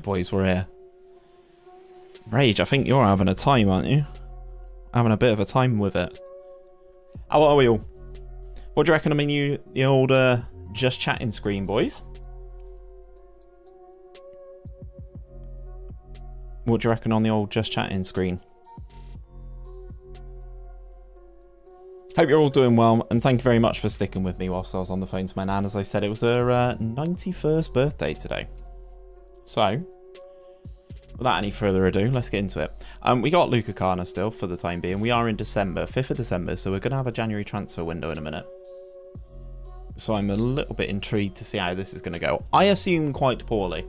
Boys, we're here. Rage, I think you're having a time, aren't you? Having a bit of a time with it. How are we all? What do you reckon I mean you, the old uh, just chatting screen, boys? What do you reckon on the old just chatting screen? Hope you're all doing well, and thank you very much for sticking with me whilst I was on the phone to my nan. As I said, it was her uh, 91st birthday today. So, without any further ado, let's get into it. Um, we got Luca Kana still for the time being. We are in December, 5th of December, so we're going to have a January transfer window in a minute. So I'm a little bit intrigued to see how this is going to go. I assume quite poorly.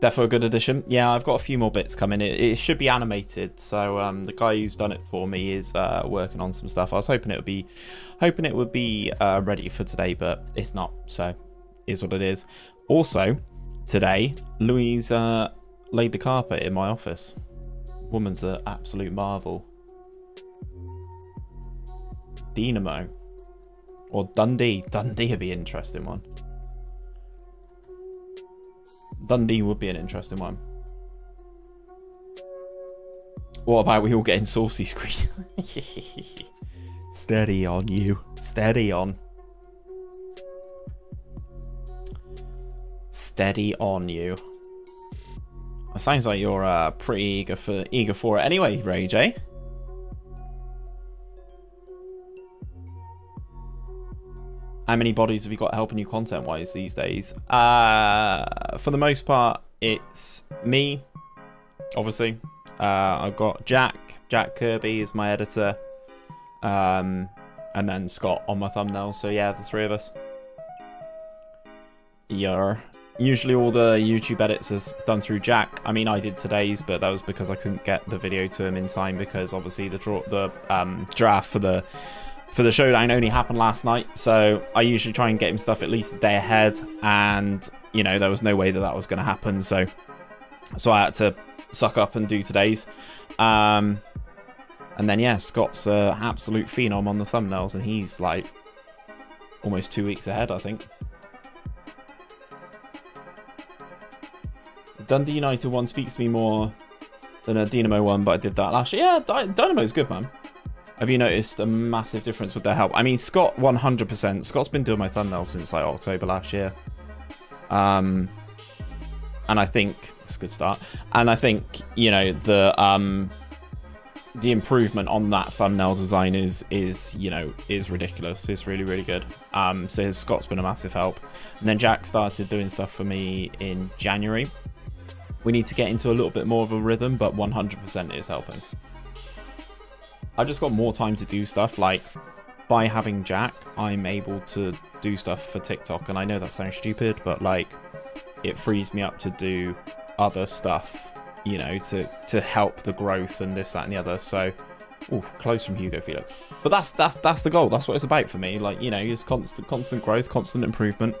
Defo a good addition. Yeah, I've got a few more bits coming. It, it should be animated. So um, the guy who's done it for me is uh, working on some stuff. I was hoping it would be, hoping it would be uh, ready for today, but it's not. So, is what it is. Also, today Louise uh, laid the carpet in my office. Woman's an absolute marvel. Dynamo or Dundee. Dundee would be an interesting one. Dundee would be an interesting one. What about we all getting saucy screen? Steady on you. Steady on. Steady on you. It sounds like you're uh, pretty eager for eager for it anyway, Rage, eh? How many bodies have you got helping you content wise these days? Uh, for the most part, it's me, obviously. Uh, I've got Jack. Jack Kirby is my editor. Um, and then Scott on my thumbnail. So yeah, the three of us. Yeah. Usually all the YouTube edits is done through Jack. I mean, I did today's, but that was because I couldn't get the video to him in time because obviously the draw, the um, draft for the for the showdown only happened last night, so I usually try and get him stuff at least a day ahead, and you know there was no way that that was going to happen, so so I had to suck up and do today's. Um, and then yeah, Scott's uh, absolute phenom on the thumbnails, and he's like almost two weeks ahead, I think. Dundee United one speaks to me more than a Dynamo one, but I did that last year. Yeah, Dynamo's good, man. Have you noticed a massive difference with their help? I mean, Scott 100%. Scott's been doing my thumbnail since like October last year. Um, and I think it's a good start. And I think, you know, the um, the improvement on that thumbnail design is is you know is ridiculous it's really really good um so scott's been a massive help and then jack started doing stuff for me in january we need to get into a little bit more of a rhythm but 100% is helping I just got more time to do stuff. Like, by having Jack, I'm able to do stuff for TikTok. And I know that sounds stupid, but like, it frees me up to do other stuff, you know, to, to help the growth and this, that, and the other. So, oh, close from Hugo Felix. But that's that's that's the goal. That's what it's about for me. Like, you know, it's constant constant growth, constant improvement.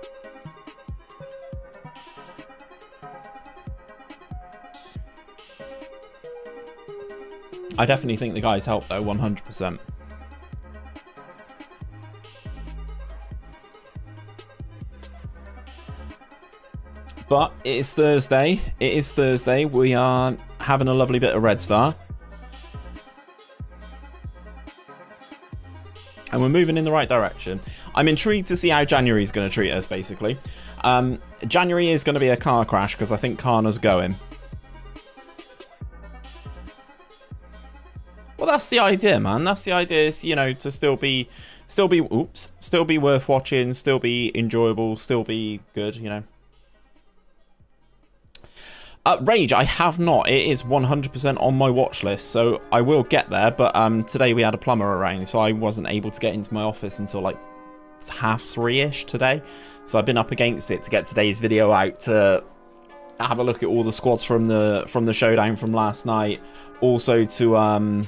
I definitely think the guys helped though, 100%. But it is Thursday. It is Thursday. We are having a lovely bit of Red Star. And we're moving in the right direction. I'm intrigued to see how January is going to treat us, basically. Um, January is going to be a car crash because I think Kana's going. Well, that's the idea, man. That's the idea. Is you know to still be, still be, oops, still be worth watching, still be enjoyable, still be good. You know. Uh, Rage, I have not. It is 100% on my watch list, so I will get there. But um, today we had a plumber around, so I wasn't able to get into my office until like half three-ish today. So I've been up against it to get today's video out to have a look at all the squads from the from the showdown from last night. Also to um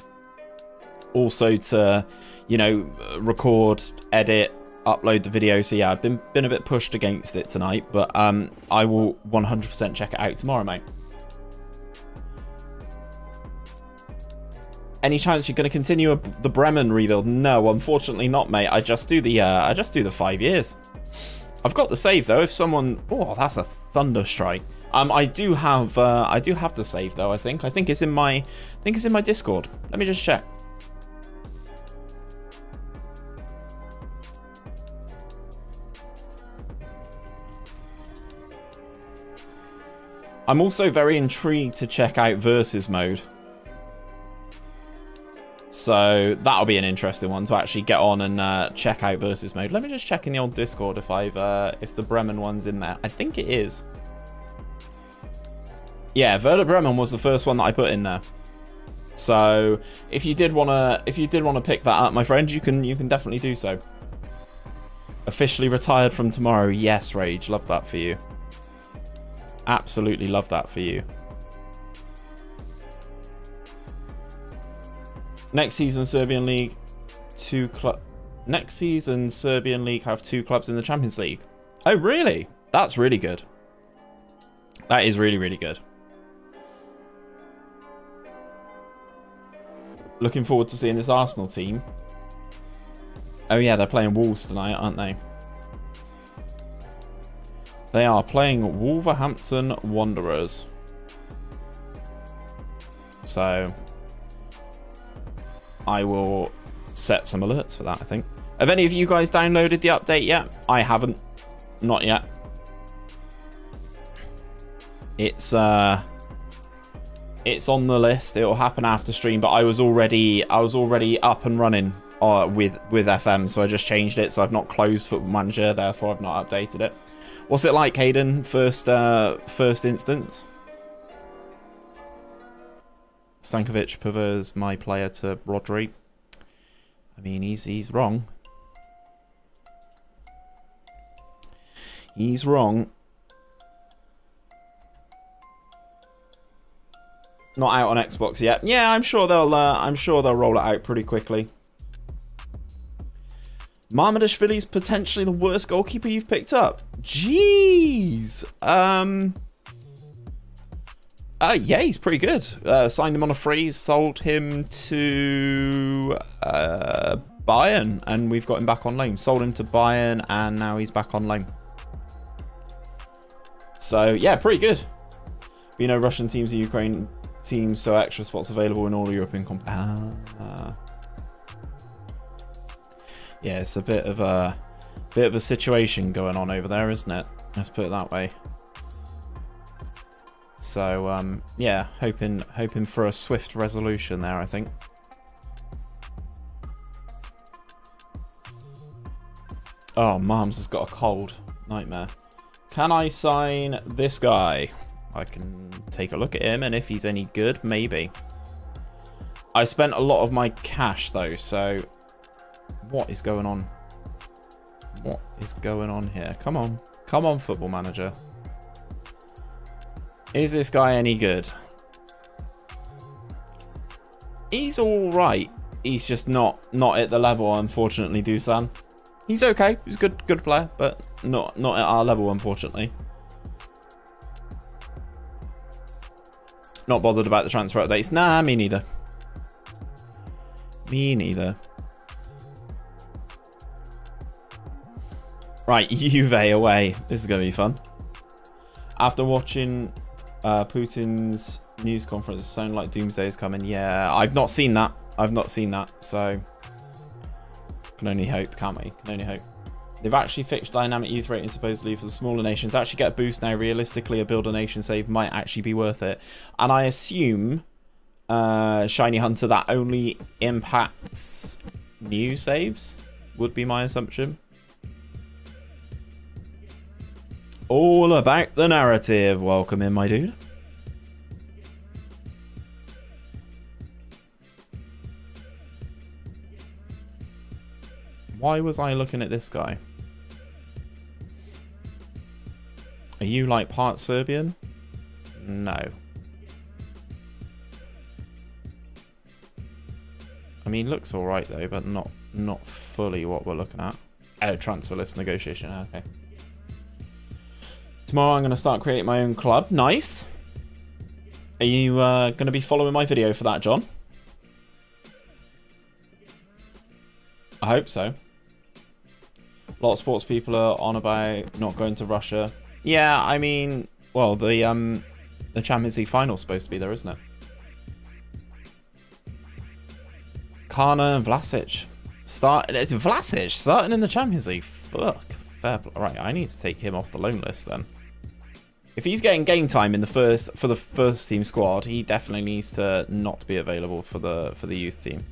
also to, you know, record, edit, upload the video. So yeah, I've been been a bit pushed against it tonight, but um, I will 100% check it out tomorrow, mate. Any chance you're going to continue the Bremen rebuild? No, unfortunately not, mate. I just do the uh, I just do the five years. I've got the save though. If someone, oh, that's a thunder strike. Um, I do have uh, I do have the save though. I think I think it's in my I think it's in my Discord. Let me just check. I'm also very intrigued to check out versus mode. So that'll be an interesting one to actually get on and uh, check out versus mode. Let me just check in the old Discord if I've uh, if the Bremen one's in there. I think it is. Yeah, Werder Bremen was the first one that I put in there. So if you did wanna if you did wanna pick that up, my friend, you can you can definitely do so. Officially retired from tomorrow. Yes, Rage. Love that for you. Absolutely love that for you. Next season, Serbian League, two club. Next season, Serbian League have two clubs in the Champions League. Oh, really? That's really good. That is really, really good. Looking forward to seeing this Arsenal team. Oh yeah, they're playing Wolves tonight, aren't they? They are playing Wolverhampton Wanderers. So I will set some alerts for that, I think. Have any of you guys downloaded the update yet? I haven't. Not yet. It's uh it's on the list. It'll happen after stream, but I was already I was already up and running uh, with with FM, so I just changed it. So I've not closed Football Manager, therefore I've not updated it. What's it like, Hayden? First, uh, first instance. Stankovic prefers my player to Rodri. I mean, he's he's wrong. He's wrong. Not out on Xbox yet. Yeah, I'm sure they'll. Uh, I'm sure they'll roll it out pretty quickly. Mamardashvili's potentially the worst goalkeeper you've picked up. Jeez. Um. Uh, yeah, he's pretty good. Uh, signed him on a freeze, sold him to uh, Bayern, and we've got him back on loan. Sold him to Bayern, and now he's back on loan. So, yeah, pretty good. You know, Russian teams and Ukraine teams, so extra spots available in all European comp. Ah yeah, it's a bit of a bit of a situation going on over there, isn't it? Let's put it that way. So um, yeah, hoping hoping for a swift resolution there. I think. Oh, Mom's has got a cold. Nightmare. Can I sign this guy? I can take a look at him, and if he's any good, maybe. I spent a lot of my cash, though, so what is going on? What is going on here? Come on. Come on, Football Manager. Is this guy any good? He's alright. He's just not not at the level, unfortunately, Dusan. He's okay. He's a good good player, but not not at our level, unfortunately. Not bothered about the transfer updates. Nah, me neither. Me neither. Right, Juve away. This is going to be fun. After watching uh, Putin's news conference, it sounded like Doomsday is coming. Yeah, I've not seen that. I've not seen that, so can only hope, can't we? Can only hope. They've actually fixed dynamic youth rating supposedly for the smaller nations. Actually get a boost now. Realistically, a builder nation save might actually be worth it. And I assume uh, Shiny Hunter that only impacts new saves would be my assumption. All about the narrative. Welcome in, my dude. Why was I looking at this guy? Are you like part Serbian? No. I mean, looks alright though, but not not fully what we're looking at. Oh, transfer list negotiation. Okay. Tomorrow I'm going to start creating my own club. Nice. Are you uh, going to be following my video for that, John? I hope so. A lot of sports people are on about not going to Russia. Yeah, I mean, well, the um, the Champions League final's supposed to be there, isn't it? Kana and Vlasic. Start it's Vlasic starting in the Champions League. Fuck. Fair play. Right, I need to take him off the loan list then. If he's getting game time in the first for the first team squad, he definitely needs to not be available for the for the youth team.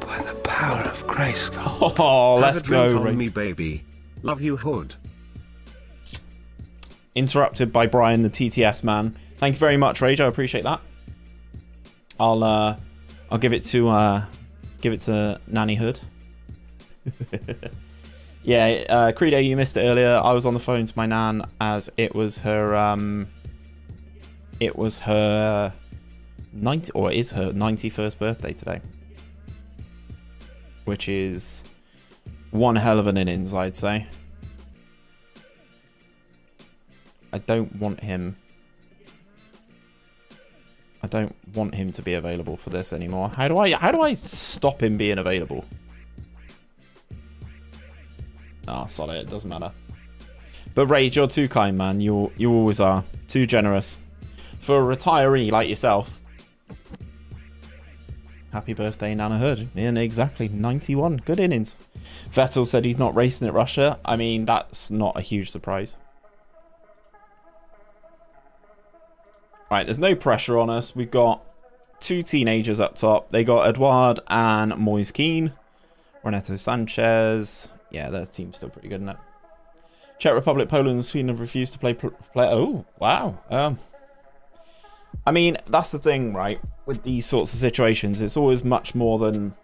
By the power of Grayskull. Oh, let's Have a drink go. on me, baby. Love you, Hood. Interrupted by Brian, the TTS man. Thank you very much, Rage. I appreciate that. I'll uh, I'll give it to uh, give it to Nanny Hood. yeah, uh, Credo, you missed it earlier. I was on the phone to my nan as it was her um, it was her 90 or is her 91st birthday today, which is one hell of an innings, I'd say. I don't want him. I don't want him to be available for this anymore. How do I how do I stop him being available? Ah, oh, sorry, it doesn't matter. But Rage, you're too kind, man. You you always are too generous for a retiree like yourself. Happy birthday, Nana Hood. In exactly 91. Good innings. Vettel said he's not racing at Russia. I mean, that's not a huge surprise. Right, there's no pressure on us. We've got two teenagers up top. They got Edouard and Moise Kean. Renato Sanches. Yeah, their team's still pretty good, it? Czech Republic, Poland, and Sweden have refused to play. play oh, wow. Um, I mean, that's the thing, right? With these sorts of situations, it's always much more than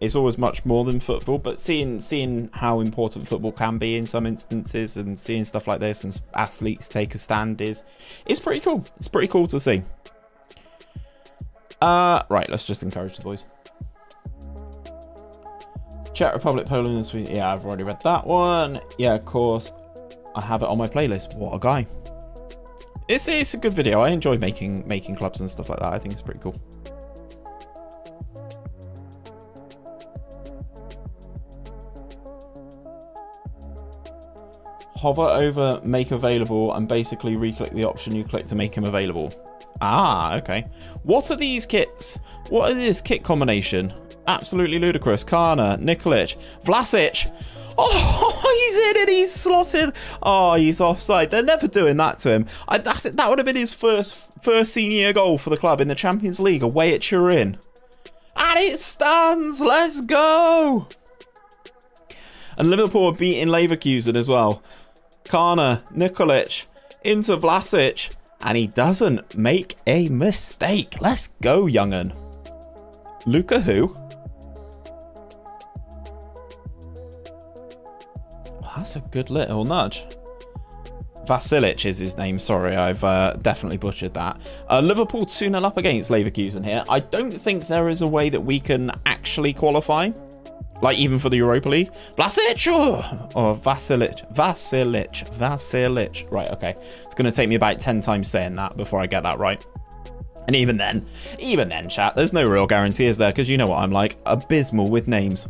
it's always much more than football. But seeing seeing how important football can be in some instances, and seeing stuff like this, and athletes take a stand is is pretty cool. It's pretty cool to see. Uh, right, let's just encourage the boys. Czech Republic, Poland, and Sweden. Yeah, I've already read that one. Yeah, of course. I have it on my playlist. What a guy. It's, it's a good video. I enjoy making making clubs and stuff like that. I think it's pretty cool. Hover over make available and basically re-click the option you click to make him available. Ah, okay. What are these kits? What is this kit combination? Absolutely ludicrous. Kana, Nikolic, Vlasic. Oh, he's in it. he's slotted. Oh, he's offside. They're never doing that to him. I. That would have been his first first senior goal for the club in the Champions League away at Turin. And it stands. Let's go. And Liverpool are beating Leverkusen as well. Kana, Nikolic, into Vlasic. And he doesn't make a mistake. Let's go, young'un. Luca who? That's a good little nudge. Vasilic is his name. Sorry, I've uh, definitely butchered that. Uh, Liverpool 2 0 up against Leverkusen here. I don't think there is a way that we can actually qualify. Like, even for the Europa League. Vlasic or, or Vasilic. Vasilic. Vasilic. Right, okay. It's going to take me about 10 times saying that before I get that right. And even then, even then, chat, there's no real guarantee, is there? Because you know what I'm like. Abysmal with names.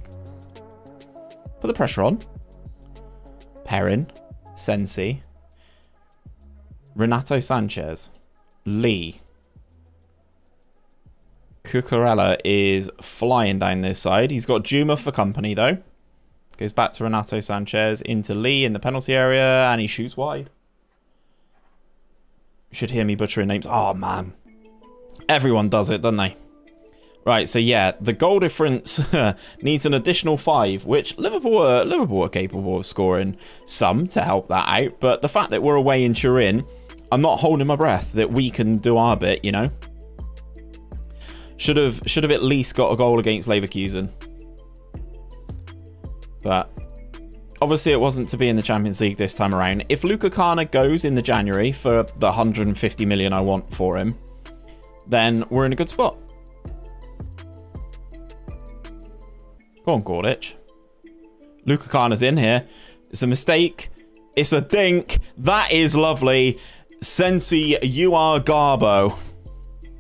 Put the pressure on. Perrin, Sensi, Renato Sanches, Lee. Cucurella is flying down this side. He's got Juma for company, though. Goes back to Renato Sanches, into Lee in the penalty area, and he shoots wide. Should hear me butchering names. Oh, man. Everyone does it, doesn't they? Right, so yeah, the goal difference needs an additional five, which Liverpool are, Liverpool are capable of scoring some to help that out. But the fact that we're away in Turin, I'm not holding my breath that we can do our bit, you know? Should have should have at least got a goal against Leverkusen. But obviously it wasn't to be in the Champions League this time around. If Luca Kana goes in the January for the 150 million I want for him, then we're in a good spot. Go on, Gordic. Luca Kana's in here. It's a mistake. It's a dink. That is lovely. Sensi, you are Garbo.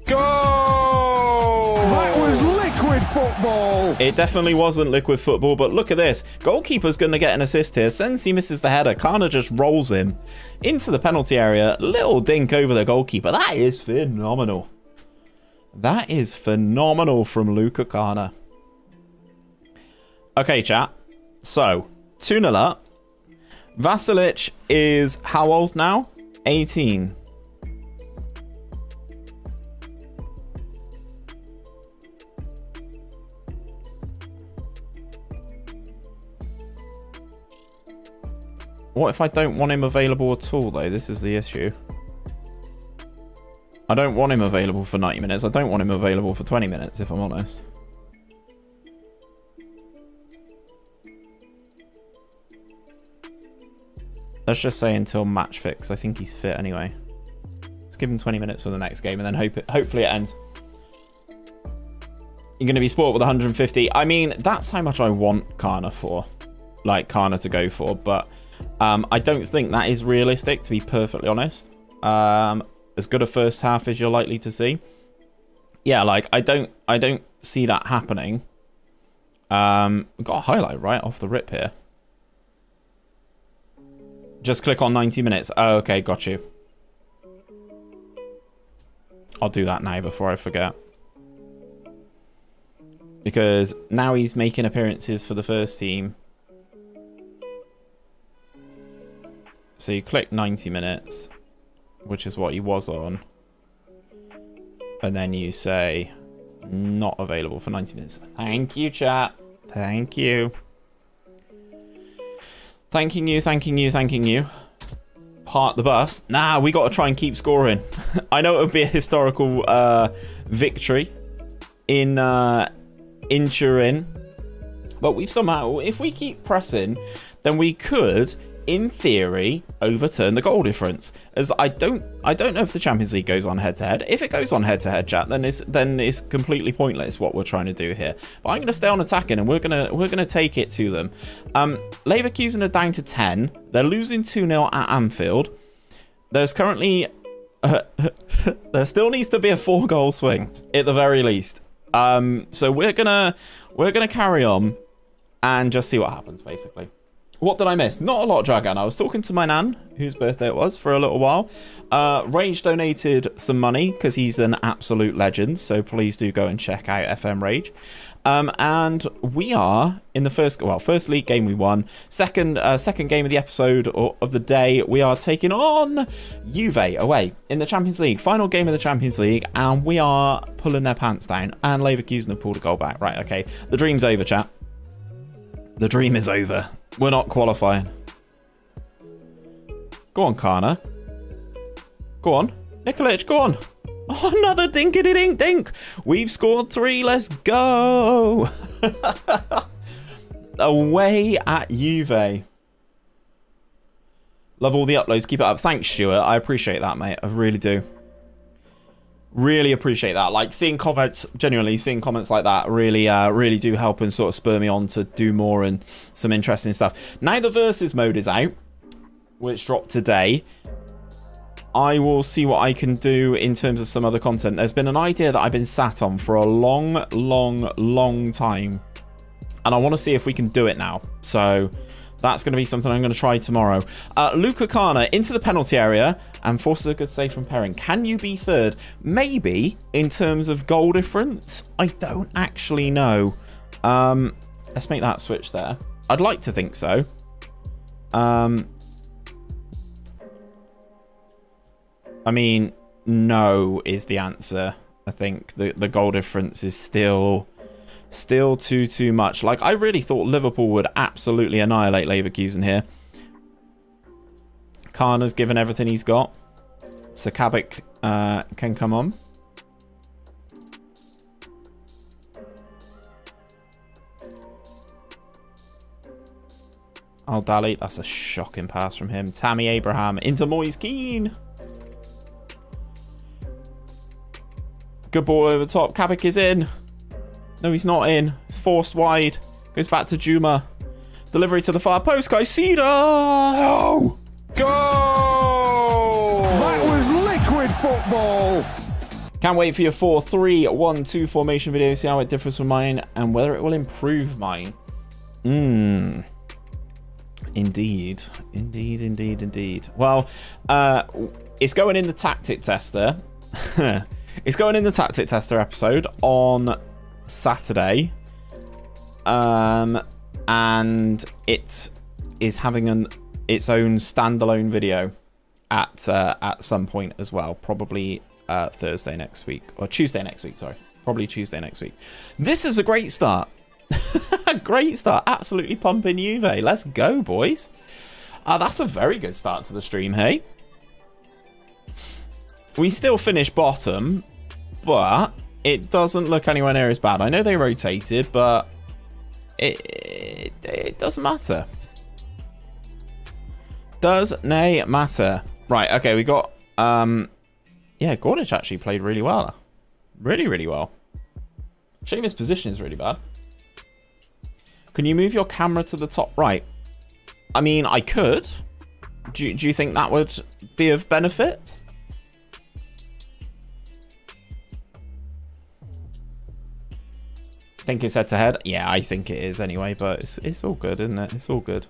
Go! That was liquid football. It definitely wasn't liquid football, but look at this. Goalkeeper's going to get an assist here. Sensi misses the header. Kana just rolls him into the penalty area. Little dink over the goalkeeper. That is phenomenal. That is phenomenal from Luka Kana. Okay, chat. So, 2 0 up. Is how old now? 18. What if I don't want him available at all, though? This is the issue. I don't want him available for 90 minutes. I don't want him available for 20 minutes, if I'm honest. Let's just say until match fix. I think he's fit anyway. Let's give him 20 minutes for the next game and then hope it, hopefully it ends. You're going to be sport with 150. I mean, that's how much I want Kana for. Like, Kana to go for. But um, I don't think that is realistic, to be perfectly honest. Um, as good a first half as you're likely to see. Yeah, like, I don't, I don't see that happening. Um, got a highlight right off the rip here. Just click on 90 minutes. Oh, okay, got you. I'll do that now before I forget. Because now he's making appearances for the first team. So you click 90 minutes, which is what he was on. And then you say, not available for 90 minutes. Thank you, chat. Thank you. Thanking you, thanking you, thanking you. Part the bus. Nah, we got to try and keep scoring. I know it would be a historical uh, victory in uh, in Turin, but we've somehow, if we keep pressing, then we could in theory, overturn the goal difference. As I don't, I don't know if the Champions League goes on head to head. If it goes on head to head, chat, then it's then it's completely pointless what we're trying to do here. But I'm going to stay on attacking, and we're gonna we're gonna take it to them. Um, Leverkusen are down to ten. They're losing two 0 at Anfield. There's currently uh, there still needs to be a four goal swing at the very least. Um, so we're gonna we're gonna carry on and just see what happens, basically. What did I miss? Not a lot, Dragon. I was talking to my nan, whose birthday it was, for a little while. Uh, Rage donated some money because he's an absolute legend. So please do go and check out FM Rage. Um, and we are in the first, well, first league game we won. Second, uh, second game of the episode or of the day, we are taking on Juve away in the Champions League. Final game of the Champions League, and we are pulling their pants down. And Leverkusen have pulled a goal back. Right, okay. The dream's over, chat. The dream is over. We're not qualifying. Go on, Kana. Go on. Nikolic, go on. Oh, another dinkity dink dink. We've scored three. Let's go. Away at Juve. Love all the uploads. Keep it up. Thanks, Stuart. I appreciate that, mate. I really do. Really appreciate that. Like seeing comments, genuinely seeing comments like that really, uh, really do help and sort of spur me on to do more and some interesting stuff. Now the versus mode is out, which dropped today. I will see what I can do in terms of some other content. There's been an idea that I've been sat on for a long, long, long time. And I want to see if we can do it now. So that's going to be something I'm going to try tomorrow. Uh, Luka Kana into the penalty area and forces a good save from Perin. Can you be third? Maybe in terms of goal difference. I don't actually know. Um, let's make that switch there. I'd like to think so. Um, I mean, no is the answer. I think the, the goal difference is still Still too, too much. Like, I really thought Liverpool would absolutely annihilate Leverkusen here. Kana's given everything he's got. So Kabak uh, can come on. Al Dali, that's a shocking pass from him. Tammy Abraham into Moise Kean. Good ball over top. Kabak is in. No, he's not in. Forced wide. Goes back to Juma. Delivery to the far post. Caicedo! Oh! Go! That was liquid football. Can't wait for your 4 3 1 2 formation video, see how it differs from mine and whether it will improve mine. Mmm. Indeed. Indeed, indeed, indeed. Well, uh, it's going in the tactic tester. it's going in the tactic tester episode on Saturday. Um, and it is having an its own standalone video at uh, at some point as well. Probably uh, Thursday next week or Tuesday next week. Sorry, probably Tuesday next week. This is a great start. A great start. Absolutely pumping Juve. Let's go, boys. Uh, that's a very good start to the stream, hey? We still finish bottom, but it doesn't look anywhere near as bad. I know they rotated, but it, it, it doesn't matter. Does nay matter. Right, okay, we got... um, Yeah, Gordic actually played really well. Really, really well. Shame his position is really bad. Can you move your camera to the top right? I mean, I could. Do, do you think that would be of benefit? Think it's head to head? Yeah, I think it is anyway, but it's, it's all good, isn't it? It's all good.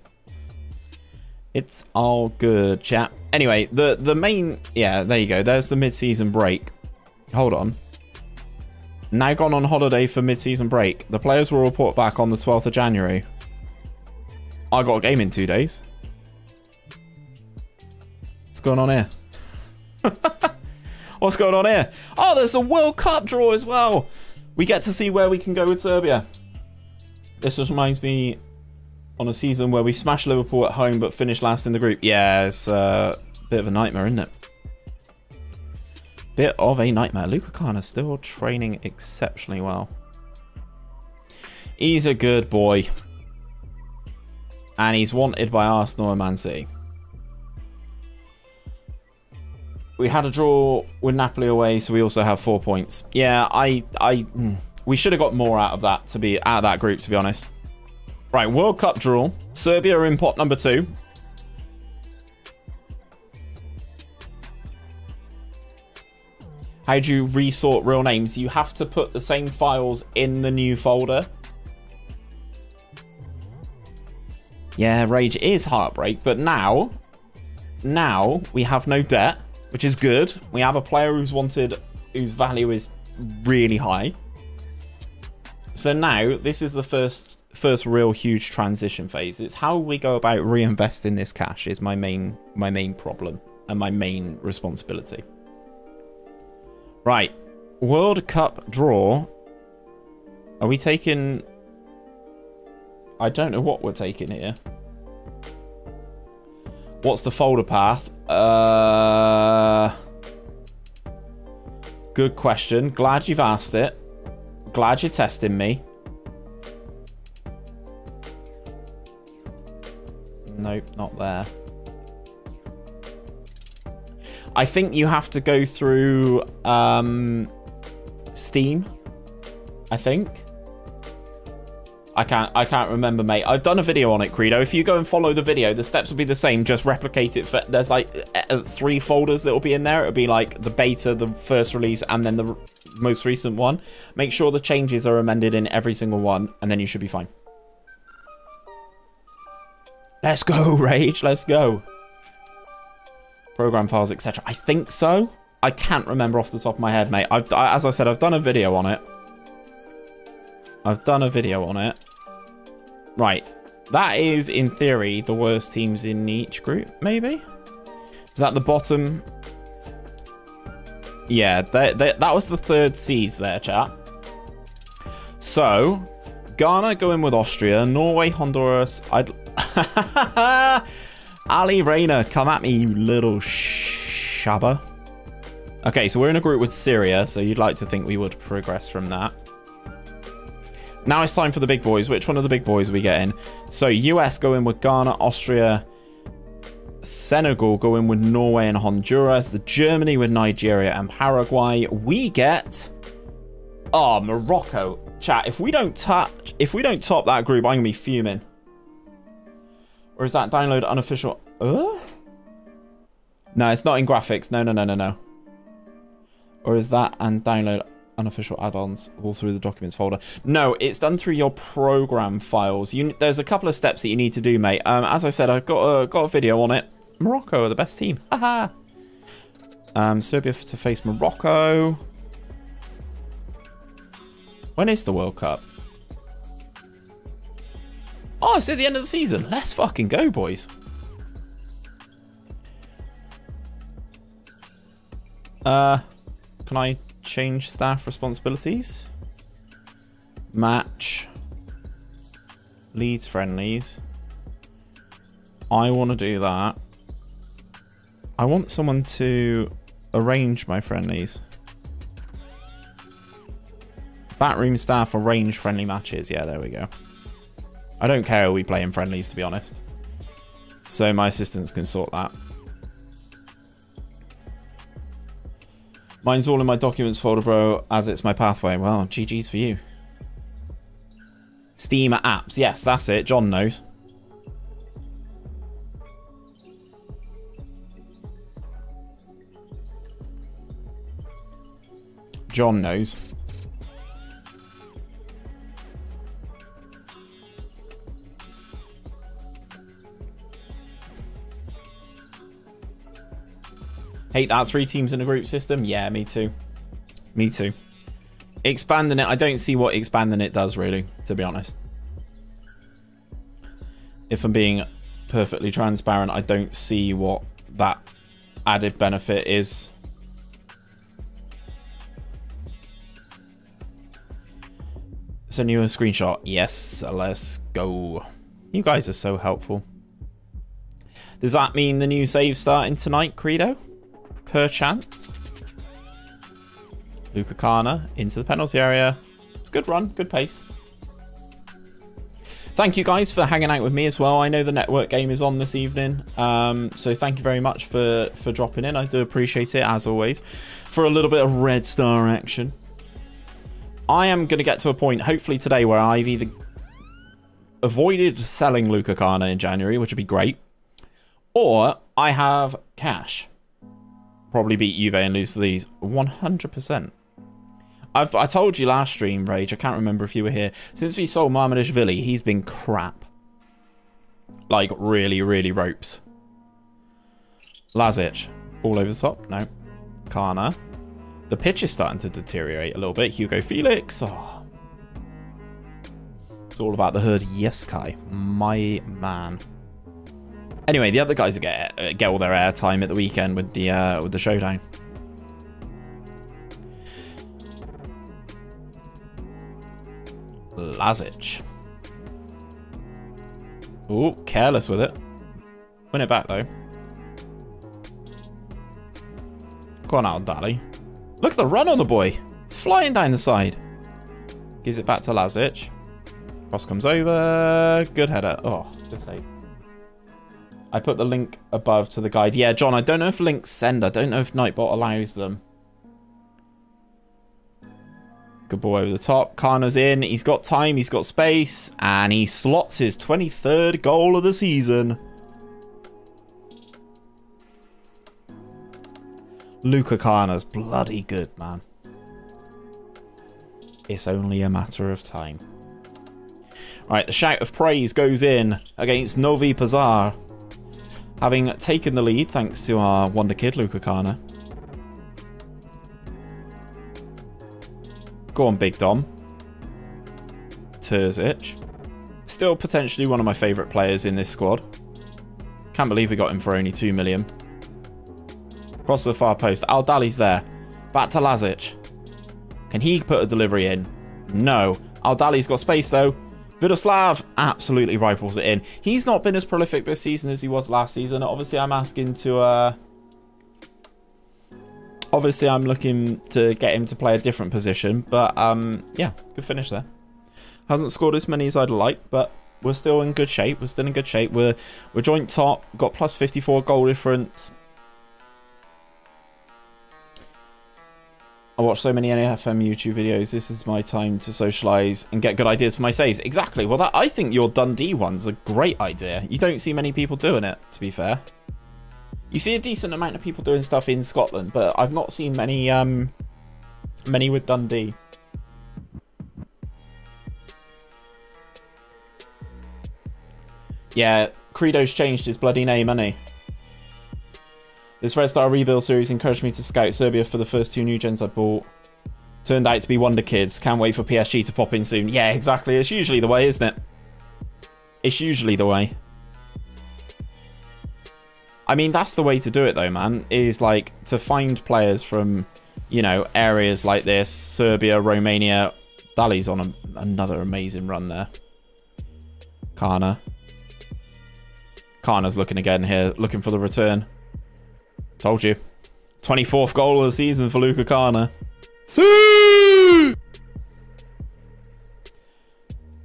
It's all good, chat. Anyway, the, the main... Yeah, there you go. There's the mid-season break. Hold on. Now gone on holiday for mid-season break. The players will report back on the 12th of January. I got a game in two days. What's going on here? What's going on here? Oh, there's a World Cup draw as well. We get to see where we can go with Serbia. This just reminds me on a season where we smashed Liverpool at home but finished last in the group. Yeah, it's uh, a bit of a nightmare, isn't it? Bit of a nightmare. Luka is still training exceptionally well. He's a good boy. And he's wanted by Arsenal and Man City. We had a draw with Napoli away, so we also have four points. Yeah, I, I, hmm, we should have got more out of that to be out of that group, to be honest. Right, World Cup draw. Serbia are in pot number two. How do you resort real names? You have to put the same files in the new folder. Yeah, Rage is Heartbreak, but now, now we have no debt, which is good. We have a player who's wanted, whose value is really high. So now, this is the first first real huge transition phase. It's how we go about reinvesting this cash is my main my main problem and my main responsibility. Right. World Cup draw. Are we taking... I don't know what we're taking here. What's the folder path? Uh... Good question. Glad you've asked it. Glad you're testing me. Nope, not there. I think you have to go through um, Steam. I think. I can't I can't remember, mate. I've done a video on it, Credo. If you go and follow the video, the steps will be the same. Just replicate it. For, there's like uh, three folders that will be in there. It'll be like the beta, the first release, and then the most recent one. Make sure the changes are amended in every single one, and then you should be fine. Let's go, Rage. Let's go. Program files, etc. I think so. I can't remember off the top of my head, mate. I've, as I said, I've done a video on it. I've done a video on it. Right. That is, in theory, the worst teams in each group, maybe? Is that the bottom? Yeah, they, they, that was the third seeds there, chat. So, Ghana going with Austria, Norway, Honduras. I'd... Ali Rayner, come at me, you little shabba. Okay, so we're in a group with Syria, so you'd like to think we would progress from that. Now it's time for the big boys. Which one of the big boys are we getting? So US going with Ghana, Austria, Senegal going with Norway and Honduras, Germany with Nigeria and Paraguay. We get oh Morocco. Chat, if we don't touch if we don't top that group, I'm gonna be fuming. Or is that download unofficial? Uh? No, it's not in graphics. No, no, no, no, no. Or is that and download unofficial add-ons all through the documents folder? No, it's done through your program files. You, there's a couple of steps that you need to do, mate. Um, as I said, I've got a, got a video on it. Morocco are the best team. Haha. um, Serbia to face Morocco. When is the World Cup? Oh, it's at the end of the season. Let's fucking go, boys. Uh, can I change staff responsibilities? Match. Leads friendlies. I want to do that. I want someone to arrange my friendlies. Backroom staff arrange friendly matches. Yeah, there we go. I don't care who we play in friendlies, to be honest. So my assistants can sort that. Mine's all in my documents folder, bro, as it's my pathway. Well, GG's for you. Steam apps. Yes, that's it. John knows. John knows. Hate that three teams in a group system. Yeah, me too. Me too. Expanding it, I don't see what expanding it does really, to be honest. If I'm being perfectly transparent, I don't see what that added benefit is. Send you a screenshot. Yes, let's go. You guys are so helpful. Does that mean the new save starting tonight, Credo? Perchance. Luca Kana into the penalty area. It's a good run, good pace. Thank you guys for hanging out with me as well. I know the network game is on this evening, um, so thank you very much for, for dropping in. I do appreciate it, as always, for a little bit of Red Star action. I am going to get to a point, hopefully today, where I've either avoided selling Luca Kana in January, which would be great, or I have cash probably beat Juve and lose to these. 100%. I've, I told you last stream, Rage, I can't remember if you were here. Since we sold Mamardashvili, he's been crap. Like, really, really ropes. Lazic. All over the top. No. Kana. The pitch is starting to deteriorate a little bit. Hugo Felix. Oh. It's all about the herd. Yes, Kai. My man. Anyway, the other guys get uh, get all their airtime at the weekend with the uh, with the showdown. Lazic. Oh, careless with it. Win it back though. Go on out, Dali. Look at the run on the boy. He's flying down the side. Gives it back to Lazic. Cross comes over. Good header. Oh, good save. I put the link above to the guide. Yeah, John, I don't know if links send. I don't know if Nightbot allows them. Good ball over the top. Kana's in. He's got time. He's got space. And he slots his 23rd goal of the season. Luca Kana's bloody good, man. It's only a matter of time. Right, the shout of praise goes in against Novi Pazar. Having taken the lead thanks to our wonder kid, Luca Kana. Go on, Big Dom. Terzic. Still potentially one of my favourite players in this squad. Can't believe we got him for only 2 million. Cross the far post. Al Dali's there. Back to Lazic. Can he put a delivery in? No. Al Dali's got space though. Vidoslav absolutely rifles it in. He's not been as prolific this season as he was last season. Obviously, I'm asking to... Uh, obviously, I'm looking to get him to play a different position. But, um, yeah, good finish there. Hasn't scored as many as I'd like, but we're still in good shape. We're still in good shape. We're, we're joint top. Got plus 54 goal difference. I watch so many NAFM YouTube videos. This is my time to socialize and get good ideas for my saves. Exactly. Well, that I think your Dundee one's a great idea. You don't see many people doing it, to be fair. You see a decent amount of people doing stuff in Scotland, but I've not seen many um, Many with Dundee. Yeah, Credo's changed his bloody name, hasn't he? This Red Star Rebuild series encouraged me to scout Serbia for the first two new gens I bought. Turned out to be Wonder Kids. Can't wait for PSG to pop in soon. Yeah, exactly. It's usually the way, isn't it? It's usually the way. I mean, that's the way to do it, though, man. Is like to find players from, you know, areas like this, Serbia, Romania. Dali's on a, another amazing run there. Kana. Kana's looking again here, looking for the return. Told you. 24th goal of the season for Luka Kana.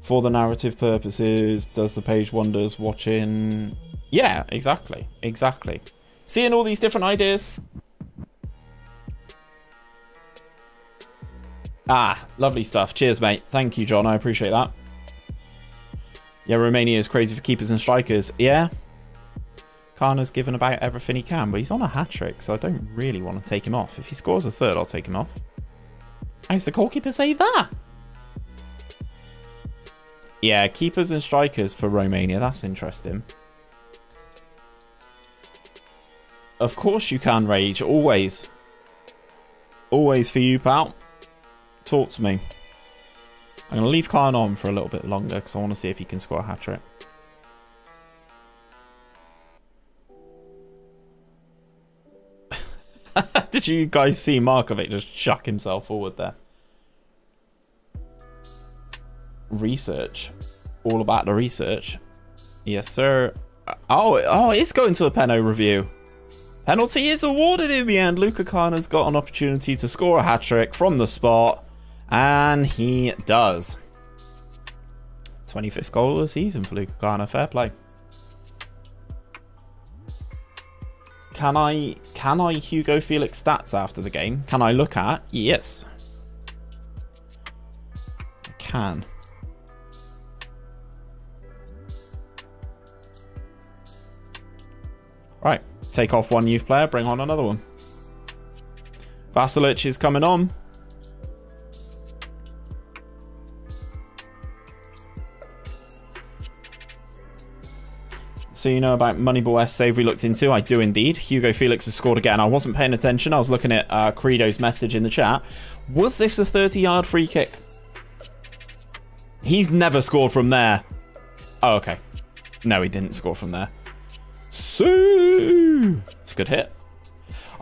For the narrative purposes, does the page wonders watching... Yeah, exactly. Exactly. Seeing all these different ideas. Ah, lovely stuff. Cheers, mate. Thank you, John. I appreciate that. Yeah, Romania is crazy for keepers and strikers. Yeah, Kana's given about everything he can, but he's on a hat-trick, so I don't really want to take him off. If he scores a third, I'll take him off. How's the goalkeeper save that? Yeah, keepers and strikers for Romania. That's interesting. Of course you can, Rage. Always. Always for you, pal. Talk to me. I'm going to leave Khan on for a little bit longer because I want to see if he can score a hat-trick. Did you guys see Markovic just chuck himself forward there? Research. All about the research. Yes, sir. Uh, oh, oh, it's going to a Peno review. Penalty is awarded in the end. Luka Kana's got an opportunity to score a hat-trick from the spot. And he does. 25th goal of the season for Luka Kana. Fair play. Can I can I Hugo Felix stats after the game? Can I look at? Yes. I can. Right. Take off one youth player, bring on another one. Vasilic is coming on. So you know about Moneyball S save we looked into? I do indeed. Hugo Felix has scored again. I wasn't paying attention. I was looking at uh, Credo's message in the chat. Was this a 30-yard free kick? He's never scored from there. Oh, okay. No, he didn't score from there. So, it's a good hit.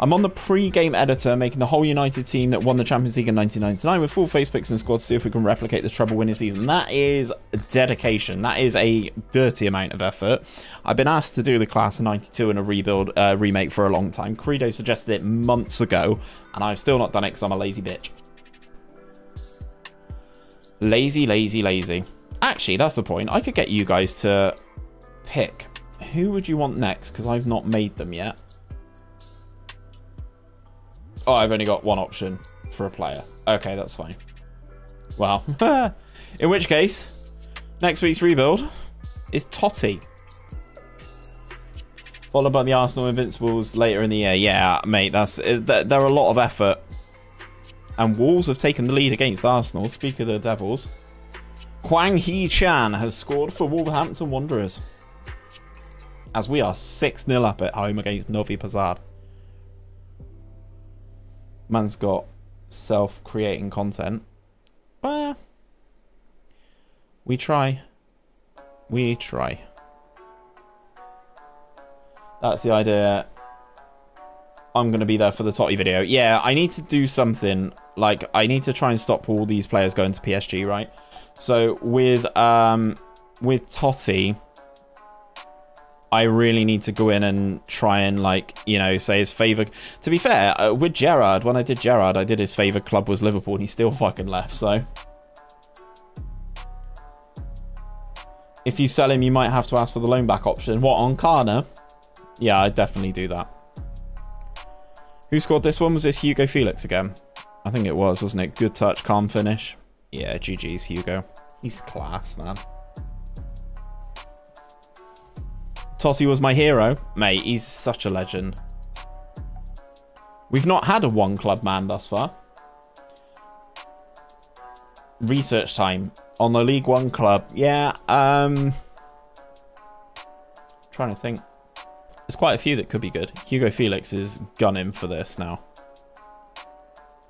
I'm on the pre-game editor, making the whole United team that won the Champions League in 1999 with full face picks and squads to see if we can replicate the treble winning season. That is dedication. That is a dirty amount of effort. I've been asked to do the class of 92 in a rebuild uh, remake for a long time. Credo suggested it months ago, and I've still not done it because I'm a lazy bitch. Lazy, lazy, lazy. Actually, that's the point. I could get you guys to pick. Who would you want next? Because I've not made them yet. Oh, I've only got one option for a player. Okay, that's fine. Well, in which case, next week's rebuild is Totti. Followed by the Arsenal Invincibles later in the year. Yeah, mate, that's uh, they're a lot of effort. And Wolves have taken the lead against Arsenal. Speak of the Devils. Hwang Hee Chan has scored for Wolverhampton Wanderers. As we are 6-0 up at home against Novi Pazar man's got self-creating content. Well, we try. We try. That's the idea. I'm going to be there for the Totti video. Yeah, I need to do something. Like, I need to try and stop all these players going to PSG, right? So, with, um, with Totti, I really need to go in and try and like, you know, say his favourite. To be fair, uh, with Gerard, when I did Gerard, I did his favourite club was Liverpool and he still fucking left, so. If you sell him, you might have to ask for the loan back option. What, on Kana? Yeah, I'd definitely do that. Who scored this one? Was this Hugo Felix again? I think it was, wasn't it? Good touch, calm finish. Yeah, GG's Hugo. He's class, man. Totti was my hero. Mate, he's such a legend. We've not had a one club man thus far. Research time on the League One club. Yeah, um... Trying to think. There's quite a few that could be good. Hugo Felix is gunning for this now.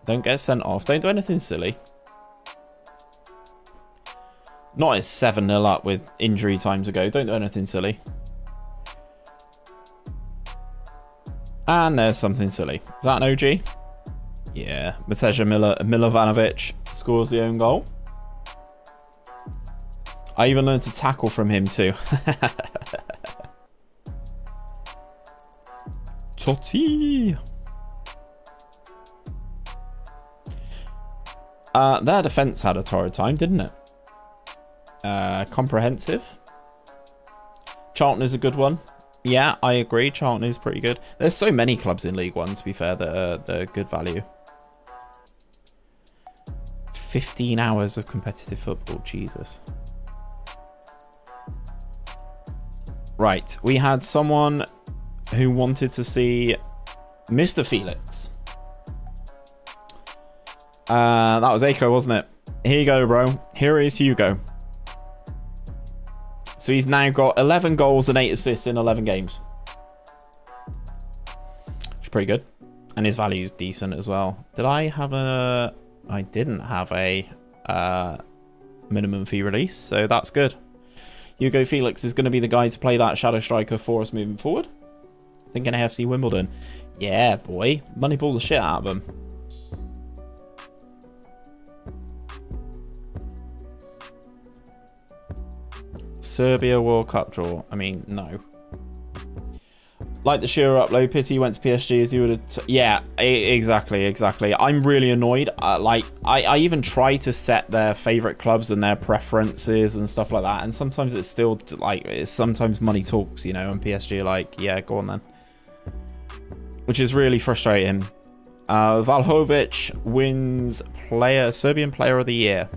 Don't get sent off. Don't do anything silly. Not as 7-0 up with injury times ago. Don't do anything silly. And there's something silly. Is that an OG? Yeah. Matej Miller Milovanovic scores the own goal. I even learned to tackle from him too. Totti. Uh, their defense had a torrid time, didn't it? Uh, comprehensive. Charlton is a good one. Yeah, I agree. Charlton is pretty good. There's so many clubs in League One, to be fair, that are, that are good value. 15 hours of competitive football. Jesus. Right. We had someone who wanted to see Mr. Felix. Uh, that was Aiko, wasn't it? Here you go, bro. Here is Hugo. So he's now got 11 goals and 8 assists in 11 games. Which is pretty good. And his value is decent as well. Did I have a... I didn't have a uh, minimum fee release, so that's good. Hugo Felix is going to be the guy to play that Shadow Striker for us moving forward. Thinking AFC Wimbledon. Yeah, boy. Moneyball the shit out of them. Serbia World Cup draw. I mean, no. Like the Shearer upload, pity went to PSG as he would have... yeah, exactly, exactly. I'm really annoyed. Uh, like, I, I even try to set their favourite clubs and their preferences and stuff like that. And sometimes it's still, like, it's sometimes money talks, you know, and PSG like, yeah, go on then. Which is really frustrating. Uh, Vlahovic wins player Serbian Player of the Year.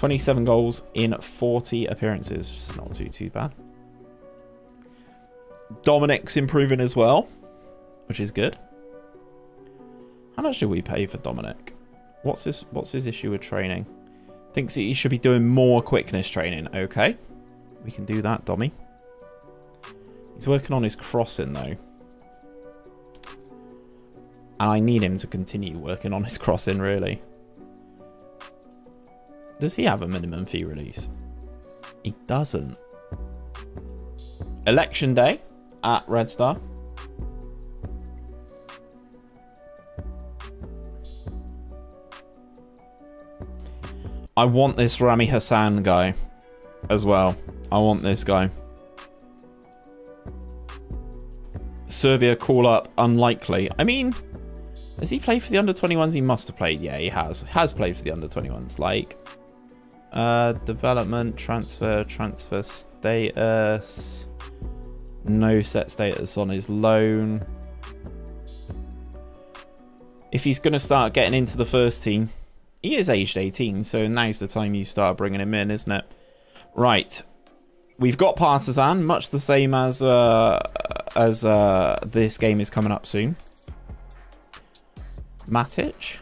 27 goals in 40 appearances. It's not too, too bad. Dominic's improving as well, which is good. How much do we pay for Dominic? What's his What's his issue with training? Thinks he should be doing more quickness training. Okay, we can do that, Dommy. He's working on his crossing though. And I need him to continue working on his crossing, really. Does he have a minimum fee release? He doesn't. Election day at Red Star. I want this Rami Hassan guy as well. I want this guy. Serbia call up unlikely. I mean, has he played for the under 21s? He must have played. Yeah, he has. Has played for the under 21s. Like, uh, development, transfer, transfer status. No set status on his loan. If he's going to start getting into the first team, he is aged 18, so now's the time you start bringing him in, isn't it? Right. We've got Partizan, much the same as uh, as uh, this game is coming up soon. Matic?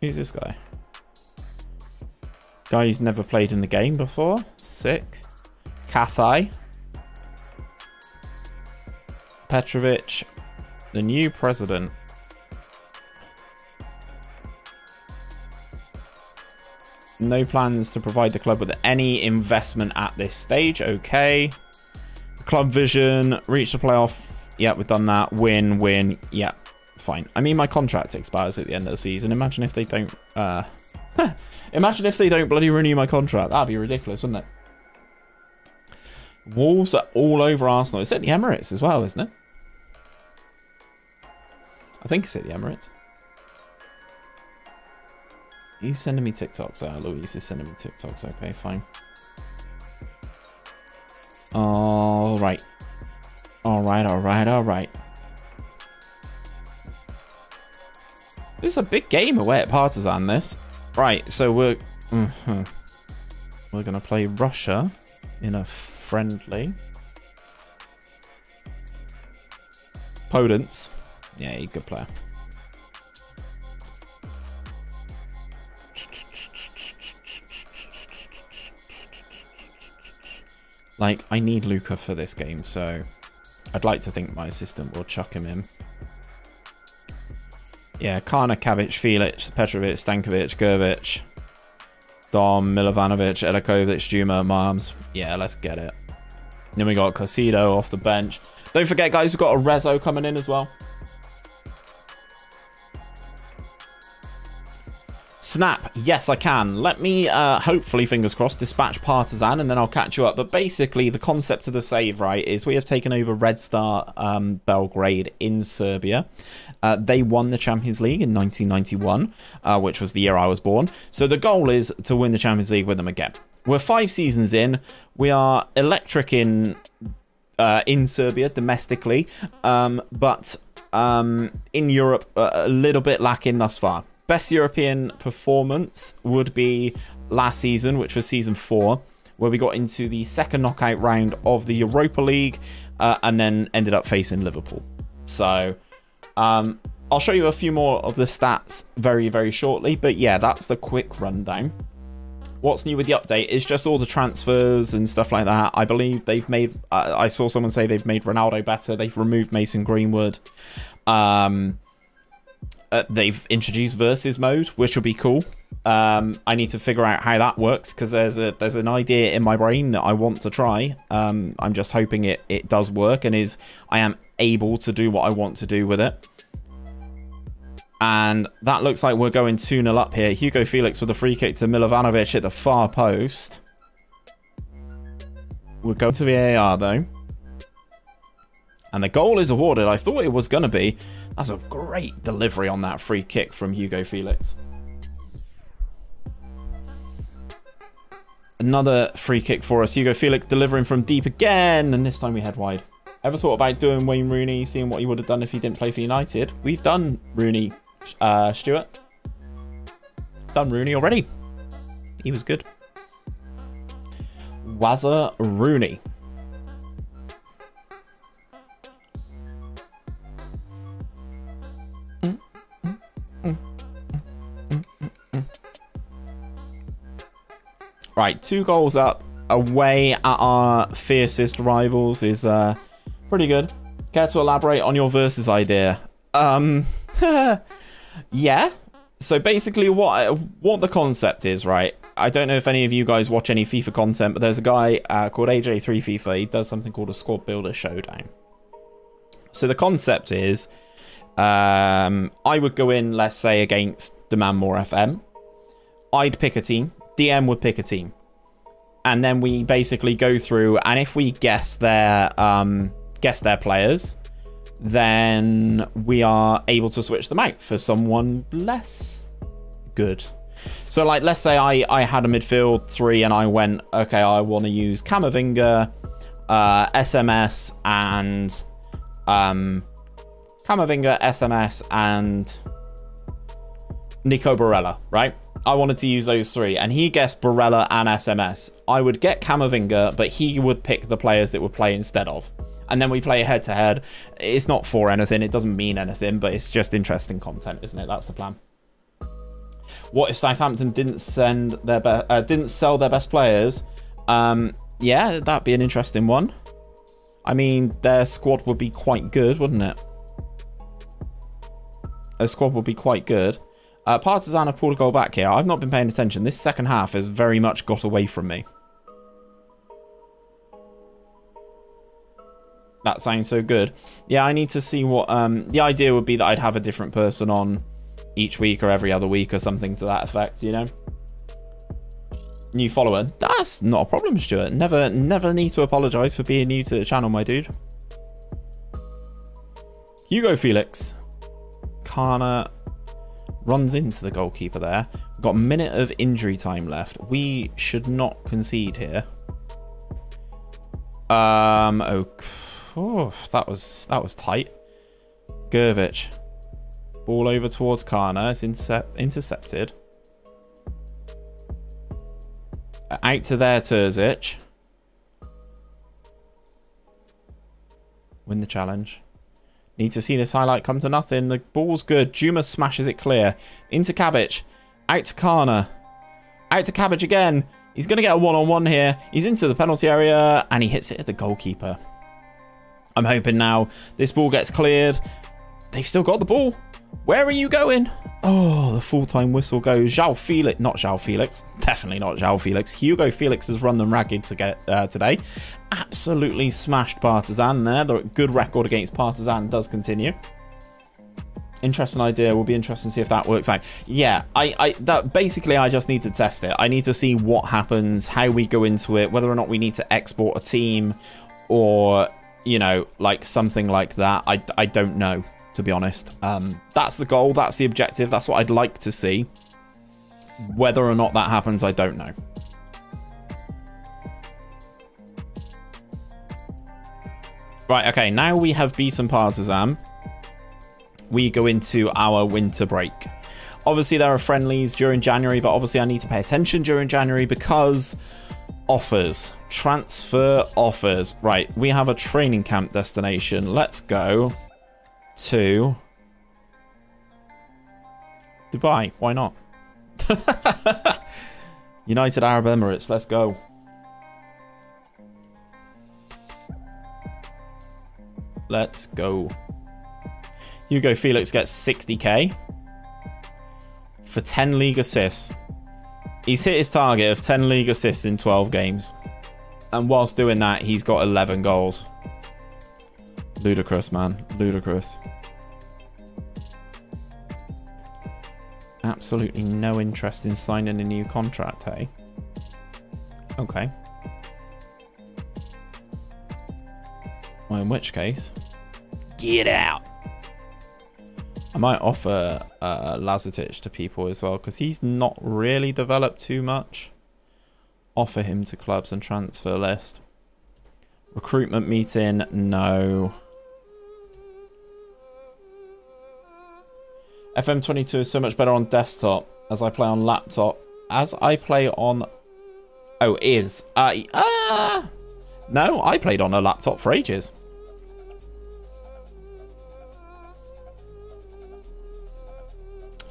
Who's this guy? Guy who's never played in the game before. Sick. Cat Eye. Petrovic. The new president. No plans to provide the club with any investment at this stage. Okay. Club vision. Reach the playoff. Yeah, we've done that. Win, win. Yeah, fine. I mean, my contract expires at the end of the season. Imagine if they don't... Uh, Imagine if they don't bloody renew my contract. That'd be ridiculous, wouldn't it? Wolves are all over Arsenal. It's at the Emirates as well, isn't it? I think it's at the Emirates. He's sending me TikToks. Ah, Louise is sending me TikToks. Okay, fine. All right. All right, all right, all right. This is a big game away at Partizan, this. Right, so we're... Mm -hmm. We're going to play Russia in a friendly. Podence. Yeah, he's a good player. Like, I need Luca for this game, so I'd like to think my assistant will chuck him in. Yeah, Kana, Kavic, Felix, Petrovic, Stankovic, Gervic, Dom, Milovanovic, Elikovic, Juma, Marms. Yeah, let's get it. Then we got Caicedo off the bench. Don't forget, guys, we've got a Rezo coming in as well. Snap, yes I can. Let me, uh, hopefully, fingers crossed, dispatch Partizan and then I'll catch you up. But basically, the concept of the save, right, is we have taken over Red Star um, Belgrade in Serbia. Uh, they won the Champions League in 1991, uh, which was the year I was born. So the goal is to win the Champions League with them again. We're five seasons in. We are electric in uh, in Serbia domestically, um, but um, in Europe, uh, a little bit lacking thus far. Best European performance would be last season, which was season four, where we got into the second knockout round of the Europa League uh, and then ended up facing Liverpool. So um, I'll show you a few more of the stats very, very shortly. But yeah, that's the quick rundown. What's new with the update is just all the transfers and stuff like that. I believe they've made, uh, I saw someone say they've made Ronaldo better. They've removed Mason Greenwood. Um, uh, they've introduced versus mode, which will be cool. Um, I need to figure out how that works because there's a there's an idea in my brain that I want to try. Um, I'm just hoping it it does work and is I am able to do what I want to do with it. And that looks like we're going 2 0 up here. Hugo Felix with a free kick to Milovanovic at the far post. We'll go to VAR though. And the goal is awarded. I thought it was going to be. That's a great delivery on that free kick from Hugo Felix. Another free kick for us. Hugo Felix delivering from deep again. And this time we head wide. Ever thought about doing Wayne Rooney, seeing what he would have done if he didn't play for United? We've done Rooney, uh, Stuart. Done Rooney already. He was good. Wazza Rooney. Right, two goals up away at our fiercest rivals is uh, pretty good. Care to elaborate on your versus idea? Um, yeah. So basically, what what the concept is, right? I don't know if any of you guys watch any FIFA content, but there's a guy uh, called AJ3 FIFA. He does something called a Squad Builder Showdown. So the concept is, um, I would go in, let's say, against Demand More FM. I'd pick a team. DM would pick a team. And then we basically go through, and if we guess their um, guess their players, then we are able to switch them out for someone less good. So, like, let's say I, I had a midfield three and I went, okay, I want to use Camavinga, uh, SMS, and um, Camavinga, SMS, and Nico Barella, right? I wanted to use those three, and he guessed Barella and SMS. I would get Camavinga, but he would pick the players that would play instead of. And then we play head to head. It's not for anything, it doesn't mean anything, but it's just interesting content, isn't it? That's the plan. What if Southampton didn't send their uh, didn't sell their best players? Um, yeah, that'd be an interesting one. I mean, their squad would be quite good, wouldn't it? Their squad would be quite good. Uh, Partizan have pulled a goal back here. I've not been paying attention. This second half has very much got away from me. That sounds so good. Yeah, I need to see what... Um, the idea would be that I'd have a different person on each week or every other week or something to that effect, you know? New follower. That's not a problem, Stuart. Never, never need to apologise for being new to the channel, my dude. Hugo Felix. Kana runs into the goalkeeper there. We've got a minute of injury time left. We should not concede here. Um, oh, oh that was that was tight. Gervich. Ball over towards Kana. It's intercept, intercepted. Out to there, Terzic. Win the challenge. Need to see this highlight come to nothing. The ball's good. Juma smashes it clear. Into Kabak. Out to Kana. Out to Kabak again. He's going to get a one-on-one -on -one here. He's into the penalty area, and he hits it at the goalkeeper. I'm hoping now this ball gets cleared. They've still got the ball. Where are you going? Oh, the full-time whistle goes. João Felix, not João Felix, definitely not João Felix. Hugo Felix has run them ragged to get uh, today. Absolutely smashed Partizan there. The good record against Partizan does continue. Interesting idea. Will be interesting to see if that works out. Yeah, I, I, that basically I just need to test it. I need to see what happens, how we go into it, whether or not we need to export a team, or you know, like something like that. I, I don't know to be honest. Um, that's the goal. That's the objective. That's what I'd like to see. Whether or not that happens, I don't know. Right, okay, now we have beaten Partizan. We go into our winter break. Obviously, there are friendlies during January, but obviously I need to pay attention during January because offers. Transfer offers. Right, we have a training camp destination. Let's go to Dubai. Why not? United Arab Emirates. Let's go. Let's go. Hugo Felix gets 60k for 10 league assists. He's hit his target of 10 league assists in 12 games. And whilst doing that, he's got 11 goals. Ludicrous, man. Ludicrous. Absolutely no interest in signing a new contract, hey? Okay. Well, in which case, get out. I might offer uh, to people as well because he's not really developed too much. Offer him to clubs and transfer list. Recruitment meeting, no. FM22 is so much better on desktop as I play on laptop. As I play on... Oh, is. Uh, uh, no, I played on a laptop for ages.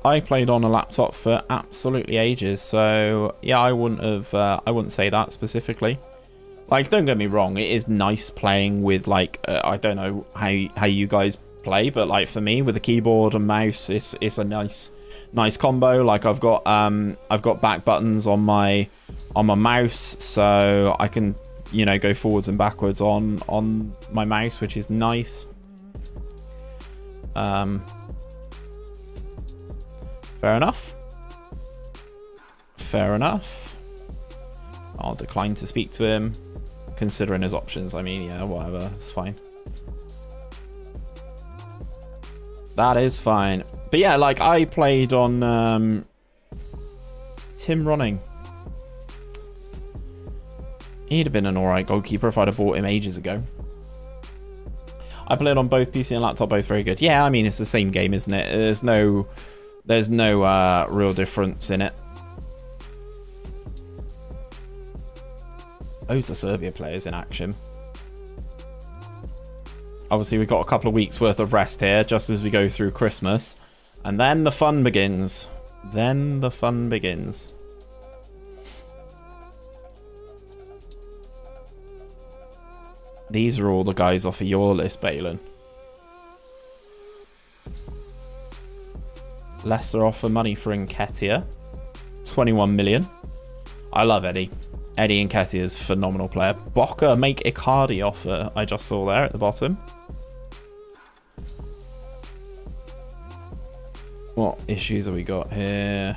I played on a laptop for absolutely ages, so yeah, I wouldn't have, uh, I wouldn't say that specifically. Like, don't get me wrong, it is nice playing with like, uh, I don't know how how you guys play, but like for me with a keyboard and mouse, it's it's a nice nice combo. Like I've got um I've got back buttons on my on my mouse, so I can you know go forwards and backwards on on my mouse, which is nice. Um, fair enough. Fair enough. I'll decline to speak to him, considering his options. I mean, yeah, whatever, it's fine. That is fine. But yeah, like I played on um, Tim Ronning. He'd have been an alright goalkeeper if I'd have bought him ages ago. I played on both PC and laptop, both very good. Yeah, I mean it's the same game, isn't it? There's no, there's no uh, real difference in it. Loads of Serbia players in action. Obviously, we've got a couple of weeks worth of rest here just as we go through Christmas. And then the fun begins. Then the fun begins. These are all the guys off of your list, Balin. Leicester offer money for Nketiah. 21 million. I love Eddie. Eddie Nketiah is phenomenal player. Boca make Icardi offer. I just saw there at the bottom. What issues have we got here?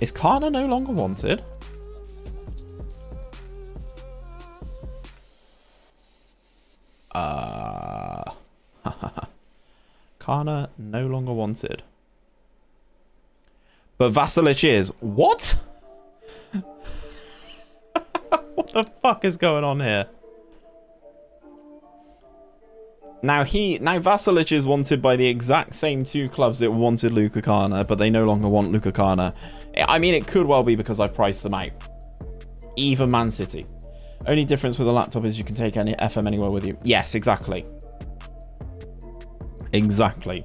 Is Kana no longer wanted? Uh, Kana no longer wanted. But Vasilich is. What? what the fuck is going on here? Now he now Vasilic is wanted by the exact same two clubs that wanted Luka Kana, but they no longer want Luka Kana. I mean, it could well be because I've priced them out. Even Man City. Only difference with a laptop is you can take any FM anywhere with you. Yes, exactly. Exactly.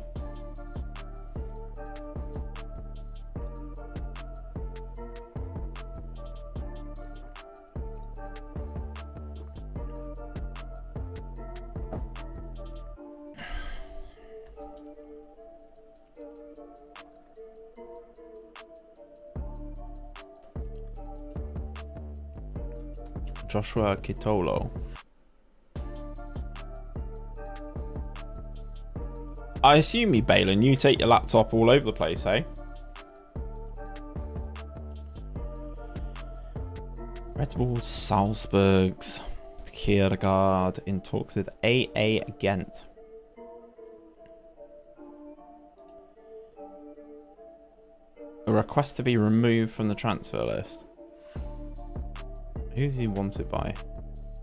Joshua Kitolo. I assume me, Balin, you take your laptop all over the place, hey? Red Bull Salzburg's Kjærgaard in talks with AA Ghent. A request to be removed from the transfer list. Who's he wanted by?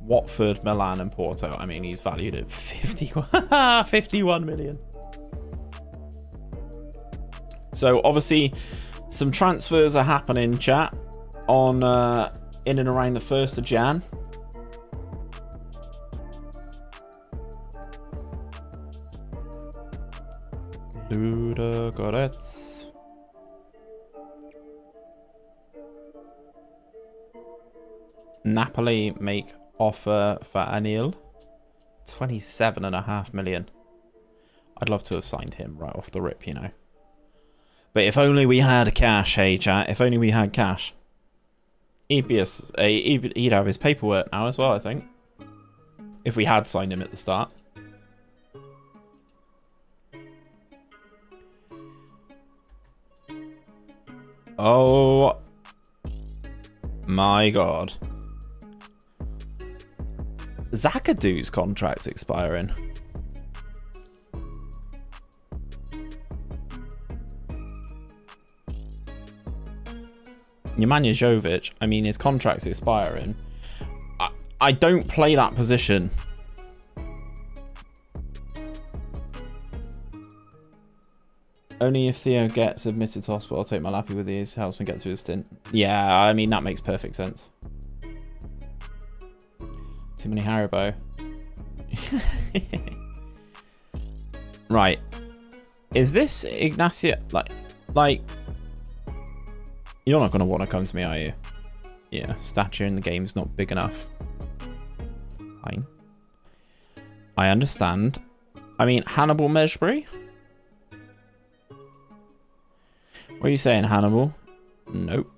Watford, Milan, and Porto. I mean, he's valued at 51, 51 million. So obviously, some transfers are happening, chat, on uh, in and around the first of Jan. Luda Napoli make offer for Anil. 27 and a half million. I'd love to have signed him right off the rip, you know. But if only we had cash, hey chat. If only we had cash. He'd be a he'd have his paperwork now as well, I think. If we had signed him at the start. Oh my god. Zakadu's contract's expiring. Nemanja Jovic, I mean, his contract's expiring. I, I don't play that position. Only if Theo gets admitted to hospital, I'll take my lappy with these, helps me get through the stint. Yeah, I mean, that makes perfect sense. Too many Haribo. right. Is this Ignacio, like, like, you're not going to want to come to me, are you? Yeah, stature in the game's not big enough. Fine. I understand. I mean, Hannibal Mejbri? What are you saying, Hannibal? Nope.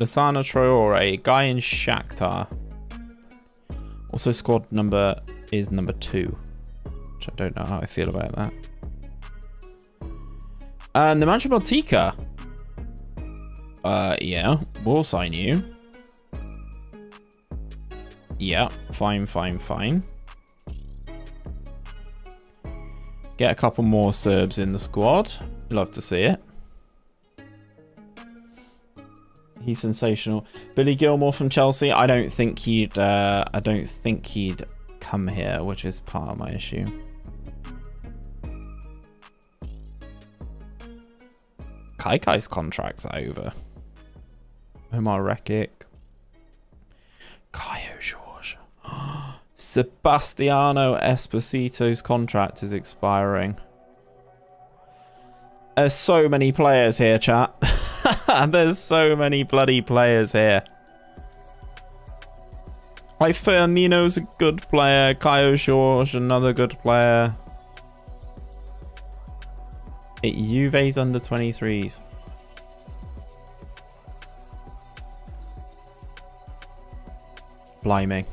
Lassina Traore, guy in Shakhtar. Also, squad number is number two. Which I don't know how I feel about that. And the Mancha Baltica. Uh, yeah, we'll sign you. Yeah, fine, fine, fine. Get a couple more Serbs in the squad. Love to see it. He's sensational. Billy Gilmour from Chelsea. I don't think he'd. Uh, I don't think he'd come here, which is part of my issue. Kai Kai's contract's over. Omar Rekik. Caio Jorge. Sebastiano Esposito's contract is expiring. There's so many players here, chat. There's so many bloody players here. Like Firmino's a good player. Caio Jorge, another good player. It Juve's under 23s. Blimey.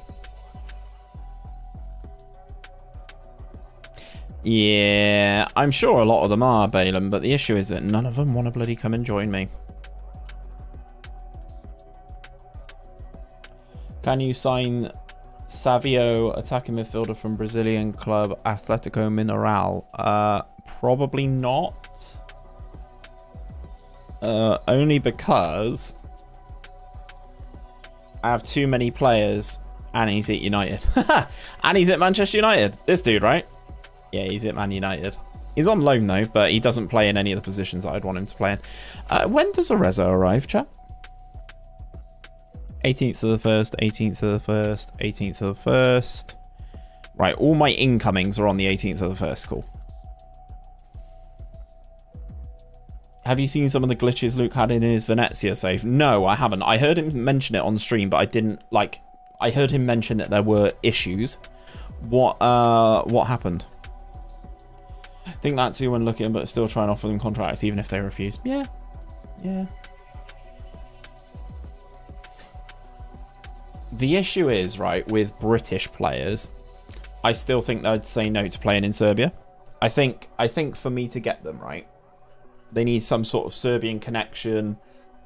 Yeah, I'm sure a lot of them are, Balaam, but the issue is that none of them want to bloody come and join me. Can you sign Savio, attacking midfielder from Brazilian club Atletico Mineiro? Uh, probably not. Uh, only because I have too many players and he's at United. and he's at Manchester United. This dude, right? Yeah, he's at Man United. He's on loan though, but he doesn't play in any of the positions that I'd want him to play in. Uh, when does Arezzo arrive, chap? 18th of the 1st, 18th of the 1st, 18th of the 1st. Right, all my incomings are on the 18th of the 1st. Cool. Have you seen some of the glitches Luke had in his Venezia save? No, I haven't. I heard him mention it on stream, but I didn't, like... I heard him mention that there were issues. What, uh, what happened? Think that too when looking, but still try and offer them contracts even if they refuse. Yeah. Yeah. the issue is, right, with British players, I still think they'd say no to playing in Serbia. I think I think for me to get them, right, they need some sort of Serbian connection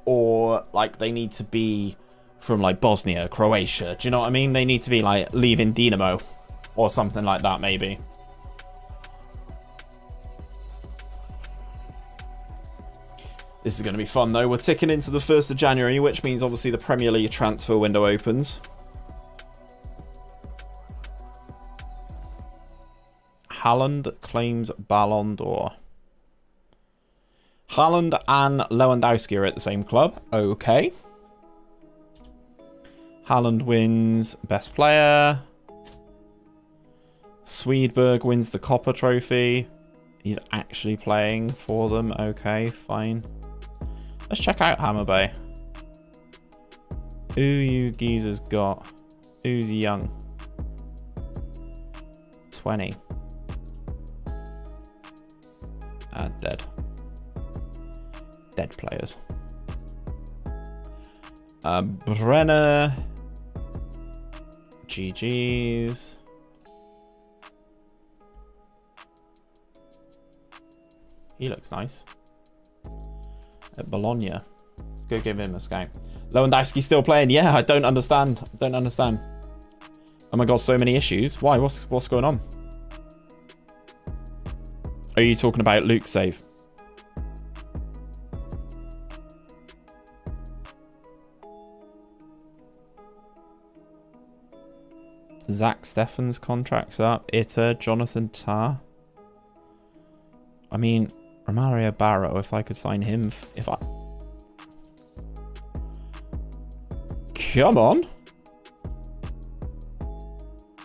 or like they need to be from like Bosnia, Croatia. Do you know what I mean? They need to be like leaving Dinamo or something like that maybe. This is going to be fun though. We're ticking into the 1st of January, which means obviously the Premier League transfer window opens. Haaland claims Ballon d'Or. Haaland and Lewandowski are at the same club. Okay. Haaland wins Best Player. Swedberg wins the Kopa Trophy. He's actually playing for them. Okay, fine. Let's check out Hammarby. Who you geezers got? Who's young? 20. Uh, dead. Dead players. Uh, Brenner. GG's. He looks nice at Bologna. Let's go give him a scout. Lewandowski still playing? Yeah, I don't understand. I don't understand. Oh my god, so many issues. Why? What's what's going on? Are you talking about Luke save? Zack Steffen's contract's up. Itter, Jonathan Tah. I mean, Romario Barrow, if I could sign him, if I... Come on!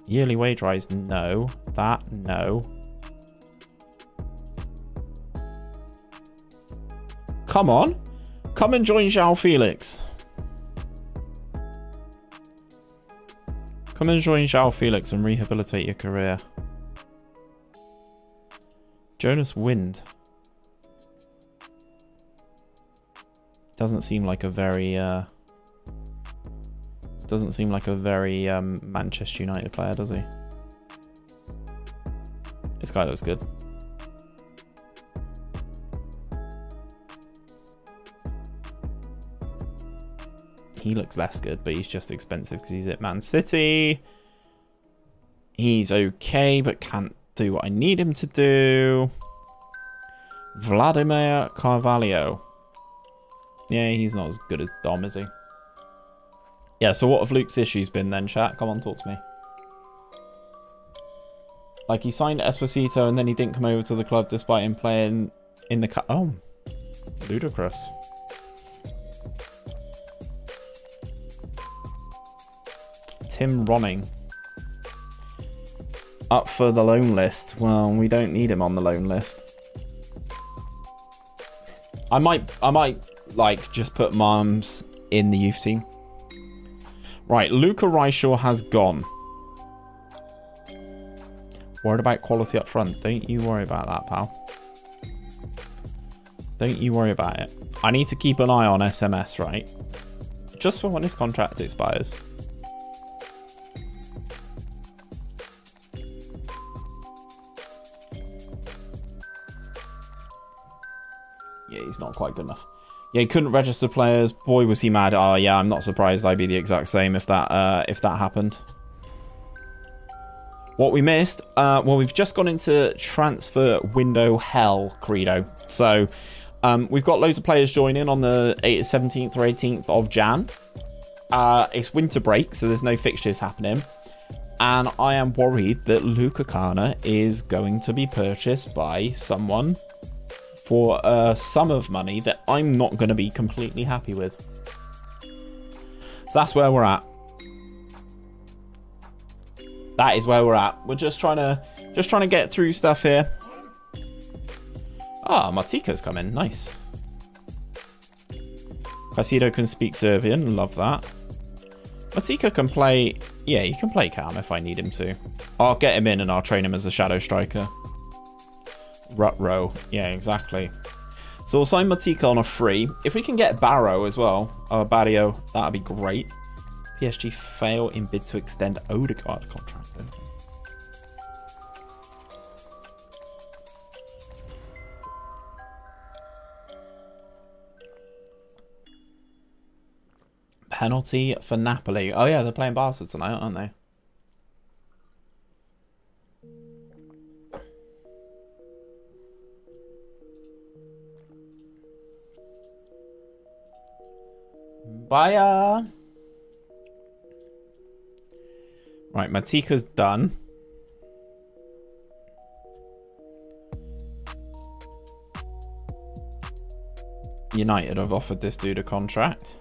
Yearly wage rise, no. That, no. Come on! Come and join João Felix. Come and join João Felix and rehabilitate your career. Jonas Wind. Doesn't seem like a very uh, doesn't seem like a very um, Manchester United player, does he? This guy looks good. He looks less good, but he's just expensive because he's at Man City. He's okay, but can't do what I need him to do. Vladimir Carvalho. Yeah, he's not as good as Dom, is he? Yeah, so what have Luke's issues been then, chat? Come on, talk to me. Like, he signed Esposito and then he didn't come over to the club despite him playing in the cut. Oh, ludicrous. Tim Ronning. Up for the loan list. Well, we don't need him on the loan list. I might, I might like just put moms in the youth team. Right, Luca Ryshaw has gone. Worried about quality up front. Don't you worry about that, pal. Don't you worry about it. I need to keep an eye on SMS, right? Just for when his contract expires. Yeah, he's not quite good enough. Yeah, he couldn't register players. Boy, was he mad. Oh, yeah, I'm not surprised I'd be the exact same if that uh, if that happened. What we missed, uh, well, we've just gone into transfer window hell, Credo. So um, we've got loads of players joining on the 17th or 18th of Jan. Uh, it's winter break, so there's no fixtures happening. And I am worried that Luca Kana is going to be purchased by someone for a sum of money that I'm not going to be completely happy with. So that's where we're at. That is where we're at. We're just trying to just trying to get through stuff here. Ah, Martika's coming. Nice. Caicedo can speak Serbian. Love that. Matika can play... Yeah, he can play Cam if I need him to. I'll get him in and I'll train him as a shadow striker. Rut row. Yeah, exactly. So we'll sign Matika on a free. If we can get Barrow as well, uh, Barrio, that'd be great. PSG fail in bid to extend Odegaard contract. Penalty for Napoli. Oh yeah, they're playing Barca tonight, aren't they? Bye. Right, Matika's done. United have offered this dude a contract.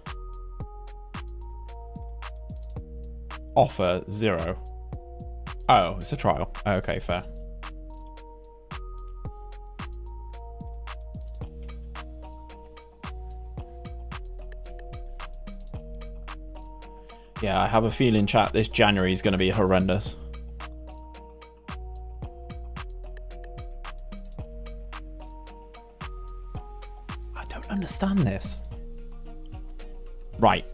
Offer zero. Oh, it's a trial. Okay, fair. Yeah, I have a feeling, chat, this January is going to be horrendous. I don't understand this. Right.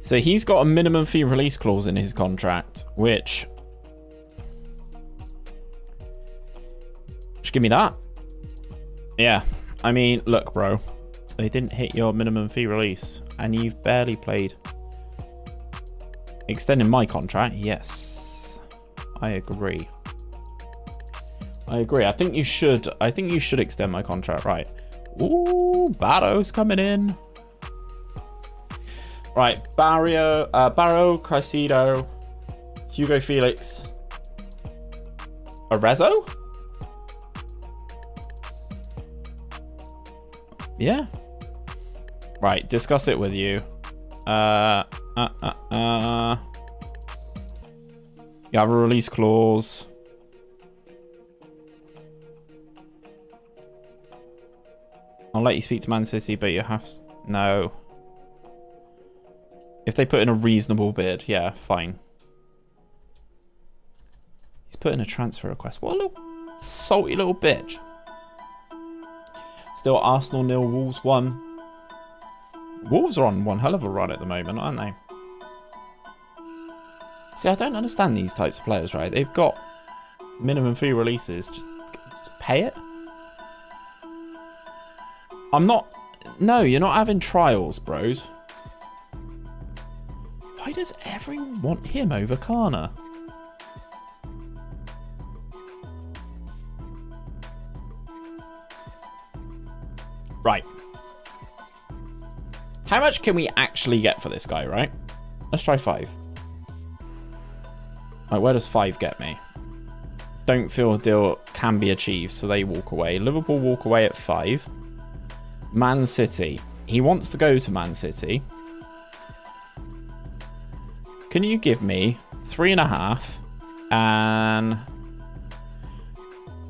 So he's got a minimum fee release clause in his contract, which... Just give me that. Yeah. I mean, look, bro. They didn't hit your minimum fee release and you've barely played. Extending my contract? Yes. I agree. I agree. I think you should. I think you should extend my contract. Right. Ooh, Barrow's coming in. Right, Barrio, uh, Barrow, Hugo Felix, Arezzo? Yeah, Right, discuss it with you. Uh, uh, uh, uh. You have a release clause. I'll let you speak to Man City, but you have... No. If they put in a reasonable bid, yeah, fine. He's put in a transfer request. What a little salty little bitch. Still Arsenal nil, Wolves 1. Wolves are on one hell of a run at the moment, aren't they? See, I don't understand these types of players, right? They've got minimum fee releases. Just, just pay it. I'm not... No, you're not having trials, bros. Why does everyone want him over Kana? Right. How much can we actually get for this guy, right? Let's try five. Right, where does five get me? Don't feel a deal can be achieved, so they walk away. Liverpool walk away at five. Man City. He wants to go to Man City. Can you give me three and a half and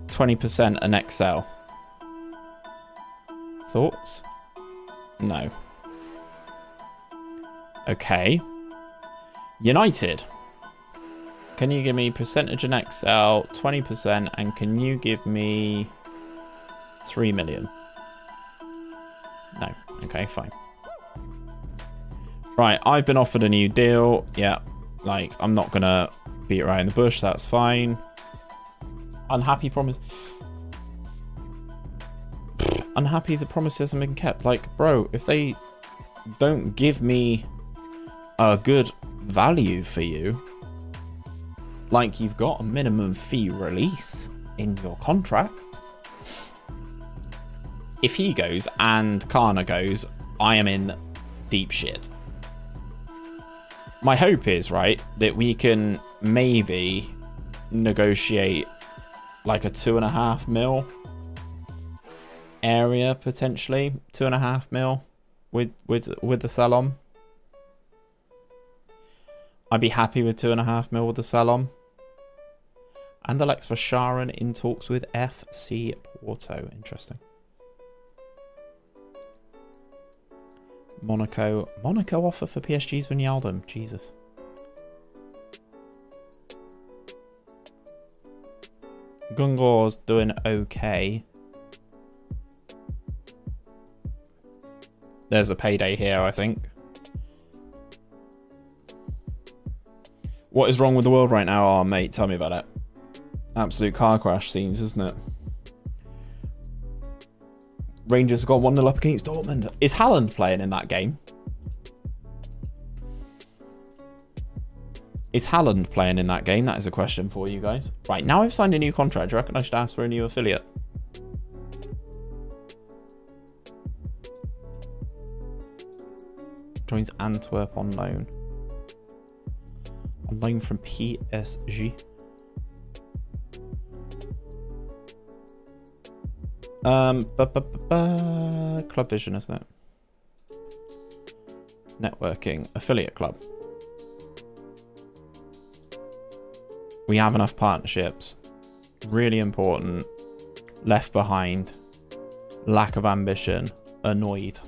20% an Excel? Thoughts? No. Okay. United. Can you give me percentage in Excel, 20%, and can you give me 3 million? No. Okay, fine. Right, I've been offered a new deal. Yeah, like, I'm not going to beat around the bush. That's fine. Unhappy promise. Unhappy the promise hasn't been kept. Like, bro, if they don't give me a good value for you, like you've got a minimum fee release in your contract. If he goes and Kana goes, I am in deep shit. My hope is, right, that we can maybe negotiate like a two and a half mil area potentially, two and a half mil with with with the sell-on. I'd be happy with two and a half mil with the sell-on. And Alex for Sharon in talks with FC Porto. Interesting. Monaco. Monaco offer for PSG's Wijnaldum. Jesus. Gungor's doing okay. There's a payday here, I think. What is wrong with the world right now? Oh, mate, tell me about it. Absolute car crash scenes, isn't it? Rangers have got 1 0 up against Dortmund. Is Haaland playing in that game? Is Haaland playing in that game? That is a question for you guys. Right, now I've signed a new contract. Do you reckon I should ask for a new affiliate? Joins Antwerp on loan. On loan from PSG. Um, bu -bu -bu Club Vision, isn't it? Networking. Affiliate club. We have enough partnerships. Really important. Left behind. Lack of ambition. Annoyed.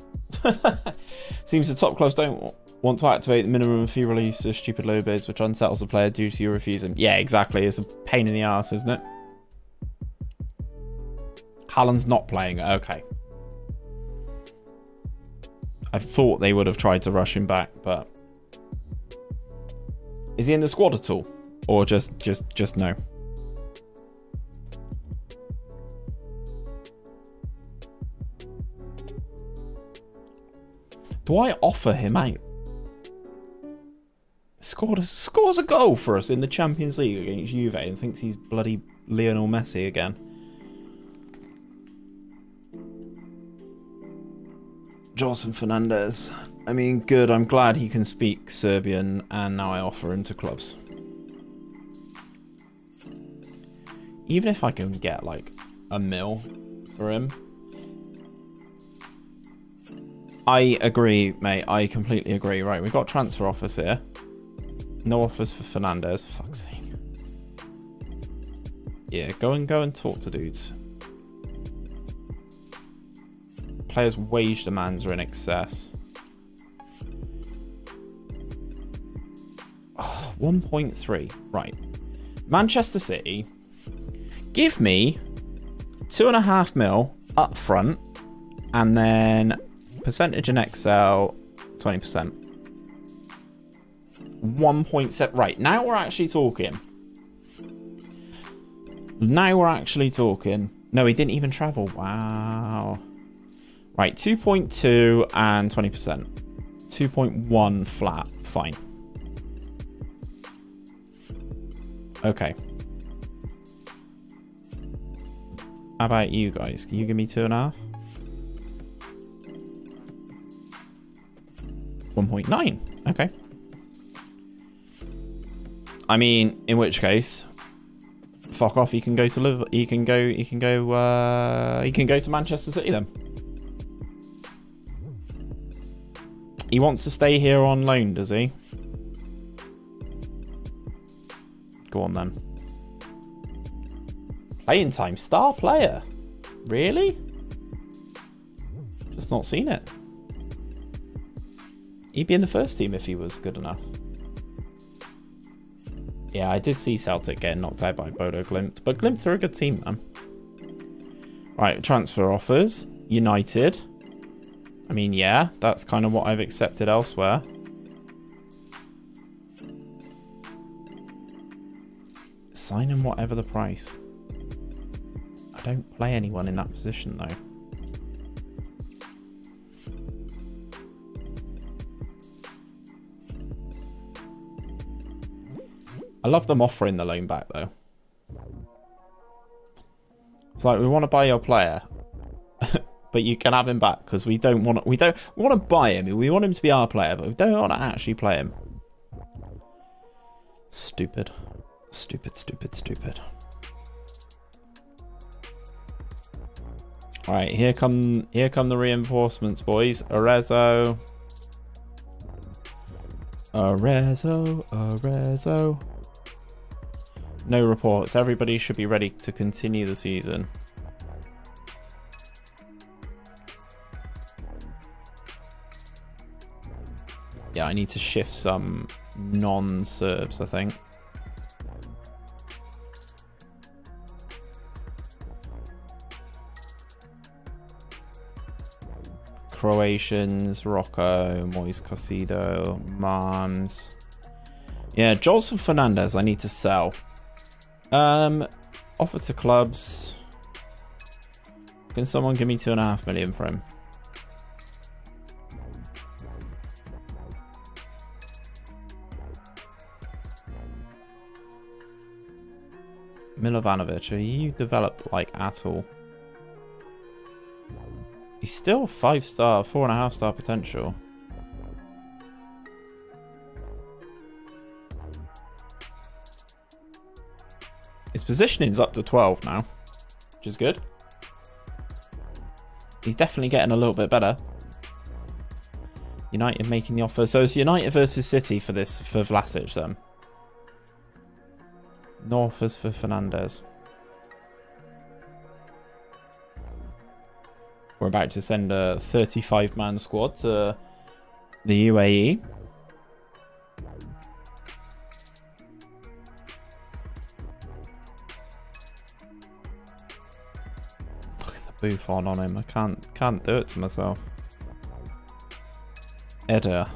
Seems the top clubs don't want to activate the minimum fee release of stupid low bids, which unsettles the player due to you refusing. Yeah, exactly. It's a pain in the ass, isn't it? Haaland's not playing. Okay. I thought they would have tried to rush him back, but... Is he in the squad at all? Or just, just, just no? Do I offer him out? Scored a, scores a goal for us in the Champions League against Juve and thinks he's bloody Lionel Messi again. Jolson Fernandez. I mean, good. I'm glad he can speak Serbian, and now I offer him to clubs. Even if I can get, like, a mil for him. I agree, mate. I completely agree. Right, we've got transfer offers here. No offers for Fernandez. Fuck's sake. Yeah, go and go and talk to dudes. Players' wage demands are in excess. Ah, oh, 1.3. Right. Manchester City. Give me two and a half mil up front and then percentage in Excel 20%. 1.7. Right, now we're actually talking. Now we're actually talking. No, he didn't even travel. Wow. Right, 2.2 and 20%. 2.1 flat. Fine. Okay. How about you guys? Can you give me two and a half? 1.9. Okay. I mean, in which case, fuck off. You can go to live. You can go. You can go. Uh, you can go to Manchester City then. He wants to stay here on loan, does he? Go on then. Playing time, star player. Really? Just not seen it. He'd be in the first team if he was good enough. Yeah, I did see Celtic getting knocked out by Bodo Glimt, but Glimt are a good team, man. Right, transfer offers. United. I mean, yeah, that's kind of what I've accepted elsewhere. Sign him whatever the price. I don't play anyone in that position, though. I love them offering the loan back, though. It's like, we want to buy your player but you can have him back because we don't want to, we don't we want to buy him. We want him to be our player, but we don't want to actually play him. Stupid. Stupid, stupid, stupid. Alright, here come here come the reinforcements, boys. Arezzo. Arezzo, Arezzo. No reports. Everybody should be ready to continue the season. Yeah, I need to shift some non-Serbs, I think. Croatians, Rocco, Moise Caicedo, Moms. Yeah, Jolson Fernandez I need to sell. Um, offer to clubs. Can someone give me two and a half million for him? Milovanovic, are you developed like at all? He's still five star, four and a half star potential. His positioning's up to 12 now, which is good. He's definitely getting a little bit better. United making the offer. So it's United versus City for this, for Vlasic then. North is for Fernandez. We're about to send a 35-man squad to the UAE. Buffon on him. I can't can't do it to myself. Eder.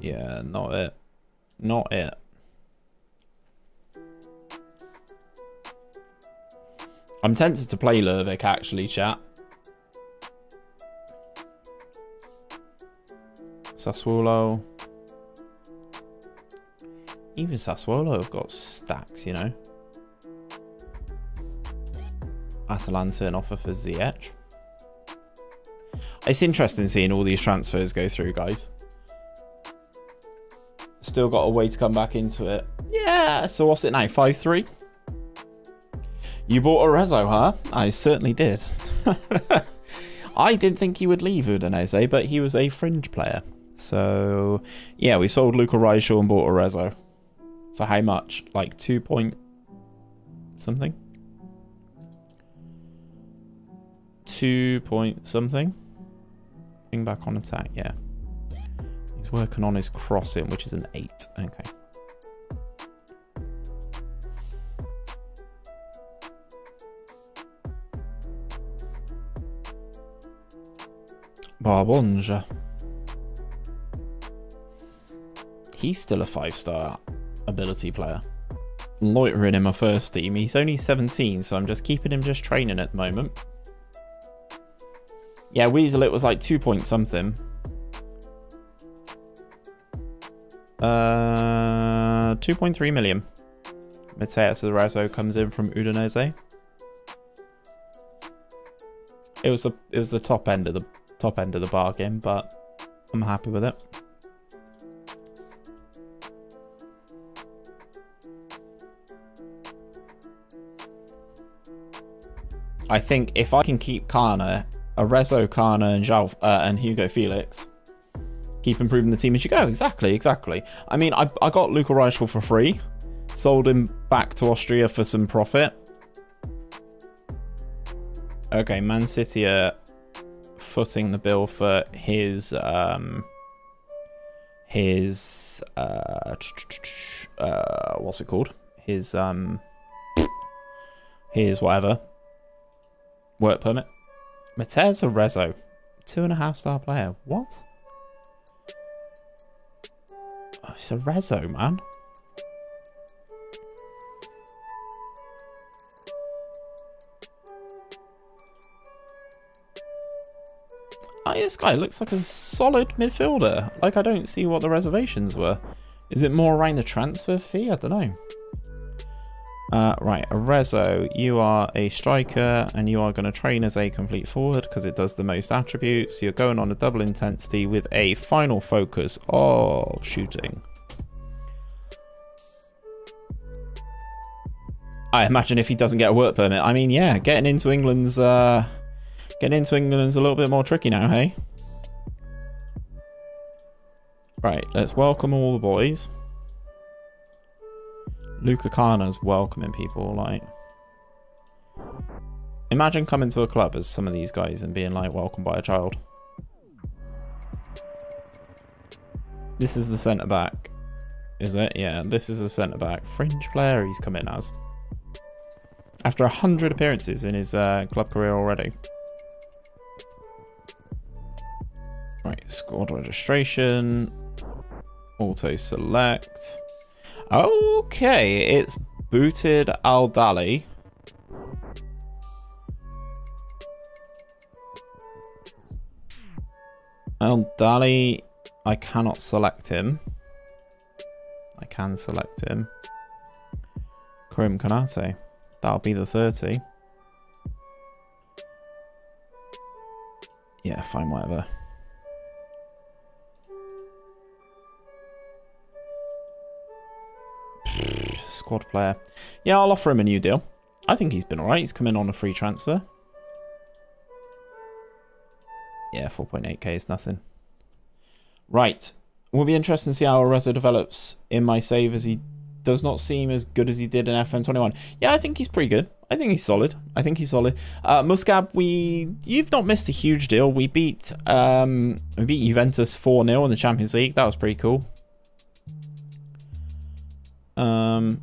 Yeah, not it. Not it. I'm tempted to play Lervik actually, chat. Sassuolo. Even Sassuolo have got stacks, you know. Atalanta an offer for Ziyech. It's interesting seeing all these transfers go through, guys. Still got a way to come back into it. Yeah, so what's it now? 5-3? You bought a Rezo, huh? I certainly did. I didn't think he would leave Udinese, but he was a fringe player. So, yeah, we sold Luca Reichel and bought a Rezo. For how much? Like 2 point something? 2 point something? Bring back on attack, yeah. He's working on his crossing, which is an 8. Okay. Barbonja. He's still a five-star ability player. Loitering in my first team. He's only 17, so I'm just keeping him just training at the moment. Yeah, Weasel, it was like two point something. Uh, 2.3 million. Mateus Arazo comes in from Udinese. It was the it was the top end of the top end of the bargain, but I'm happy with it. I think if I can keep Kana, Arezzo, Kana, and uh, and Hugo Felix, keep improving the team as you go. Exactly, exactly. I mean, I, I got Luca Reichel for free, sold him back to Austria for some profit. Okay, Man City are footing the bill for his um his uh, uh what's it called? His um his whatever Work permit. Matez Rezo. Two and a half star player. What? Oh, it's a Rezo, man. Oh, this guy looks like a solid midfielder. Like, I don't see what the reservations were. Is it more around the transfer fee? I don't know. Uh, right, Arezzo, you are a striker and you are going to train as a complete forward because it does the most attributes. You're going on a double intensity with a final focus of shooting. I imagine if he doesn't get a work permit. I mean, yeah, getting into England's uh, getting into England's a little bit more tricky now, hey? Right, let's welcome all the boys. Luca Kana's welcoming people, like... Imagine coming to a club as some of these guys and being like, welcome by a child. This is the centre-back. Is it? Yeah, this is the centre-back. Fringe player he's come in as. After 100 appearances in his uh, club career already. Right, squad registration. Auto select. Okay, it's booted Al Dali. Al Dali, I cannot select him. I can select him. Karim Konate. That'll be the 30. Yeah, fine, whatever. Squad player. Yeah, I'll offer him a new deal. I think he's been alright. He's come in on a free transfer. Yeah, 4.8k is nothing. Right. We'll be interested to see how Rezo develops in my save as he does not seem as good as he did in FM21. Yeah, I think he's pretty good. I think he's solid. I think he's solid. Uh, Muscab, we you've not missed a huge deal. We beat um, we beat Juventus 4-0 in the Champions League. That was pretty cool. Um,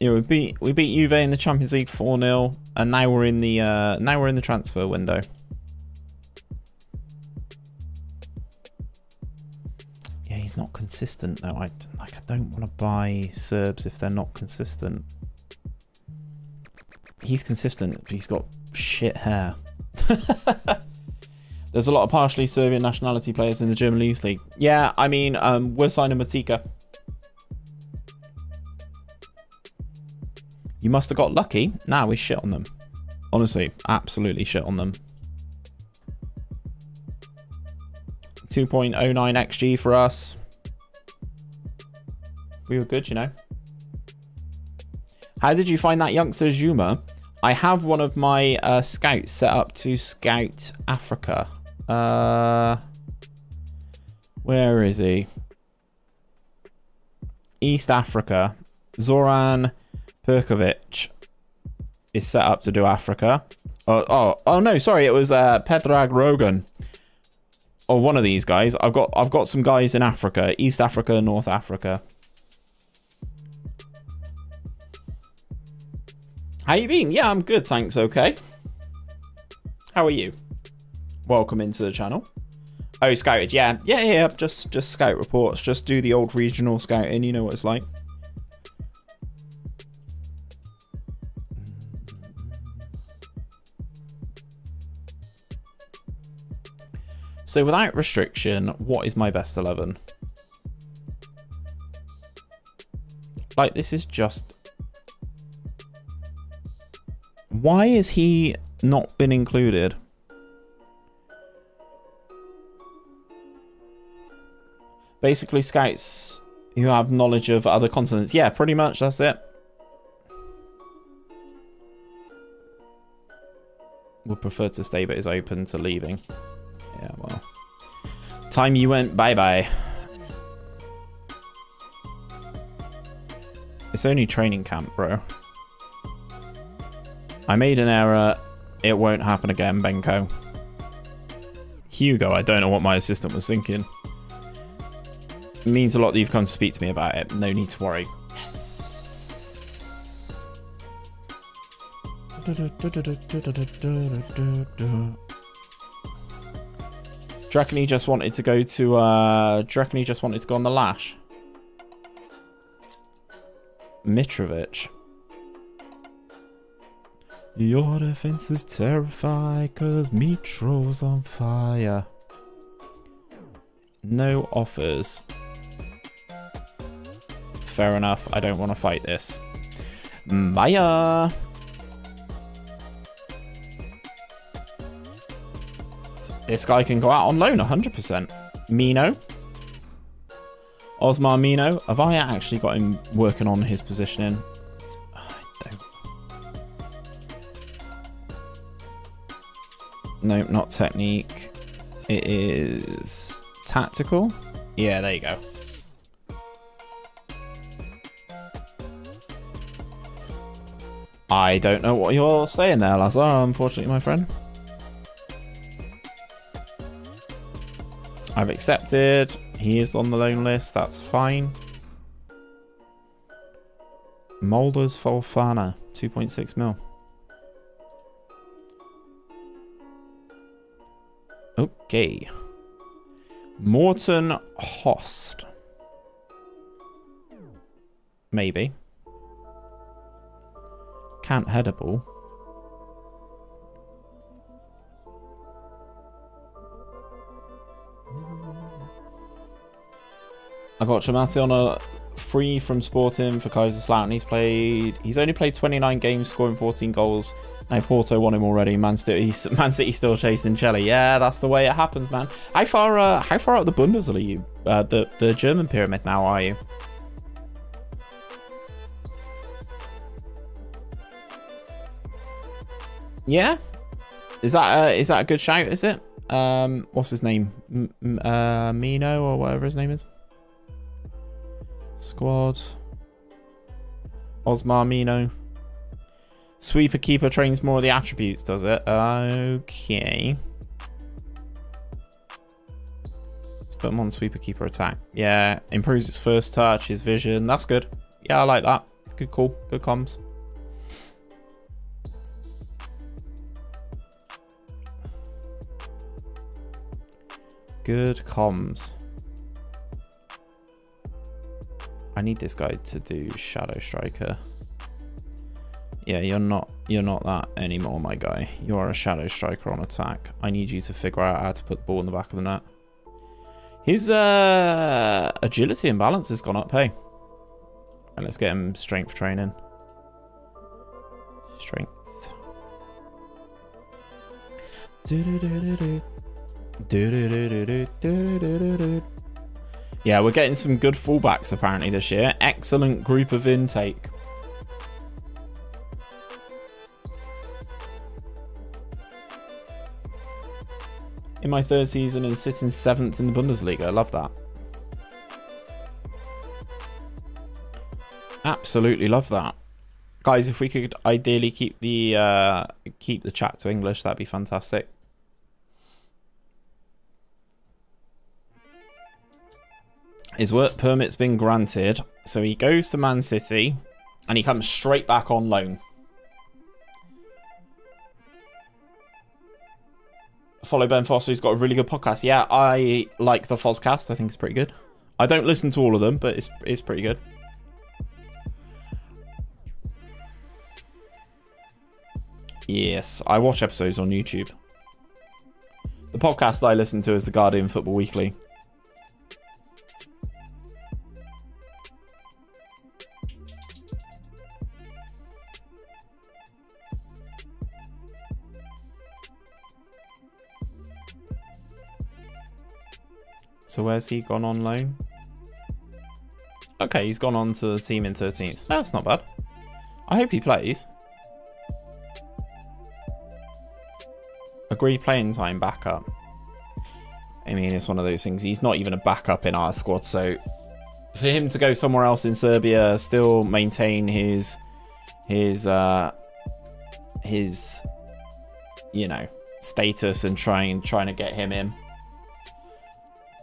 yeah, we beat we beat Juve in the Champions League 4-0 and now we're in the uh, now we're in the transfer window. Yeah, he's not consistent though. I like I don't want to buy Serbs if they're not consistent. He's consistent, but he's got shit hair. There's a lot of partially Serbian nationality players in the German Youth League. Yeah, I mean, um, we're signing Matika. You must have got lucky. Now we shit on them. Honestly, absolutely shit on them. 2.09 XG for us. We were good, you know. How did you find that youngster Zuma? I have one of my uh, scouts set up to scout Africa. Uh, where is he? East Africa. Zoran Perkovic is set up to do Africa. Oh, oh, oh no, sorry, it was uh, Pedrag Rogan. Or one of these guys. I've got I've got some guys in Africa, East Africa, North Africa. How you been? Yeah, I'm good, thanks. Okay. How are you? Welcome into the channel. Oh, scouted. Yeah, yeah, yeah. Just, just scout reports. Just do the old regional scouting. You know what it's like. So without restriction, what is my best 11? Like, this is just... Why is he not been included? Basically, scouts who have knowledge of other continents. Yeah, pretty much, that's it. Would prefer to stay, but is open to leaving. Time you went bye-bye. It's only training camp, bro. I made an error. It won't happen again, Benko. Hugo, I don't know what my assistant was thinking. It means a lot that you've come to speak to me about it. No need to worry. Yes. Do reckon he just wanted to go to, uh, do reckon he just wanted to go on the lash? Mitrovic. Your defense is terrified because Mitro's on fire. No offers. Fair enough, I don't want to fight this. Maya! This guy can go out on loan 100%. Mino. Osmar Mino. Have I actually got him working on his positioning? I don't. Nope, not technique. It is tactical. Yeah, there you go. I don't know what you're saying there, Lazar, unfortunately, my friend. I've accepted. He is on the loan list. That's fine. Molders Fofana, 2.6 mil. Okay. Morton Host. Maybe. Can't head a ball. I got Chamati on a free from Sporting for Kaiserslautern. He's played. He's only played 29 games, scoring 14 goals. Now Porto won him already. Man City, Man City still chasing Chelsea. Yeah, that's the way it happens, man. How far? Uh, how far out the Bundesliga? Are you? Uh, the the German pyramid now? Are you? Yeah. Is that uh, is that a good shout? Is it? Um, what's his name? M uh, Mino or whatever his name is. Squad. Osmar Mino. Sweeper keeper trains more of the attributes, does it? Okay. Let's put him on sweeper keeper attack. Yeah, improves its first touch, his vision. That's good. Yeah, I like that. Good call. Good comms. Good comms. I need this guy to do Shadow Striker. Yeah, you're not you're not that anymore, my guy. You are a Shadow Striker on attack. I need you to figure out how to put the ball in the back of the net. His uh, agility and balance has gone up, hey. And let's get him strength training. Strength. Do -do -do yeah, we're getting some good fullbacks apparently this year. Excellent group of intake. In my third season and sitting seventh in the Bundesliga. I love that. Absolutely love that. Guys, if we could ideally keep the uh, keep the chat to English, that'd be fantastic. His work permit's been granted, so he goes to Man City and he comes straight back on loan. Follow Ben Foster, he's got a really good podcast. Yeah, I like the Fozcast. I think it's pretty good. I don't listen to all of them, but it's it's pretty good. Yes, I watch episodes on YouTube. The podcast I listen to is The Guardian Football Weekly. So where's he gone on loan? Okay, he's gone on to the team in 13th. That's not bad. I hope he plays. Agree playing time backup. I mean, it's one of those things. He's not even a backup in our squad, so for him to go somewhere else in Serbia, still maintain his his uh his you know status and trying trying to get him in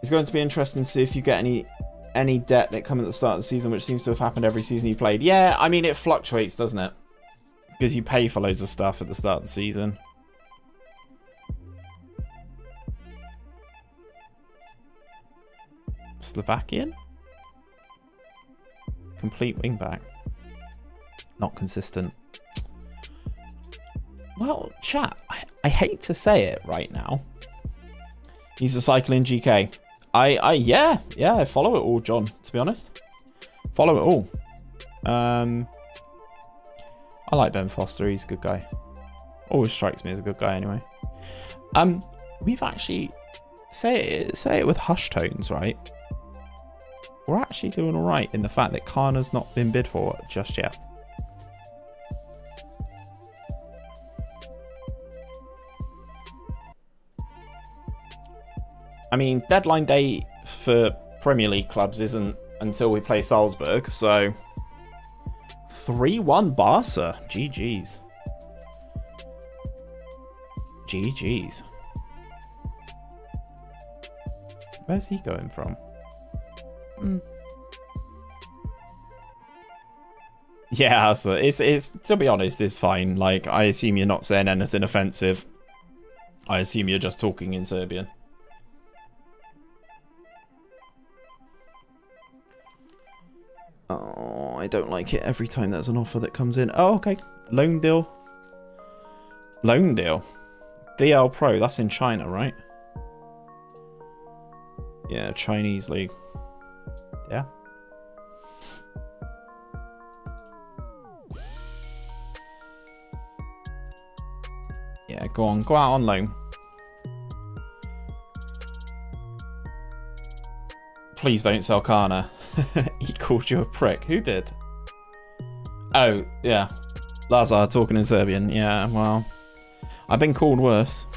it's going to be interesting to see if you get any any debt that come at the start of the season, which seems to have happened every season you played. Yeah, I mean, it fluctuates, doesn't it? Because you pay for loads of stuff at the start of the season. Slovakian? Complete wingback. Not consistent. Well, chat, I, I hate to say it right now. He's a cycling GK. I, I, yeah, yeah, I follow it all, John, to be honest. Follow it all. Um, I like Ben Foster. He's a good guy. Always strikes me as a good guy anyway. Um, we've actually, say it, say it with hush tones, right? We're actually doing all right in the fact that Kana's not been bid for just yet. I mean, deadline day for Premier League clubs isn't until we play Salzburg, so 3-1 Barca. GG's. GG's. Where's he going from? Mm. Yeah, so it's it's to be honest, it's fine. Like I assume you're not saying anything offensive. I assume you're just talking in Serbian. Oh, I don't like it every time there's an offer that comes in. Oh, okay. Loan deal. Loan deal. Dalian Pro, that's in China, right? Yeah, Chinese league. Yeah. Yeah, go on. Go out on loan. Please don't sell Kana. he called you a prick. Who did? Oh, yeah. Lazar talking in Serbian. Yeah, well. I've been called worse.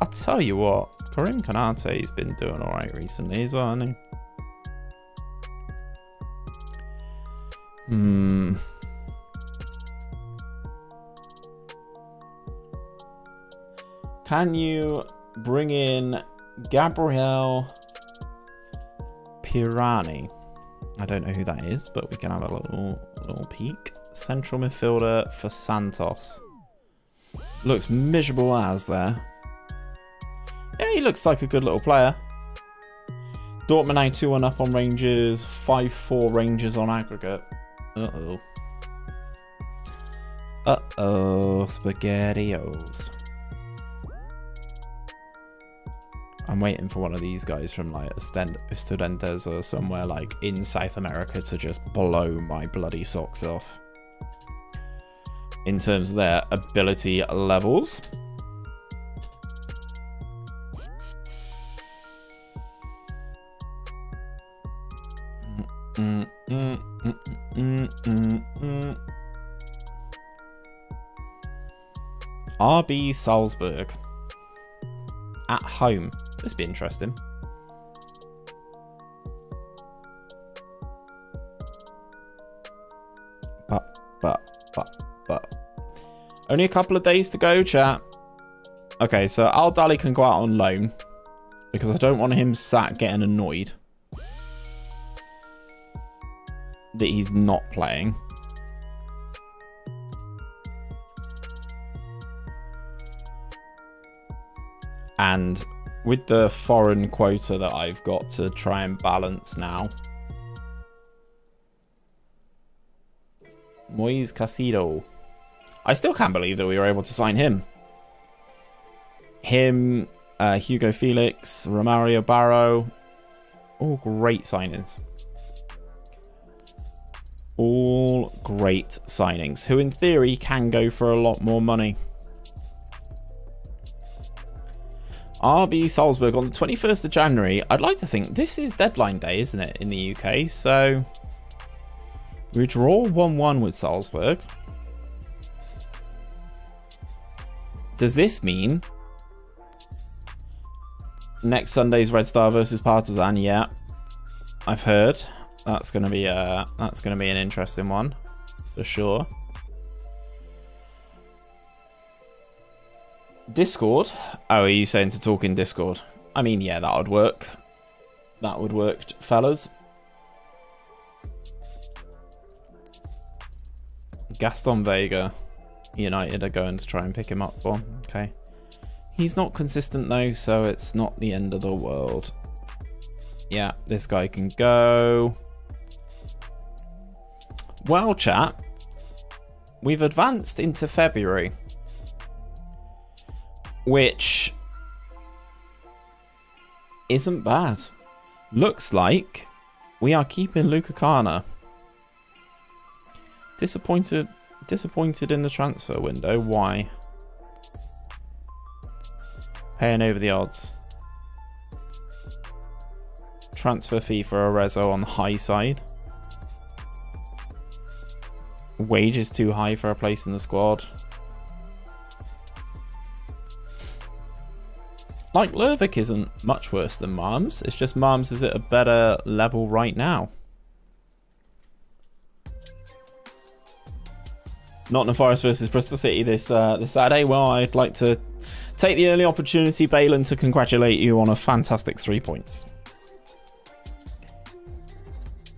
I'll tell you what. Karim Konate's been doing alright recently as well, hasn't he? Hmm. Can you bring in Gabriel Pirani? I don't know who that is, but we can have a little little peek. Central midfielder for Santos. Looks miserable as there. Yeah, he looks like a good little player. Dortmund now 2-1 up on Rangers, 5-4 Rangers on aggregate. Uh-oh. Uh-oh, SpaghettiOs. I'm waiting for one of these guys from like Estudiantes or somewhere like in South America to just blow my bloody socks off. In terms of their ability levels. RB Salzburg. At home. This be interesting. But, but, but, but. Only a couple of days to go, chat. Okay, so Al Dali can go out on loan. Because I don't want him sat getting annoyed. That he's not playing. And with the foreign quota that I've got to try and balance now. Moise Caicedo. I still can't believe that we were able to sign him. Him, uh, Hugo Felix, Romario Barro. All great signings. All great signings, who in theory can go for a lot more money. RB Salzburg on the 21st of January. I'd like to think this is deadline day, isn't it, in the UK? So we draw 1-1 with Salzburg. Does this mean next Sunday's Red Star versus Partizan? Yeah, I've heard. That's gonna be a that's gonna be an interesting one for sure. Discord? Oh, are you saying to talk in Discord? I mean, yeah, that would work. That would work, fellas. Gaston Vega. United are going to try and pick him up for. Okay. He's not consistent though, so it's not the end of the world. Yeah, this guy can go. Well, chat, we've advanced into February which isn't bad. Looks like we are keeping Luca Kana. Disappointed disappointed in the transfer window. Why? Paying over the odds. Transfer fee for Arezzo on the high side. Wages too high for a place in the squad. Like, Lervik isn't much worse than Marms. It's just Marms is at a better level right now. Not in Nottingham Forest versus Bristol City this uh, this Saturday. Well, I'd like to take the early opportunity, Balin, to congratulate you on a fantastic three points.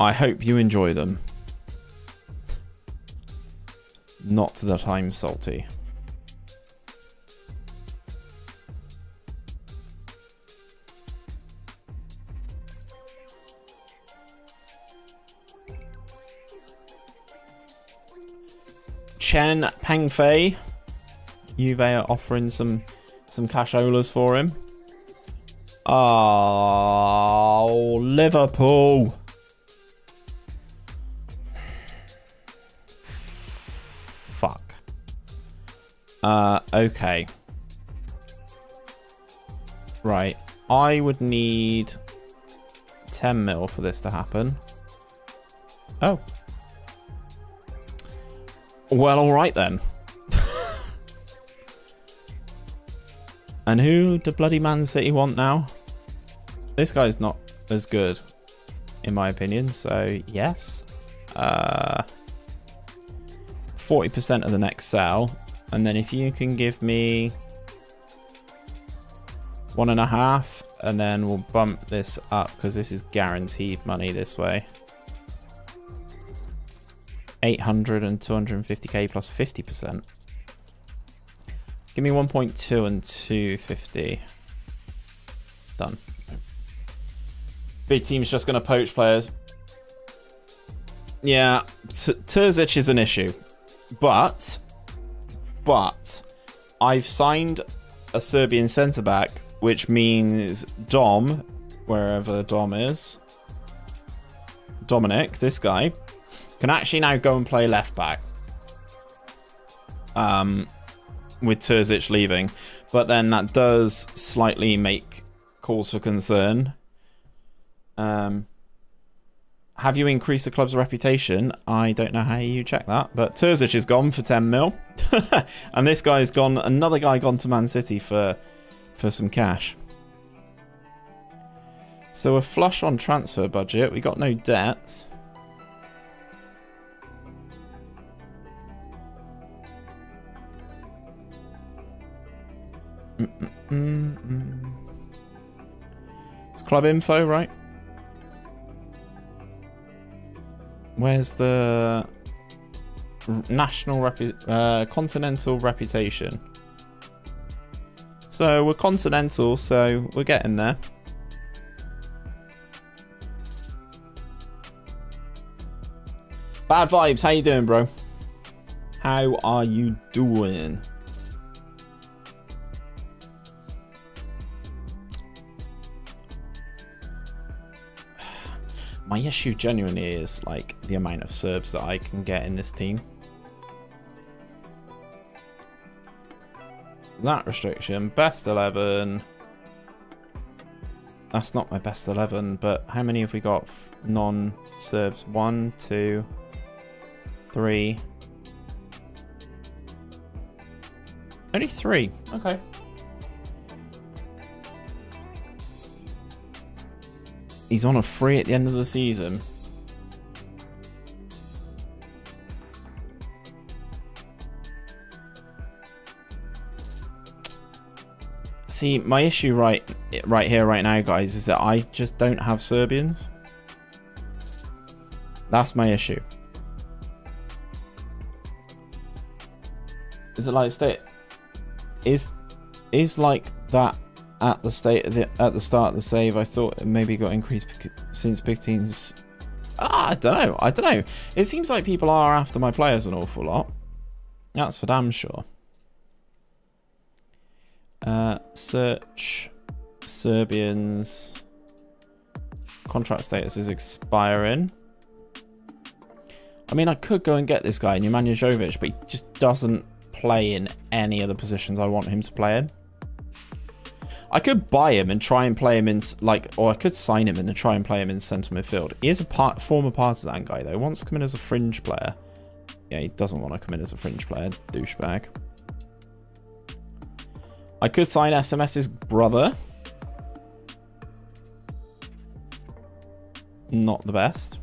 I hope you enjoy them. Not that I'm salty. Chen Pengfei. Juve are offering some some casholas for him. Oh, Liverpool. Fuck. Uh, okay. Right. I would need 10 mil for this to happen. Oh. Well, alright then. and who do bloody Man City want now? This guy's not as good, in my opinion, so yes. Uh, 40% of the next sell. And then if you can give me one and a half, and then we'll bump this up because this is guaranteed money this way. 800 and 250k plus 50%. Give me 1.2 and 250. Done. Big team's just going to poach players. Yeah, Terzic is an issue. But, but, I've signed a Serbian centre-back, which means Dom, wherever Dom is, Dominic, this guy, can actually now go and play left back. Um, with Terzic leaving. But then that does slightly make calls for concern. Um, have you increased the club's reputation? I don't know how you check that, but Terzic is gone for 10 mil. and this guy's gone, another guy gone to Man City for, for some cash. So we're flush on transfer budget. We got no debts. It's club info, right? Where's the national repu uh, continental reputation? So we're continental, so we're getting there. Bad vibes, how you doing, bro? How are you doing? My issue genuinely is like the amount of Serbs that I can get in this team. That restriction, best 11. That's not my best 11, but how many have we got non-Serbs? One, two, three. Only three. Okay. He's on a free at the end of the season. See, my issue right right here, right now, guys, is that I just don't have Serbians. That's my issue. Is it like state? Is is like that at the state the, at the start of the save. I thought it maybe got increased since big teams. Ah, I don't know. I don't know. It seems like people are after my players an awful lot. That's for damn sure. Uh, search Serbians. Contract status is expiring. I mean, I could go and get this guy, Nemanja Jovic, but he just doesn't play in any of the positions I want him to play in. I could buy him and try and play him in, like, or I could sign him and try and play him in centre midfield. He is a part, former Partizan guy, though. He wants to come in as a fringe player. Yeah, he doesn't want to come in as a fringe player, douchebag. I could sign SMS's brother. Not the best.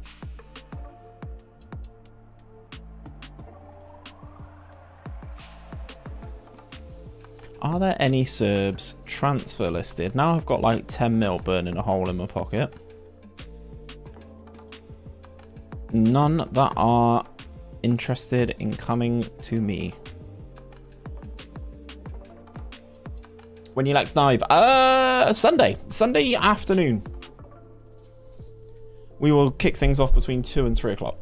Are there any Serbs transfer listed? Now I've got like 10 mil burning a hole in my pocket. None that are interested in coming to me. When you next live? Uh, Sunday. Sunday afternoon. We will kick things off between 2 and 3 o'clock.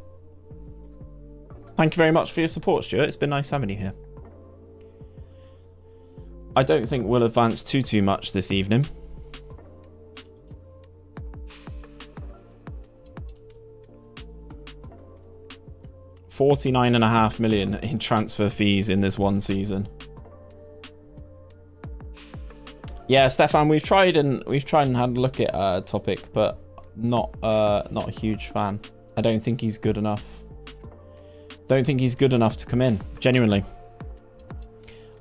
Thank you very much for your support, Stuart. It's been nice having you here. I don't think we'll advance too, too much this evening. Forty-nine and a half million in transfer fees in this one season. Yeah, Stefan, we've tried and we've tried and had a look at a uh, topic, but not uh not a huge fan. I don't think he's good enough. Don't think he's good enough to come in. Genuinely.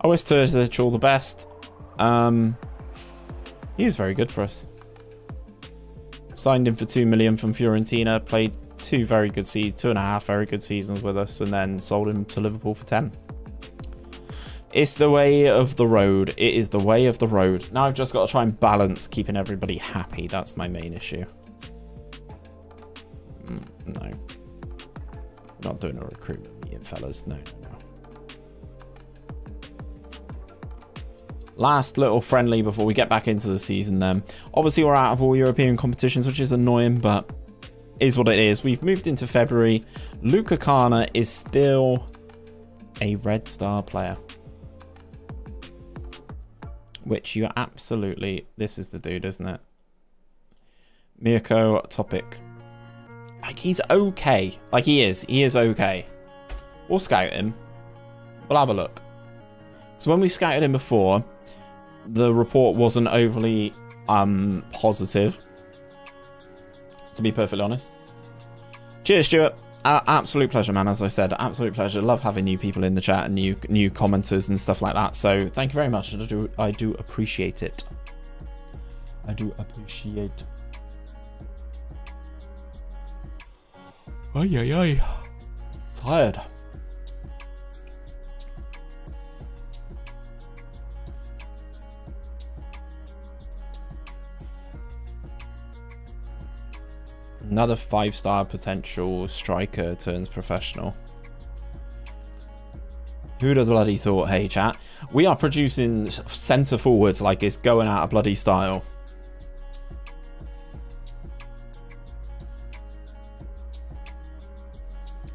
I wish Terzic all the best. Um, he is very good for us. Signed him for two million from Fiorentina. Played two very good seasons, two and a half very good seasons with us, and then sold him to Liverpool for ten. It's the way of the road. It is the way of the road. Now I've just got to try and balance keeping everybody happy. That's my main issue. Mm, no. Not doing a recruitment fellas. No, no, Last little friendly before we get back into the season then. Obviously we're out of all European competitions, which is annoying, but is what it is. We've moved into February. Luca Kana is still a Red Star player which you absolutely... This is the dude, isn't it? Mirko Topic. Like, he's okay. Like, he is. He is okay. We'll scout him. We'll have a look. So when we scouted him before, the report wasn't overly um positive. To be perfectly honest. Cheers, Stuart. Uh, absolute pleasure, man. As I said, absolute pleasure. Love having new people in the chat and new new commenters and stuff like that. So thank you very much. I do I do appreciate it. I do appreciate. Ay ay ay. Tired. Another five-star potential striker turns professional. Who'd have bloody thought, hey chat? We are producing centre forwards like it's going out of bloody style.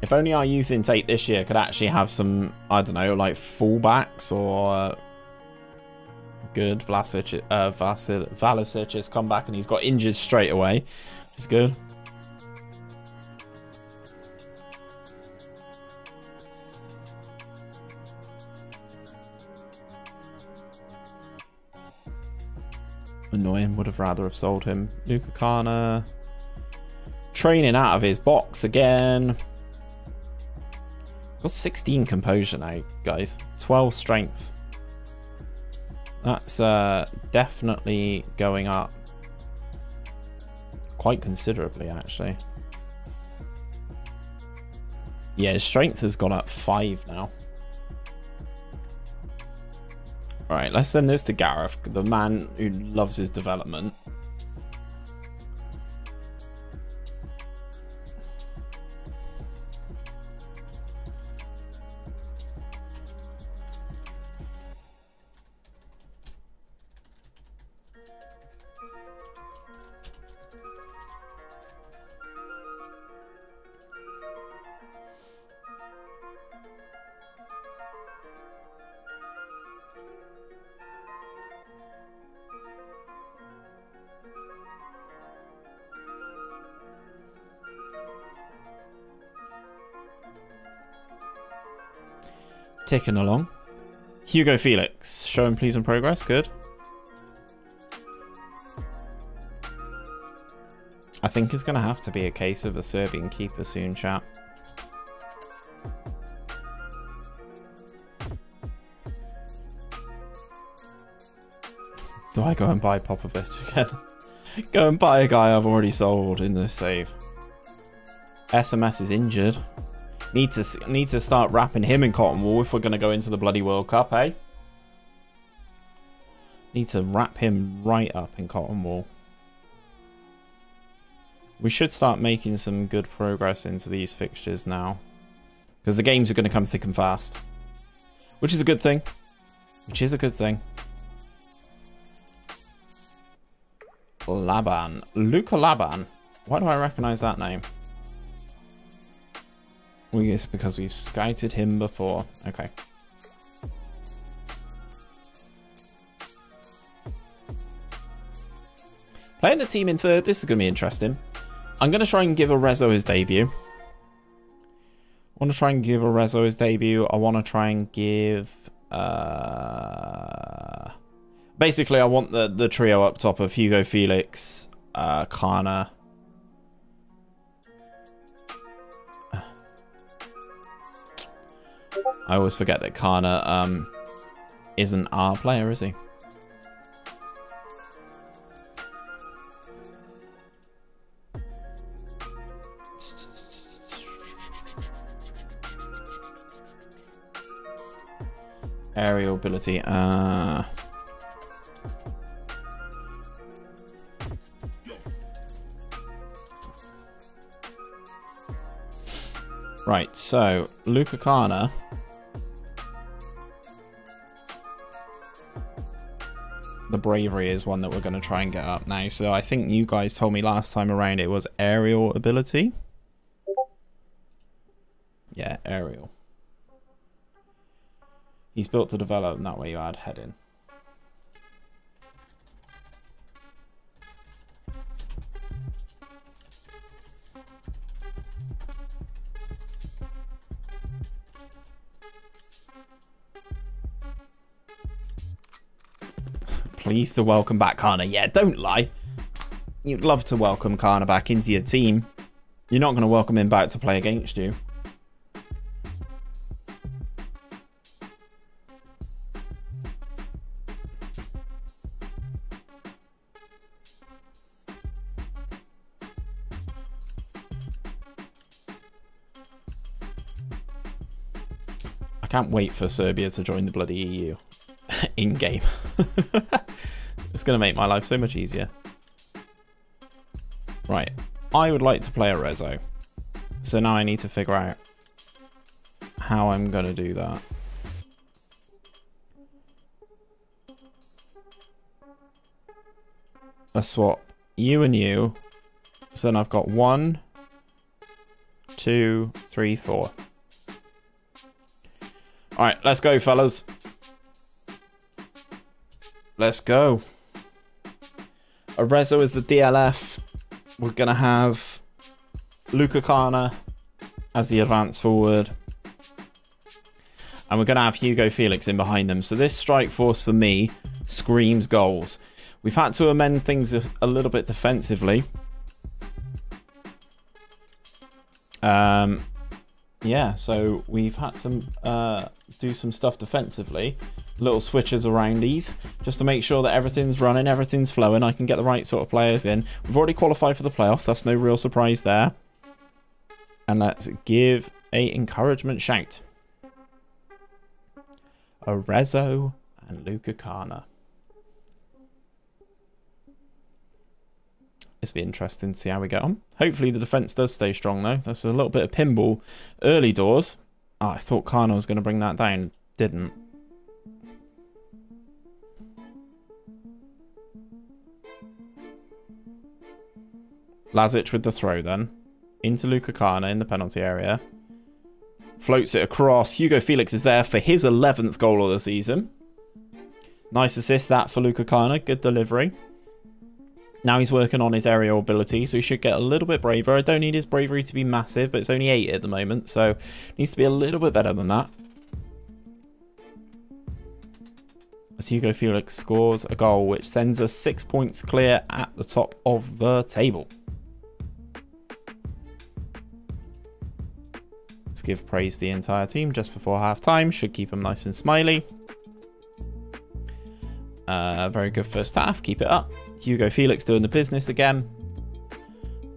If only our youth intake this year could actually have some, I don't know, like fullbacks or uh, good. Vlasic, uh, Vlasic, Vlasic has come back and he's got injured straight away, which is good. Annoying. Would have rather have sold him. Luca Kana. Training out of his box again. Got 16 composure now, guys. 12 strength. That's uh, definitely going up. Quite considerably, actually. Yeah, his strength has gone up 5 now. Right, let's send this to Gareth, the man who loves his development. Ticking along. Hugo Felix, Show showing please in progress, good. I think it's going to have to be a case of a Serbian keeper soon, chat. Do I go and buy Popovic again? go and buy a guy I've already sold in the save. SMS is injured. Need to need to start wrapping him in cotton wool if we're going to go into the bloody World Cup, eh? Need to wrap him right up in cotton wool. We should start making some good progress into these fixtures now. Because the games are going to come thick and fast. Which is a good thing. Which is a good thing. Laban. Luca Laban. Why do I recognize that name? We, it's because we've scouted him before. Okay. Playing the team in third, this is going to be interesting. I'm going to try and give Arezzo his debut. I want to try and give Arezzo his debut. I want to try and give... Uh, basically, I want the, the trio up top of Hugo Felix, uh, Kana. I always forget that Kana um, isn't our player, is he? Aerial ability. Uh... Right, so Luca Kana. The bravery is one that we're going to try and get up now. So I think you guys told me last time around it was aerial ability. Yeah, aerial. He's built to develop, and that way you add head in. Pleased to welcome back Kana. Yeah, don't lie. You'd love to welcome Kana back into your team. You're not going to welcome him back to play against you. I can't wait for Serbia to join the bloody EU in game. it's going to make my life so much easier. Right. I would like to play a Rezo. So now I need to figure out how I'm going to do that. A swap you and you. So then I've got one, two, three, four. All right, let's go, fellas. Let's go. Arezzo is the DLF. We're going to have Luca Kana as the advance forward. And we're going to have Hugo Felix in behind them. So this strike force for me screams goals. We've had to amend things a, little bit defensively. Um, yeah, so we've had to uh, do some stuff defensively. Little switches around these, just to make sure that everything's running, everything's flowing. I can get the right sort of players in. We've already qualified for the playoff. That's no real surprise there. And let's give a encouragement shout. Arezzo and Luca Kana. Will be interesting to see how we get on. Hopefully the defence does stay strong though. That's a little bit of pinball early doors. Oh, I thought Kana was going to bring that down. Didn't. Lazic with the throw then. Into Luca Kana in the penalty area. Floats it across. Hugo Felix is there for his 11th goal of the season. Nice assist that for Luca Kana. Good delivery. Now he's working on his aerial ability, so he should get a little bit braver. I don't need his bravery to be massive, but it's only 8 at the moment, so needs to be a little bit better than that. As Hugo Felix scores a goal, which sends us 6 points clear at the top of the table. Give praise the entire team just before half time. Should keep them nice and smiley. Uh, very good first half. Keep it up. Hugo Felix doing the business again.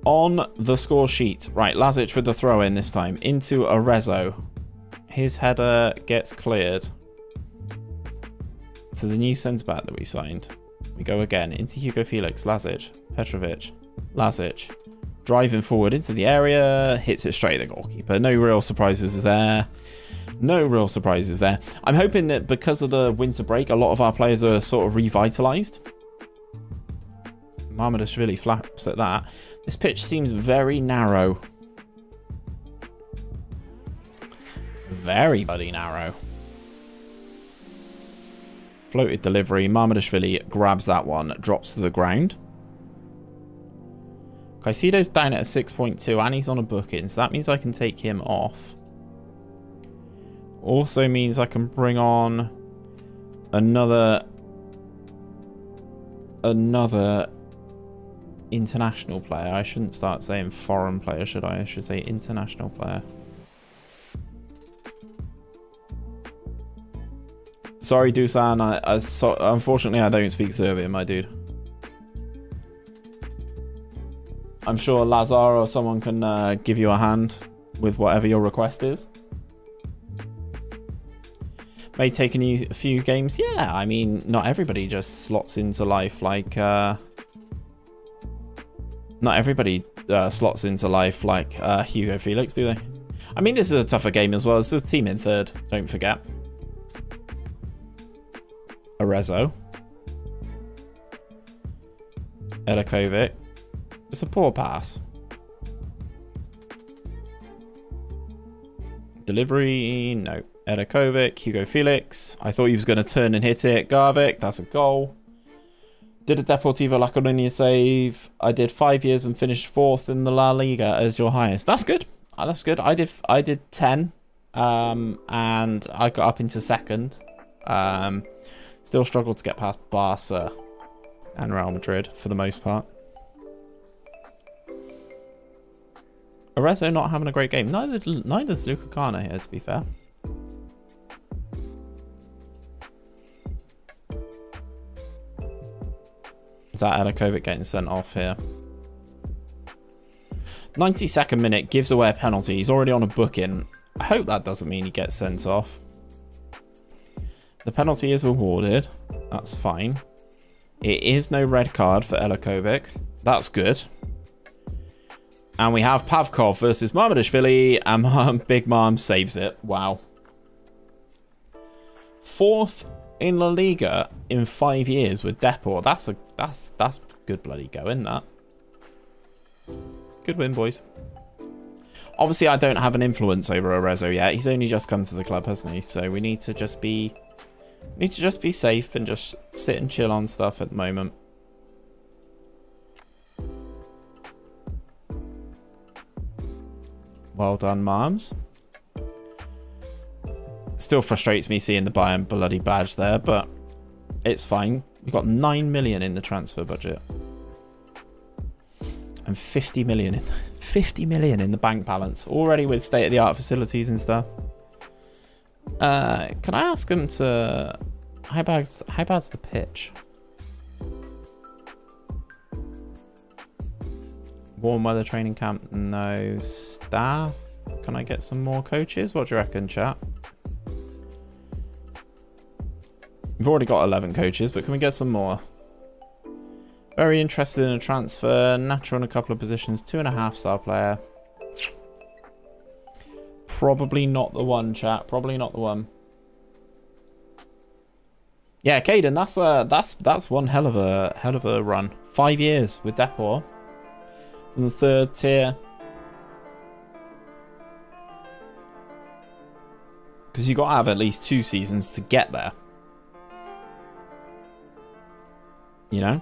On the score sheet, right, Lazic with the throw in this time into Arezzo. His header gets cleared to the new centre back that we signed. We go again into Hugo Felix, Lazic, Petrovic, Lazic, driving forward into the area, hits it straight at the goalkeeper. No real surprises there. No real surprises there. I'm hoping that because of the winter break, a lot of our players are sort of revitalised. really flaps at that. This pitch seems very narrow. very bloody narrow. Floated delivery. Mamardashvili grabs that one, drops to the ground. Caicedo's down at a 6.2 and he's on a booking, so that means I can take him off. Also means I can bring on another another international player. I shouldn't start saying foreign player, should I? I should say international player. Sorry, Dusan. I, I so, unfortunately I don't speak Serbian, my dude. I'm sure Lazar or someone can uh, give you a hand with whatever your request is. May take a few games. Yeah, I mean, not everybody just slots into life like... Uh, not everybody uh, slots into life like uh, Hugo Felix, do they? I mean, this is a tougher game as well. It's a team in third, don't forget. Arezzo. Erakovic. It's a poor pass. Delivery, no. Erakovic, Hugo Felix. I thought he was going to turn and hit it. Garvik, that's a goal. Did a Deportivo La Coruña save. I did five years and finished fourth in the La Liga as your highest. That's good. Oh, that's good. I did I did 10 um, and I got up into second. Um, still struggled to get past Barca and Real Madrid for the most part. Arezzo not having a great game. Neither neither's Luca Kana here, to be fair. Is that Erakovic getting sent off here? 92nd minute gives away a penalty. He's already on a booking. I hope that doesn't mean he gets sent off. The penalty is awarded. That's fine. It is no red card for Erakovic. That's good. And we have Pavkov versus Mamardashvili, and Big Mom saves it. Wow. Fourth in La Liga in five years with Depor. That's a that's that's good bloody going that. Good win, boys. Obviously, I don't have an influence over Arezzo yet. He's only just come to the club, hasn't he? So we need to just be need to just be safe and just sit and chill on stuff at the moment. Well done, moms. Still frustrates me seeing the Bayern bloody badge there, but it's fine. We've got 9 million in the transfer budget. And 50 million in 50 million in the bank balance. Already with state-of-the-art facilities and stuff. Uh, can I ask him to... How how bad's the pitch? Warm weather training camp, no staff. Can I get some more coaches? What do you reckon, chat? We've already got 11 coaches, but can we get some more? Very interested in a transfer. Natural in a couple of positions. Two and a half star player. Probably not the one, chat. Probably not the one. Yeah, Caden, that's uh that's that's one hell of a hell of a run. Five years with Depor from the third tier. Because you got to have at least two seasons to get there. You know?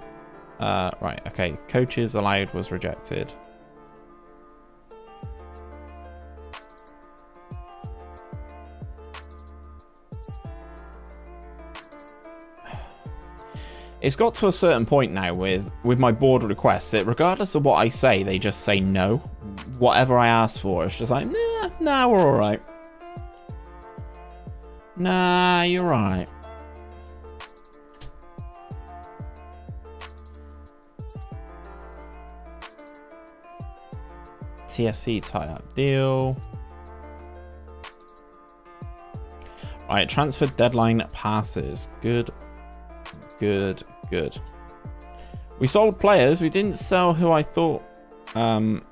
Uh, right, okay. Coaches allowed was rejected. It's got to a certain point now with, with my board requests that regardless of what I say, they just say no. Whatever I ask for, it's just like, nah, nah, we're alright. Nah, you're right. TSC tie-up deal. Right, transfer deadline passes. Good, good, good. We sold players. We didn't sell who I thought... Um,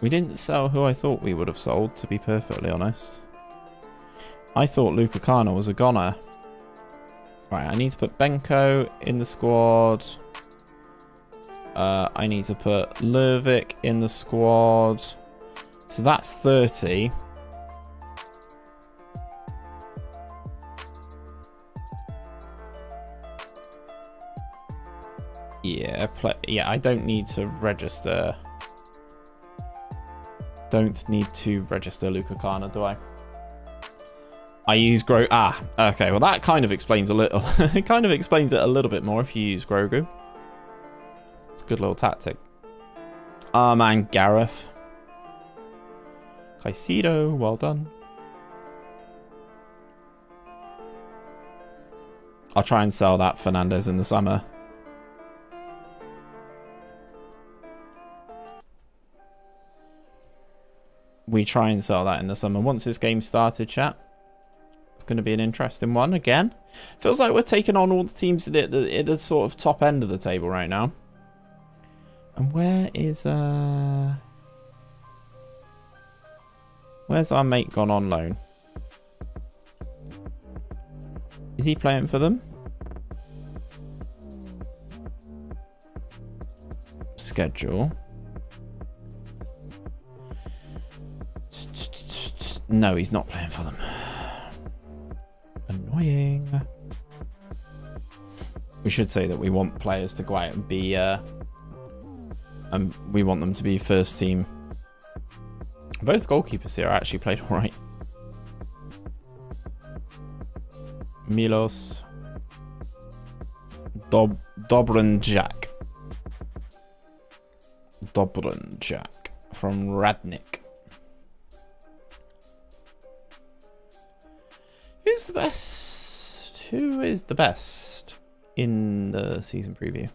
we didn't sell who I thought we would have sold, to be perfectly honest. I thought Luca Kana was a goner. Right, I need to put Benko in the squad. Uh, I need to put Lervik in the squad. So that's 30. Play. Yeah, I don't need to register. Don't need to register Luca Kana, do I? I use Grogu. Ah, okay. Well, that kind of explains a little. it kind of explains it a little bit more if you use Grogu. It's a good little tactic. Ah, man, Gareth. Caicedo, well done. I'll try and sell that Fernandez in the summer. We try and sell that in the summer. Once this game started, chat, it's going to be an interesting one again. Feels like we're taking on all the teams at the, the, the sort of top end of the table right now. And where is... uh? Where's our mate gone on loan? Is he playing for them? Schedule. No, he's not playing for them. Annoying. We should say that we want players to go out and be, uh, and we want them to be first team. Both goalkeepers here actually played alright. Milos Dob Dobranjak. Dobranjak from Radnik. Who's the best? Who is the best in the season preview?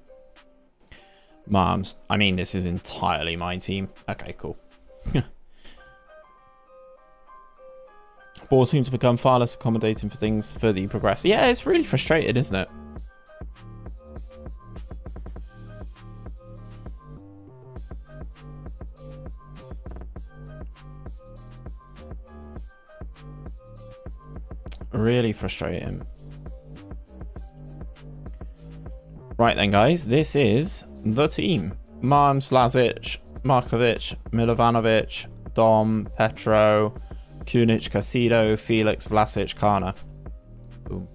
Moms. I mean, this is entirely my team. Okay, cool. Ball seems to become far less accommodating for things further you progress. Yeah, it's really frustrating, isn't it? Really frustrating. Right then, guys, this is the team. Marm, Slazic, Markovic, Milovanovic, Dom, Petro, Kunic, Caicedo, Felix, Vlasic, Kana. Boom.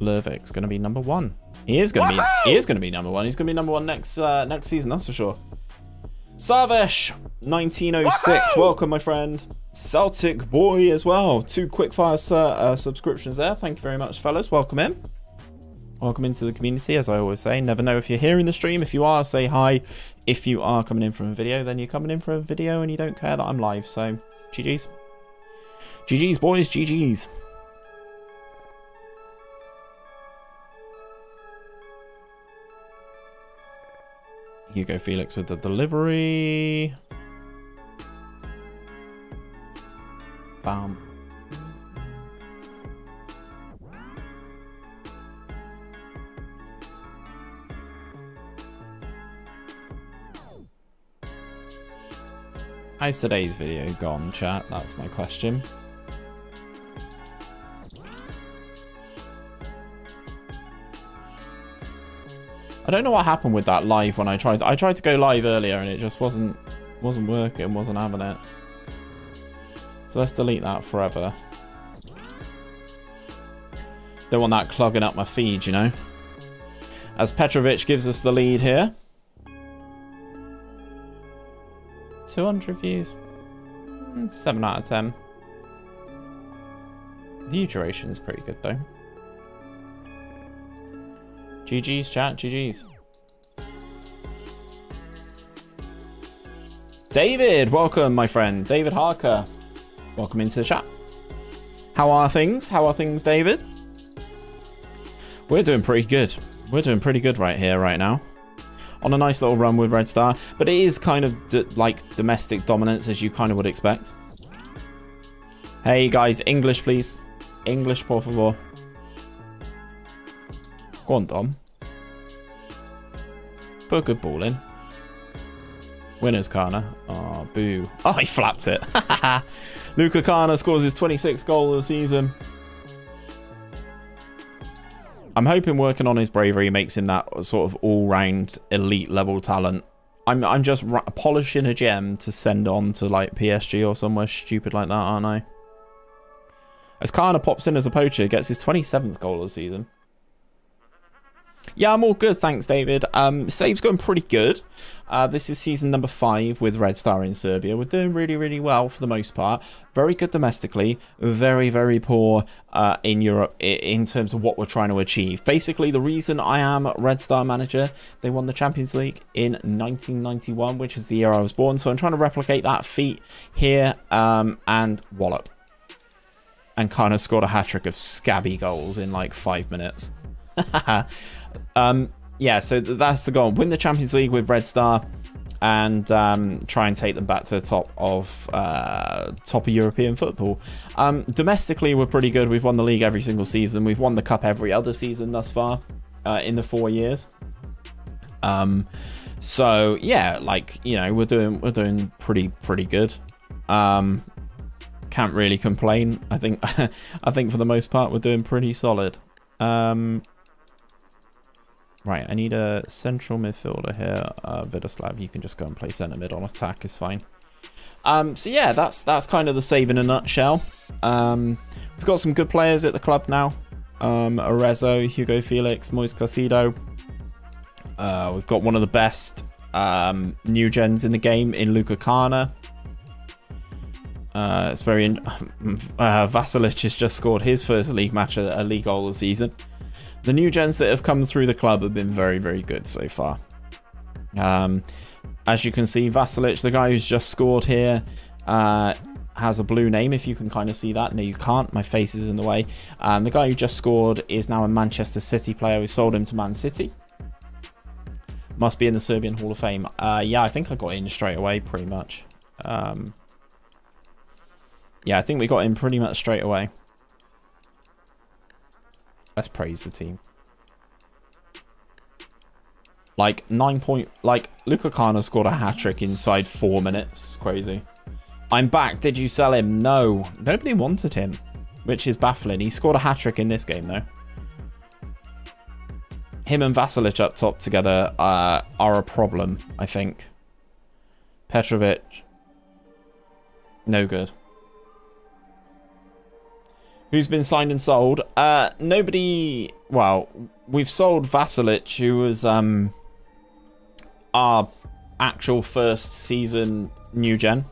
Lervik's going to be number one. He is going to be. He is going to be number one. He's going to be number one next uh, next season. That's for sure. Savesh, 1906. Welcome, my friend. Celtic boy as well. Two quickfire uh, subscriptions there. Thank you very much, fellas. Welcome in. Welcome into the community, as I always say. Never know if you're here in the stream. If you are, say hi. If you are coming in from a video, then you're coming in for a video and you don't care that I'm live. So, GG's. GG's, boys. GG's. Hugo Felix with the delivery. Bam. How's today's video gone, chat? That's my question. I don't know what happened with that live when I tried. I tried to go live earlier and it just wasn't wasn't working, wasn't having it. So let's delete that forever. Don't want that clogging up my feed, you know. As Petrovic gives us the lead here. 200 views. Hmm, 7 out of 10. View duration is pretty good though. GG's chat, GG's. David, welcome my friend. David Harker. Welcome into the chat. How are things? How are things, David? We're doing pretty good. We're doing pretty good right here, right now on a nice little run with Red Star, but it is kind of like domestic dominance as you kind of would expect. Hey guys, English please. English, por favor. Go on, Dom. Put a good ball in. Winners, Kana. Oh, boo. Oh, he flapped it. Luca Kana scores his 26th goal of the season. I'm hoping working on his bravery makes him that sort of all-round elite level talent. I'm I'm just polishing a gem to send on to like PSG or somewhere stupid like that, aren't I? As Kana pops in as a poacher, gets his 27th goal of the season. Yeah, I'm all good, thanks, David. Um, save's going pretty good. Uh, this is season number five with Red Star in Serbia. We're doing really, really well for the most part. Very good domestically, very, very poor uh, in Europe in terms of what we're trying to achieve. Basically, the reason I am Red Star manager, they won the Champions League in 1991, which is the year I was born. So I'm trying to replicate that feat here um, and wallop. And kind of scored a hat trick of scabby goals in like five minutes. um, yeah, so that's the goal. Win the Champions League with Red Star and um, try and take them back to the top of uh, top of European football. Um, domestically, we're pretty good. We've won the league every single season. We've won the cup every other season thus far uh, in the four years. Um, so yeah, like you know, we're doing we're doing pretty pretty good. Um, can't really complain. I think I think for the most part we're doing pretty solid. Um, Right, I need a central midfielder here. Uh, Vidoslav, you can just go and play centre mid on attack is fine. Um, so yeah, that's that's kind of the save in a nutshell. Um, we've got some good players at the club now. Um, Arezzo, Hugo Felix, Moise Caicedo. Uh, we've got one of the best um, new gens in the game in Luca Kana. Uh, it's very... Uh, Vasilic has just scored his first league match, a, a league goal of the season. The new gens that have come through the club have been very, very good so far. Um, as you can see, Vasilic, the guy who's just scored here, uh, has a blue name, if you can kind of see that. No, you can't. My face is in the way. Um, the guy who just scored is now a Manchester City player. We sold him to Man City. Must be in the Serbian Hall of Fame. Uh, yeah, I think I got in straight away, pretty much. Um, yeah, I think we got in pretty much straight away. Let's praise the team. Like nine point, like Luka Kana scored a hat trick inside four minutes. It's crazy. I'm back. Did you sell him? No, nobody wanted him, which is baffling. He scored a hat trick in this game though. Him and Vasilic up top together uh, are a problem, I think. Petrovic, no good. Who's been signed and sold? Uh, nobody. Well, we've sold Vasilic, who was um our actual first season new gen.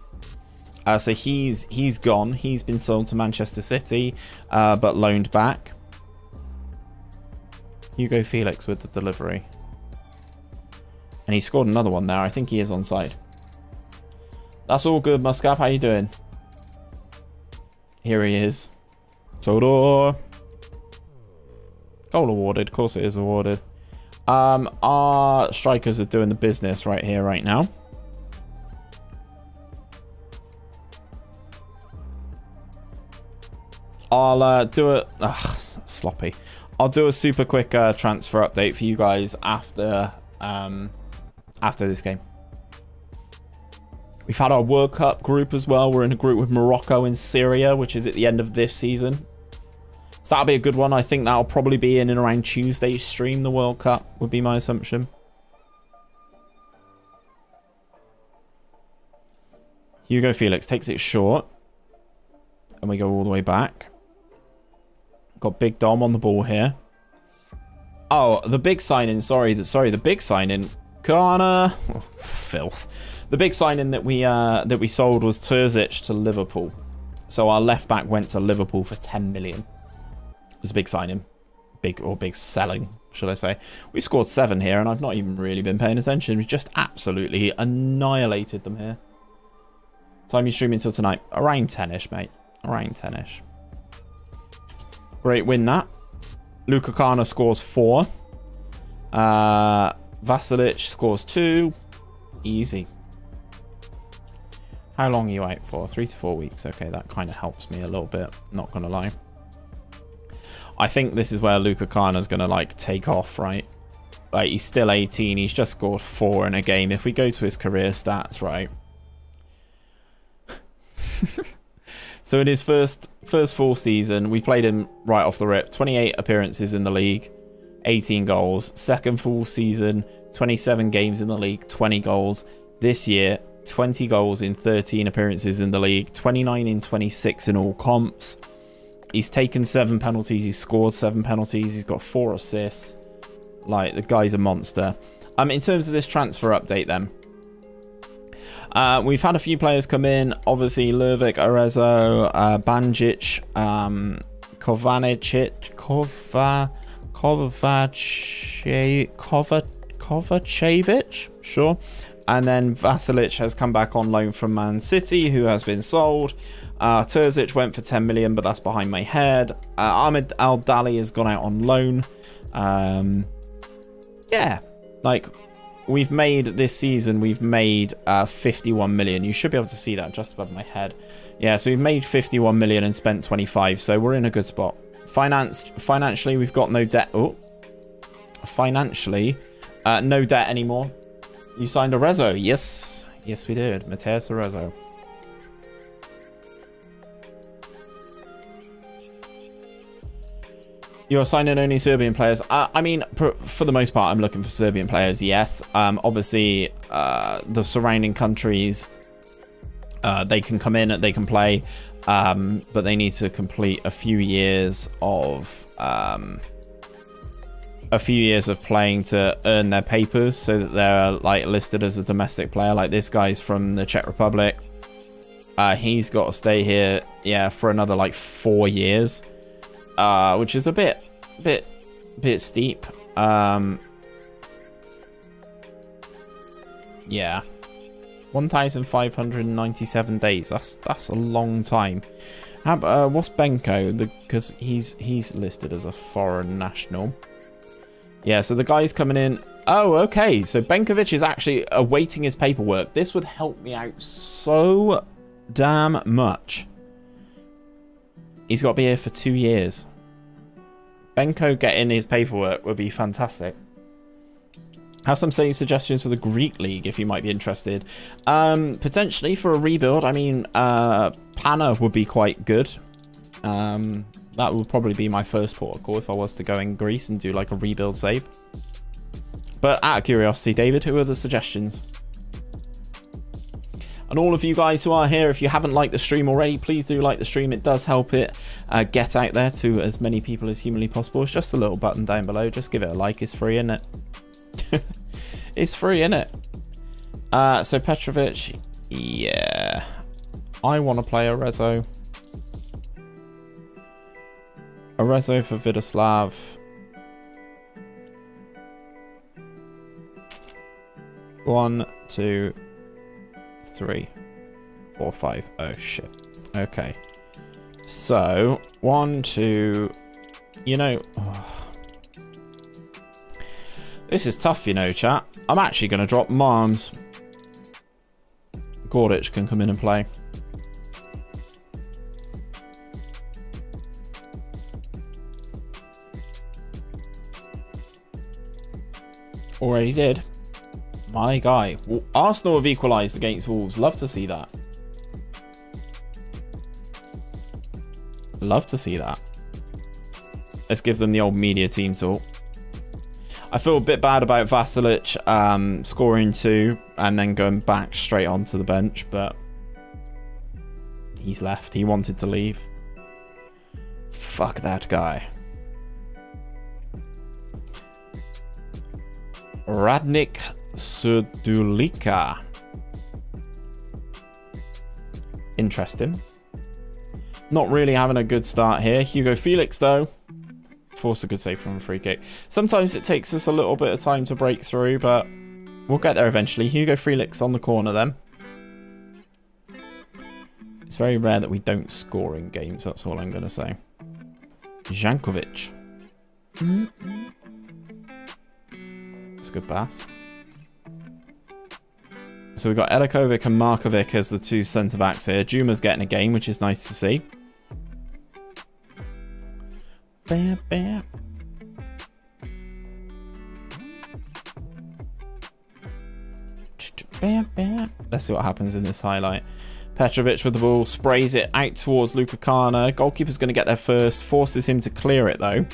Uh, so he's he's gone. He's been sold to Manchester City, uh, but loaned back. Hugo Felix with the delivery. And he scored another one there. I think he is on side. That's all good, Muscat. How you doing? Here he is. Todor. Goal awarded. Of course it is awarded. Um, our strikers are doing the business right here, right now. I'll uh, do a... Ugh, sloppy. I'll do a super quick uh, transfer update for you guys after um, after this game. We've had our World Cup group as well. We're in a group with Morocco and Syria, which is at the end of this season. That'll be a good one. I think that'll probably be in and around Tuesday's stream, the World Cup, would be my assumption. Hugo Felix takes it short. And we go all the way back. Got Big Dom on the ball here. Oh, the big sign-in. Sorry, the, sorry, the big sign-in. Kana. Oh, filth. The big sign-in that we uh, that we sold was Terzic to Liverpool. So our left back went to Liverpool for 10 million was a big signing. Big or big selling, should I say. We scored seven here, and I've not even really been paying attention. We've just absolutely annihilated them here. Time you stream until tonight? Around 10ish, mate. Around 10ish. Great win that. Luka Kana scores four. Uh, Vasilic scores two. Easy. How long are you out for? Three to four weeks. Okay, that kind of helps me a little bit. Not going to lie. I think this is where Luka Kana's going to like take off, right? Like he's still 18. He's just scored four in a game. If we go to his career stats, right? so in his first first full season, we played him right off the rip. 28 appearances in the league, 18 goals. Second full season, 27 games in the league, 20 goals. This year, 20 goals in 13 appearances in the league, 29 in 26 in all comps. He's taken seven penalties. He's scored seven penalties. He's got four assists. Like, the guy's a monster. Um, in terms of this transfer update, then, uh, we've had a few players come in. Obviously, Lurvik, Arezzo, uh, Banjic, um, Kovacic, Kova, Kova, Kovacevic, sure. And then Vasilic has come back on loan from Man City, who has been sold. Uh, Terzic went for 10 million, but that's behind my head. Uh, Ahmed Al Dali has gone out on loan. Um, yeah, like we've made this season, we've made uh, 51 million. You should be able to see that just above my head. Yeah, so we've made 51 million and spent 25, so we're in a good spot. Financed, financially, we've got no debt. Oh, financially, uh, no debt anymore. You signed a Rezo. Yes, yes, we did. Mateus Arezzo. You're signing only Serbian players. Uh, I mean, for the most part, I'm looking for Serbian players, yes. Um, obviously, uh, the surrounding countries, uh, they can come in, and they can play, um, but they need to complete a few years of... Um, a few years of playing to earn their papers so that they're like listed as a domestic player. Like this guy's from the Czech Republic. Uh, he's got to stay here, yeah, for another like four years uh, which is a bit, bit, bit steep. Um, yeah, 1,597 days. That's that's a long time. How, uh, what's Benko? Because he's he's listed as a foreign national. Yeah, so the guy's coming in. Oh, okay. So Benkovic is actually awaiting his paperwork. This would help me out so damn much. He's got to be here for two years. Benko getting his paperwork would be fantastic. Have some suggestions for the Greek League if you might be interested. Um, potentially for a rebuild, I mean, uh, Pana would be quite good. Um, that would probably be my first port of call if I was to go in Greece and do like a rebuild save. But out of curiosity, David, who are the suggestions? And all of you guys who are here, if you haven't liked the stream already, please do like the stream. It does help it uh, get out there to as many people as humanly possible. It's just a little button down below. Just give it a like. It's free, isn't it? it's free, isn't it? Uh, so Petrovic, yeah. I want to play a Rezo. A Arezzo for Vidoslav. One, two, three, four, five. Oh, shit. Okay. So, one, two... You know... Oh. This is tough, you know, chat. I'm actually going to drop Marms. Gordic can come in and play. Already did. My guy. Well, Arsenal have equalised against Wolves. Love to see that. Love to see that. Let's give them the old media team talk. I feel a bit bad about Vasilic um, scoring two and then going back straight onto the bench, but he's left. He wanted to leave. Fuck that guy. Radnik Surdulica. Interesting. Not really having a good start here. Hugo Felix, though. Force a good save from a free kick. Sometimes it takes us a little bit of time to break through, but we'll get there eventually. Hugo Felix on the corner then. It's very rare that we don't score in games, that's all I'm going to say. Jankovic. It's a good pass. So we've got Erakovic and Markovic as the two centre-backs here. Juma's getting a game, which is nice to see. Bam, bam. Bam, bam. Let's see what happens in this highlight. Petrovic with the ball, sprays it out towards Luka Kana. Goalkeeper's going to get there first, forces him to clear it though.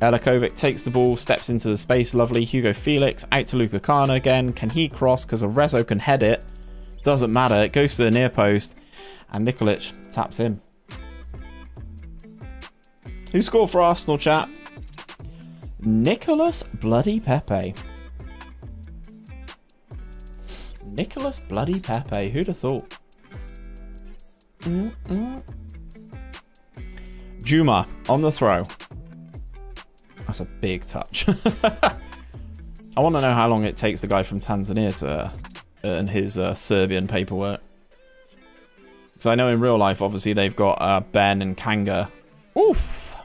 Erakovic takes the ball, steps into the space. Lovely. Hugo Felix out to Luka Kana again. Can he cross? Because Arezzo can head it. Doesn't matter. It goes to the near post. And Nikolic taps in. Who scored for Arsenal, chat? Nicolas Bloody Pepe. Nicolas Bloody Pepe. Who'd have thought? Mm -mm. Juma on the throw. That's a big touch. I want to know how long it takes the guy from Tanzania to earn his uh, Serbian paperwork. So I know in real life, obviously, they've got uh, Ben and Kanga. Oof!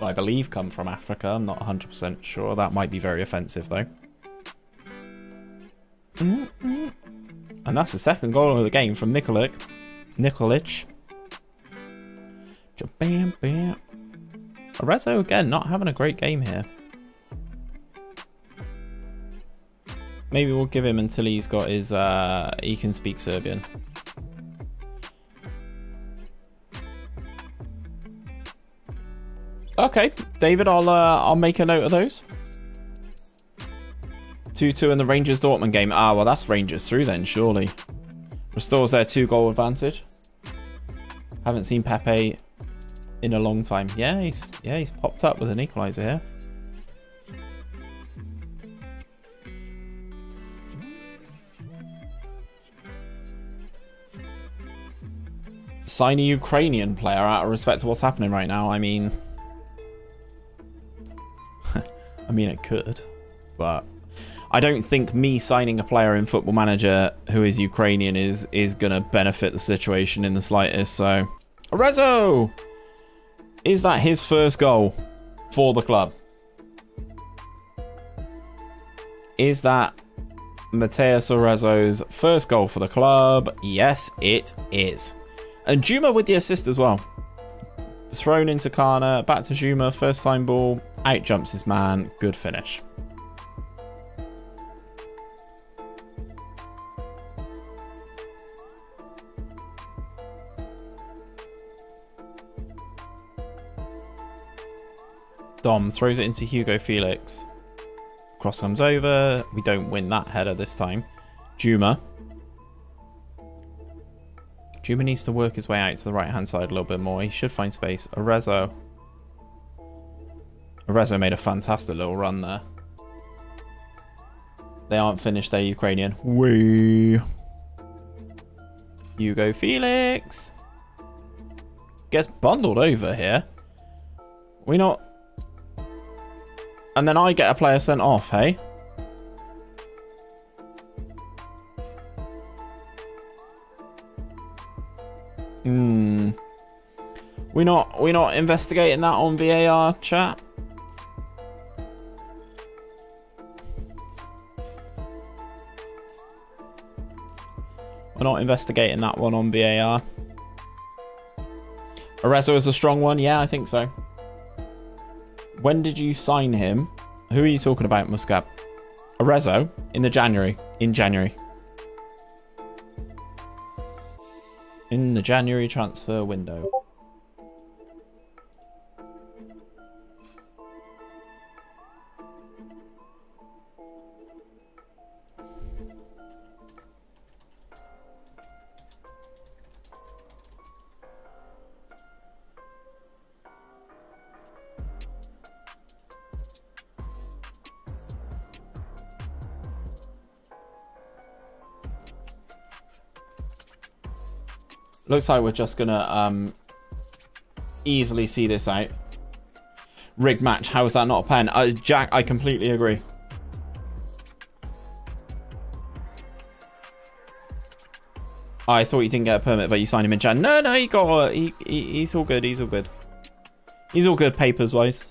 I believe come from Africa. I'm not 100% sure. That might be very offensive, though. And that's the second goal of the game from Nikolic. Nikolic. Bam, bam. Arezzo, again, not having a great game here. Maybe we'll give him until he's got his, uh, he can speak Serbian. Okay, David, I'll uh, I'll make a note of those. 2-2 in the Rangers Dortmund game. Ah, well, that's Rangers through then, surely. Restores their two-goal advantage. Haven't seen Pepe in a long time. Yeah, he's yeah he's popped up with an equaliser here. Sign a Ukrainian player out of respect to what's happening right now. I mean, I mean it could, but I don't think me signing a player in Football Manager who is Ukrainian is is gonna benefit the situation in the slightest. So, Arezzo, is that his first goal for the club? Is that Mateus Arezzo's first goal for the club? Yes, it is. And Juma with the assist as well. Thrown into Kana, back to Juma, first time ball, out jumps his man, good finish. Dom throws it into Hugo Felix. Cross comes over. We don't win that header this time. Juma Juma needs to work his way out to the right-hand side a little bit more. He should find space. Arezzo. Arezzo made a fantastic little run there. They aren't finished. They're Ukrainian. We. Hugo Felix. Gets bundled over here. We not... And then I get a player sent off, hey? Hmm. We not we not investigating that on VAR chat. We're not investigating that one on VAR. Arezzo is a strong one. Yeah, I think so. When did you sign him? Who are you talking about, Muscat? Arezzo in the January. In January. in the January transfer window. Looks like we're just gonna um, easily see this out. Rig match, how is that not a pen? Uh, Jack, I completely agree. I thought you didn't get a permit, but you signed him in Jan. No, no, he got. A, he, he, he's all good. He's all good. He's all good papers wise.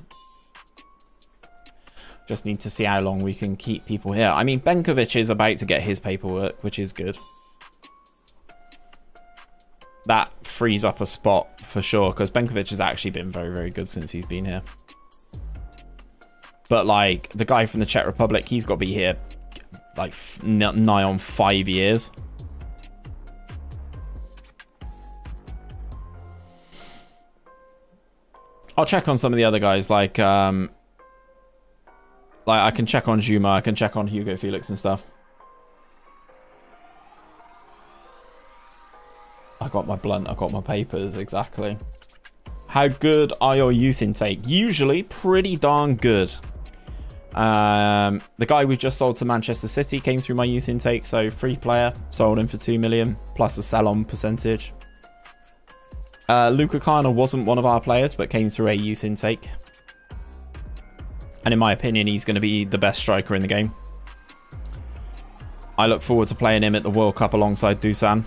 Just need to see how long we can keep people here. I mean, Benkovic is about to get his paperwork, which is good that frees up a spot for sure because Benkovic has actually been very, very good since he's been here. But like the guy from the Czech Republic, he's got to be here like nigh on five years. I'll check on some of the other guys like um like I can check on Juma, I can check on Hugo Felix and stuff. I got my blunt, I got my papers, exactly. How good are your youth intake? Usually pretty darn good. Um, the guy we just sold to Manchester City came through my youth intake, so free player, sold him for 2 million, plus a sell-on percentage. Uh, Luca Kana wasn't one of our players, but came through a youth intake. And in my opinion, he's going to be the best striker in the game. I look forward to playing him at the World Cup alongside Dusan.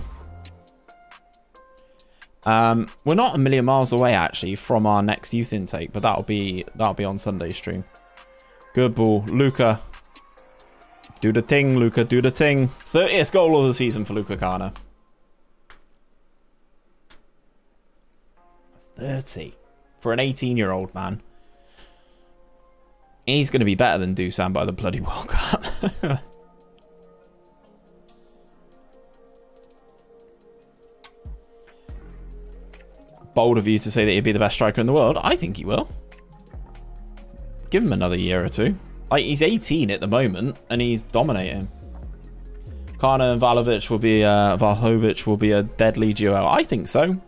Um, we're not a million miles away actually from our next youth intake, but that'll be that'll be on Sunday stream. Good ball, Luca. Do the thing, Luca. Do the thing. 30th goal of the season for Luca Kana. 30 for an 18-year-old man. He's going to be better than Dusan by the bloody World Cup. bold of you to say that he'd be the best striker in the world. I think he will. Give him another year or two. Like, he's 18 at the moment, and he's dominating. Kana and Valovic will be uh, Vlahovic will be a deadly duo. I think so.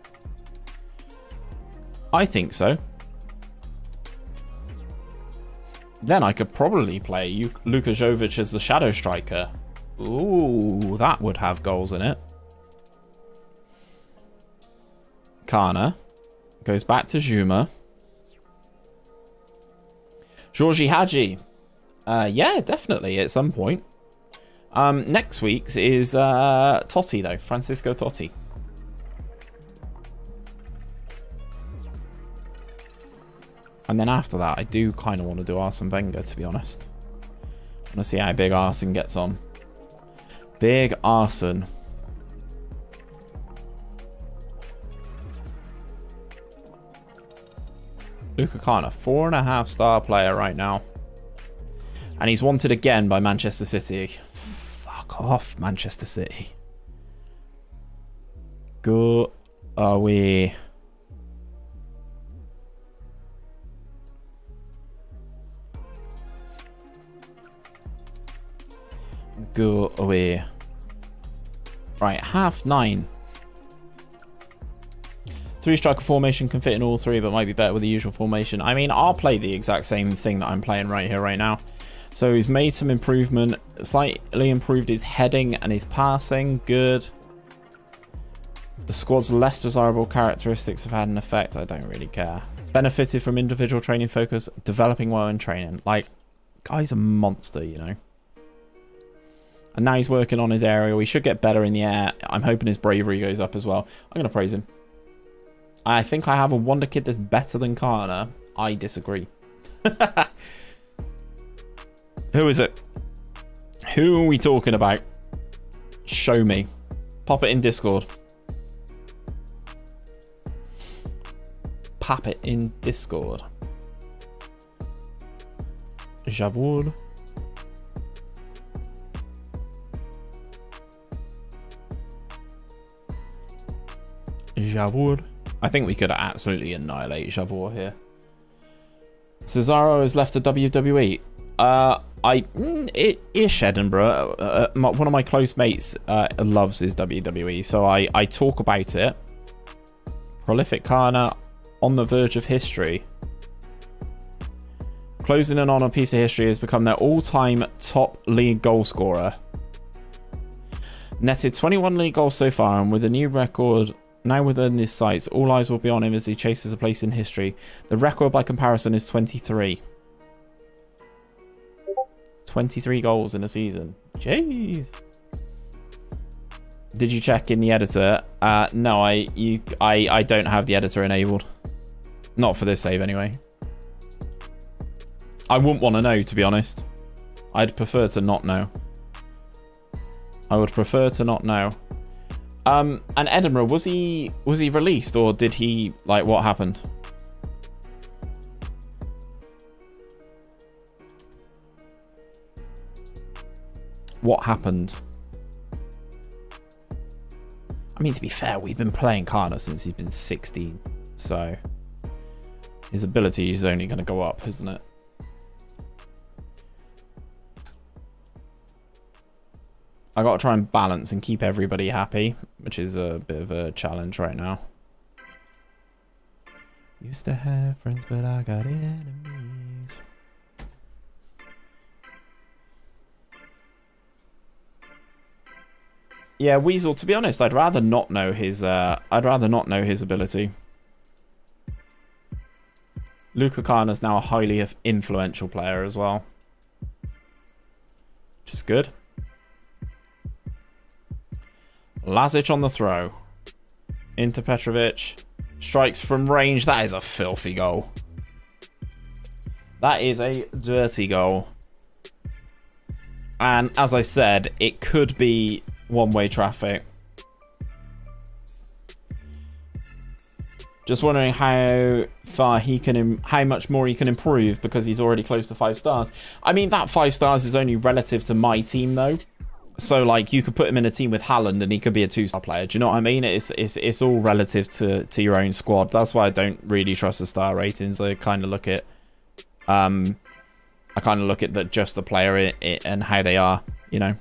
I think so. Then I could probably play Luka Jovic as the shadow striker. Ooh, that would have goals in it. Kana. Goes back to Zouma. Gheorghe Hagi. Uh, yeah, definitely at some point. Um, next week's is uh, Totti, though. Francisco Totti. And then after that, I do kind of want to do Arsene Wenger, to be honest. I want to see how big Arsene gets on. Big Arsene. Luca Kana, four and a half star player right now. And he's wanted again by Manchester City. Fuck off, Manchester City. Go away. Go away. Right, half nine. Three striker formation can fit in all three, but might be better with the usual formation. I mean, I'll play the exact same thing that I'm playing right here, right now. So he's made some improvement, slightly improved his heading and his passing. Good. The squad's less desirable characteristics have had an effect. I don't really care. Benefited from individual training focus, developing well in training. Like, guy's a monster, you know. And now he's working on his aerial. He should get better in the air. I'm hoping his bravery goes up as well. I'm going to praise him. I think I have a Wonder Kid that's better than Kana. I disagree. Who is it? Who are we talking about? Show me. Pop it in Discord. Pop it in Discord. Javor. Javor. I think we could absolutely annihilate Javor here. Cesaro has left the WWE. Uh, I mm, ish Edinburgh. Uh, uh, my, one of my close mates uh, loves his WWE, so I I talk about it. Prolific Kana on the verge of history. Closing in on a piece of history has become their all-time top league goal scorer. Netted 21 league goals so far, and with a new record now within this sights, all eyes will be on him as he chases a place in history. The record by comparison is 23. 23 goals in a season. Jeez. Did you check in the editor? Uh, no, I you I I don't have the editor enabled. Not for this save anyway. I wouldn't want to know, to be honest. I'd prefer to not know. I would prefer to not know. Um, and Edinburgh, was he was he released or did he like what happened? What happened? I mean, to be fair, we've been playing Kana since he's been 16, so his ability is only going to go up, isn't it? I got to try and balance and keep everybody happy, which is a bit of a challenge right now. Used to have friends, but I got enemies. Yeah, Weasel, to be honest, I'd rather not know his uh I'd rather not know his ability. Luca Kana's now a highly influential player as well. Which is good. Lazic on the throw. Into Petrovic. Strikes from range. That is a filthy goal. That is a dirty goal. And as I said, it could be one-way traffic. Just wondering how far he can, how much more he can improve because he's already close to five stars. I mean, that five stars is only relative to my team though. So like you could put him in a team with Haaland and he could be a two-star player. Do you know what I mean? It's it's it's all relative to to your own squad. That's why I don't really trust the star ratings. I kind of look at um I kind of look at the just the player it, it, and how they are, you know.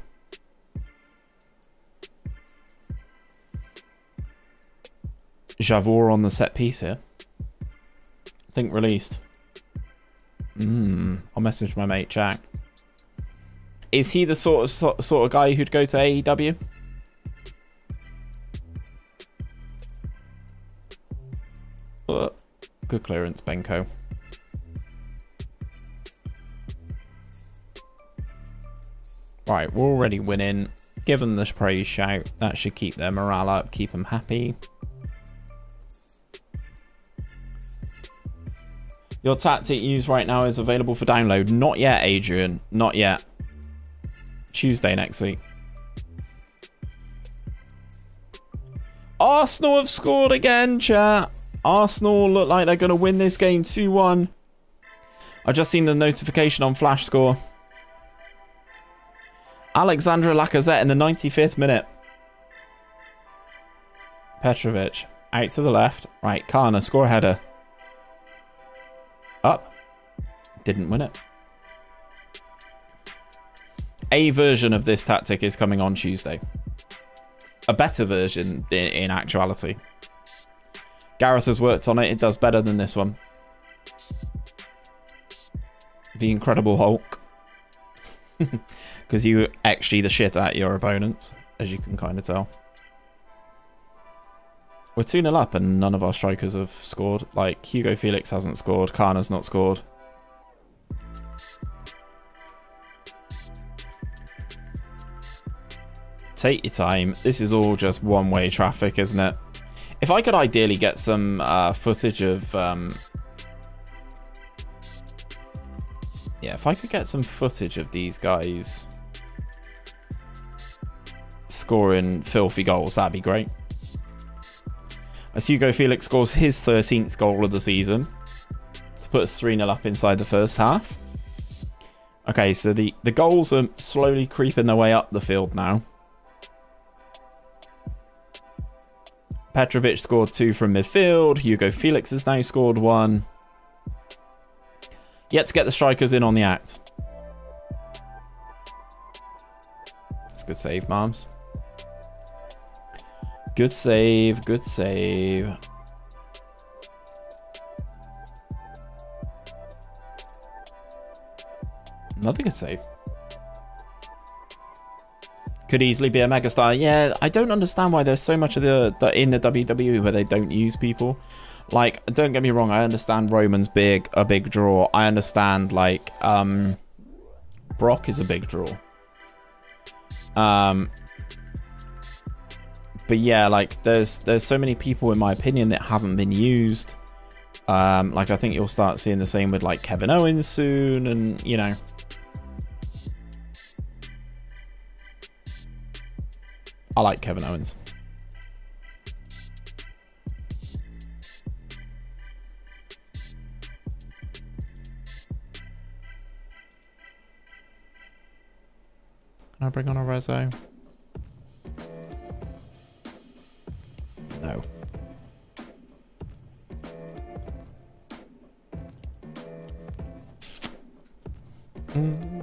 Javor on the set piece here. I think released. Hmm. I'll message my mate Jack. Is he the sort of sort, sort of guy who'd go to AEW? Uh, good clearance, Benko. Right, we're already winning. Give them the praise shout. That should keep their morale up, keep them happy. Your tactic used right now is available for download. Not yet, Adrian. Not yet. Tuesday next week. Arsenal have scored again, chat. Arsenal look like they're going to win this game 2-1. I've just seen the notification on Flash Score. Alexandre Lacazette in the 95th minute. Petrovic out to the left. Right, Kana, score header. Up. Didn't win it a version of this tactic is coming on Tuesday. A better version in, actuality. Gareth has worked on it. It does better than this one. The Incredible Hulk. Because you actually the shit at your opponents, as you can kind of tell. We're 2-0 up and none of our strikers have scored. Like, Hugo Felix hasn't scored. Kana's not scored. Take your time. This is all just one-way traffic, isn't it? If I could ideally get some uh, footage of... Um... Yeah, if I could get some footage of these guys scoring filthy goals, that'd be great. As Hugo Felix scores his 13th goal of the season to put us 3-0 up inside the first half. Okay, so the, the goals are slowly creeping their way up the field now. Petrovic scored two from midfield. Hugo Felix has now scored one. Yet to get the strikers in on the act. That's good save, Marms. Good save, good save. Another good save could easily be a megastar. Yeah, I don't understand why there's so much of the, the in the WWE where they don't use people. Like, don't get me wrong, I understand Roman's big, a big draw. I understand like um Brock is a big draw. Um but yeah, like there's there's so many people in my opinion that haven't been used. Um like I think you'll start seeing the same with like Kevin Owens soon and you know I like Kevin Owens. Can I bring on a Rezo? No. Mm.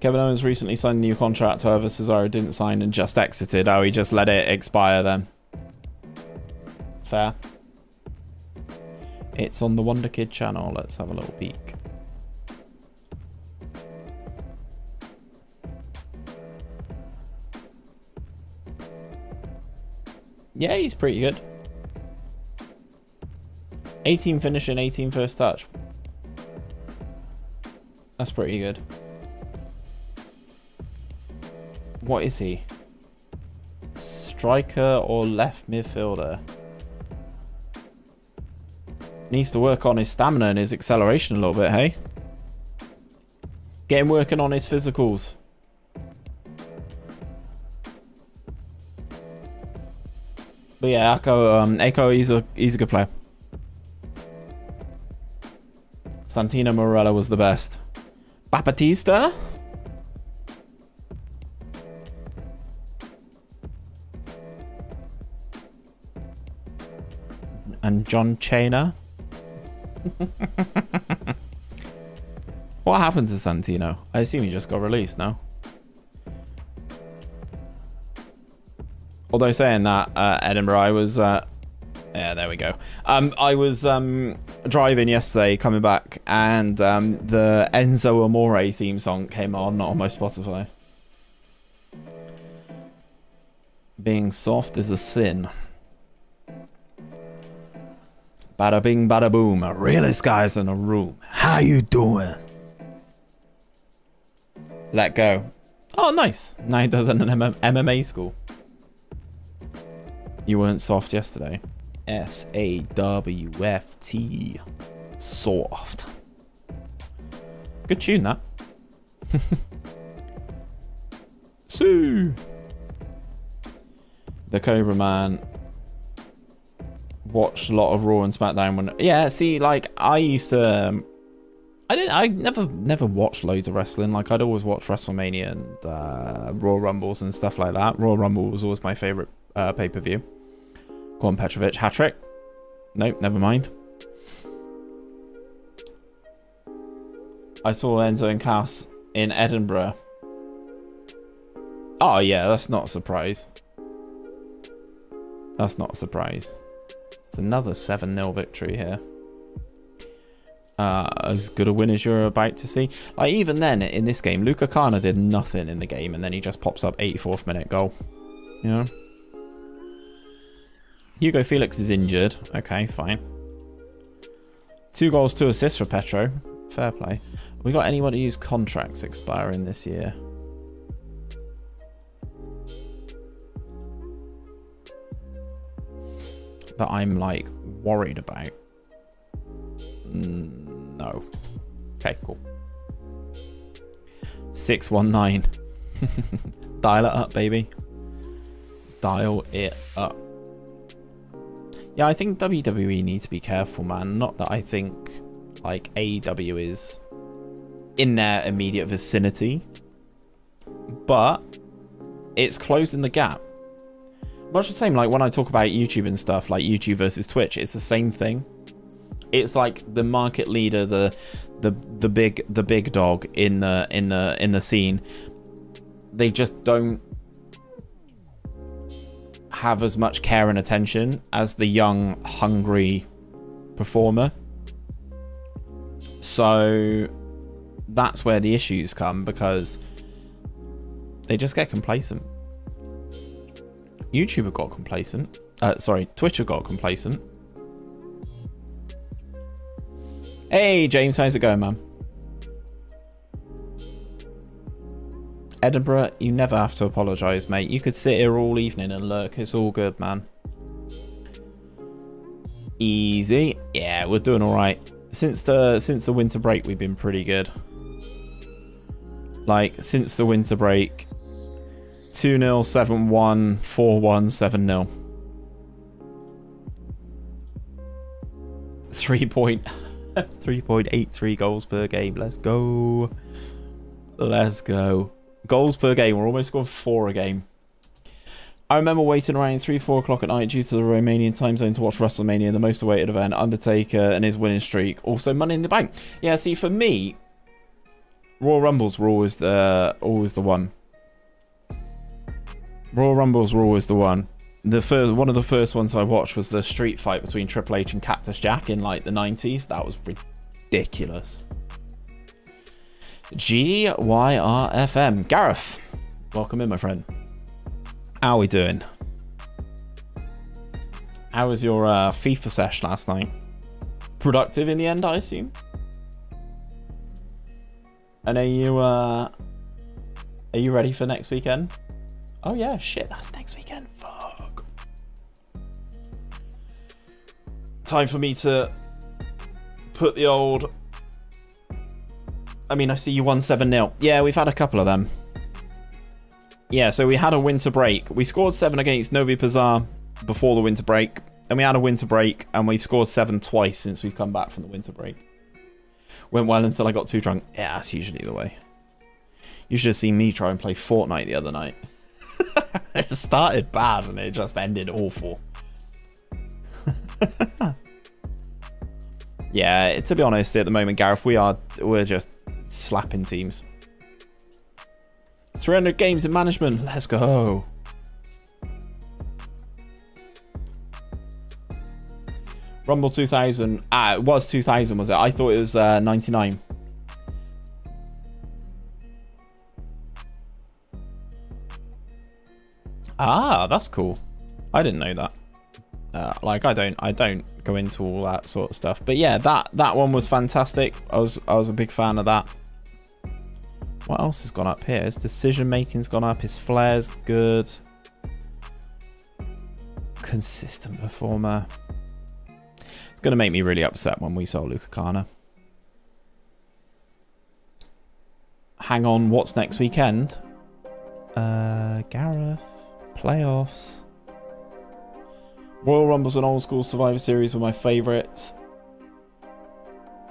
Kevin Owens recently signed a new contract, however, Cesaro didn't sign and just exited. Oh, he just let it expire then. Fair. It's on the Wonder Kid channel. Let's have a little peek. Yeah, he's pretty good. 18 finishing, 18 first touch. That's pretty good. What is he? Striker or left midfielder? Needs to work on his stamina and his acceleration a little bit, hey? Get him working on his physicals. But yeah, Echo, um, Echo, he's a he's a good player. Santino Marella was the best. Batista? And John Chainer? what happened to Santino? I assume he just got released now. Although saying that, uh, Edinburgh, I was, uh, yeah, there we go. Um, I was um, driving yesterday, coming back, and um, the Enzo Amore theme song came on on my Spotify. Being soft is a sin. Bada bing, bada boom. A Realest guys in a room. How you doing? Let go. Oh, nice. Now he does an MMA school. You weren't soft yesterday. S A W F T. Soft. Good tune, that. Sue. The Cobra Man watched a lot of Raw and SmackDown when yeah, see like I used to um, I didn't I never never watched loads of wrestling. Like I'd always watch WrestleMania and uh, Royal Rumbles and stuff like that. Royal Rumble was always my favorite uh, pay-per-view. Goran Petrovic hat trick. Nope, never mind. I saw Enzo and Cass in Edinburgh. Oh yeah, that's not a surprise. That's not a surprise. It's another 7-0 victory here. Uh, as good a win as you're about to see. Like even then in this game, Luca Kana did nothing in the game and then he just pops up 84th minute goal. You know? Hugo Felix is injured. Okay, fine. Two goals, two assists for Petro. Fair play. We got anybody whose contracts expiring this year? That I'm like worried about. Mm, no. Okay, cool. 619. Dial it up, baby. Dial it up. Yeah, I think WWE needs to be careful, man. Not that I think like AEW is in their immediate vicinity, but it's closing the gap. Much the same like when I talk about YouTube and stuff, like YouTube versus Twitch, it's the same thing. It's like the market leader, the the the big the big dog in the in the in the scene. They just don't have as much care and attention as the young, hungry performer. So that's where the issues come because they just get complacent. YouTube have got complacent. Uh, sorry, Twitch have got complacent. Hey, James, how's it going, man? Edinburgh, you never have to apologise, mate. You could sit here all evening and lurk. It's all good, man. Easy. Yeah, we're doing all right. Since the since the winter break, we've been pretty good. Like, since the winter break, 2-0, 7-1, 4-1, 7-0. 3 point 3.83 goals per game. Let's go. Let's go. Goals per game. We're almost going four a game. I remember waiting around 3, 4 o'clock at night due to the Romanian time zone to watch WrestleMania, the most awaited event, Undertaker and his winning streak. Also, Money in the Bank. Yeah, see, for me, Royal Rumbles were always the, always the one. Royal Rumbles were always the one. the first one of the first ones I watched was the street fight between Triple H and Cactus Jack in like the 90s. That was ridiculous. GYRFM. Gareth, welcome in, my friend. How are we doing? How was your uh, FIFA sesh last night? Productive in the end, I assume. And are you uh, are you ready for next weekend? Oh yeah, shit, that's next weekend. Fuck. Time for me to put the old. I mean, I see you won 7 0. Yeah, we've had a couple of them. Yeah, so we had a winter break. We scored 7 against Novi Pazar before the winter break. And we had a winter break, and we've scored 7 twice since we've come back from the winter break. Went well until I got too drunk. Yeah, that's usually the way. You should have seen me try and play Fortnite the other night. it started bad and it just ended awful. yeah, to be honest, at the moment, Gareth, we are we're just slapping teams. 300 games in management. Let's go. Rumble 2000. Ah, it was 2000, was it? I thought it was uh, 99. Ah, that's cool. I didn't know that. Uh, like I don't, I don't go into all that sort of stuff. But yeah, that that one was fantastic. I was I was a big fan of that. What else has gone up here? His decision making's gone up. His flair's good. Consistent performer. It's going to make me really upset when we sell Luca Kana. Hang on, what's next weekend? Uh, Gareth. Playoffs. Royal Rumbles and Old School Survivor Series were my favourites.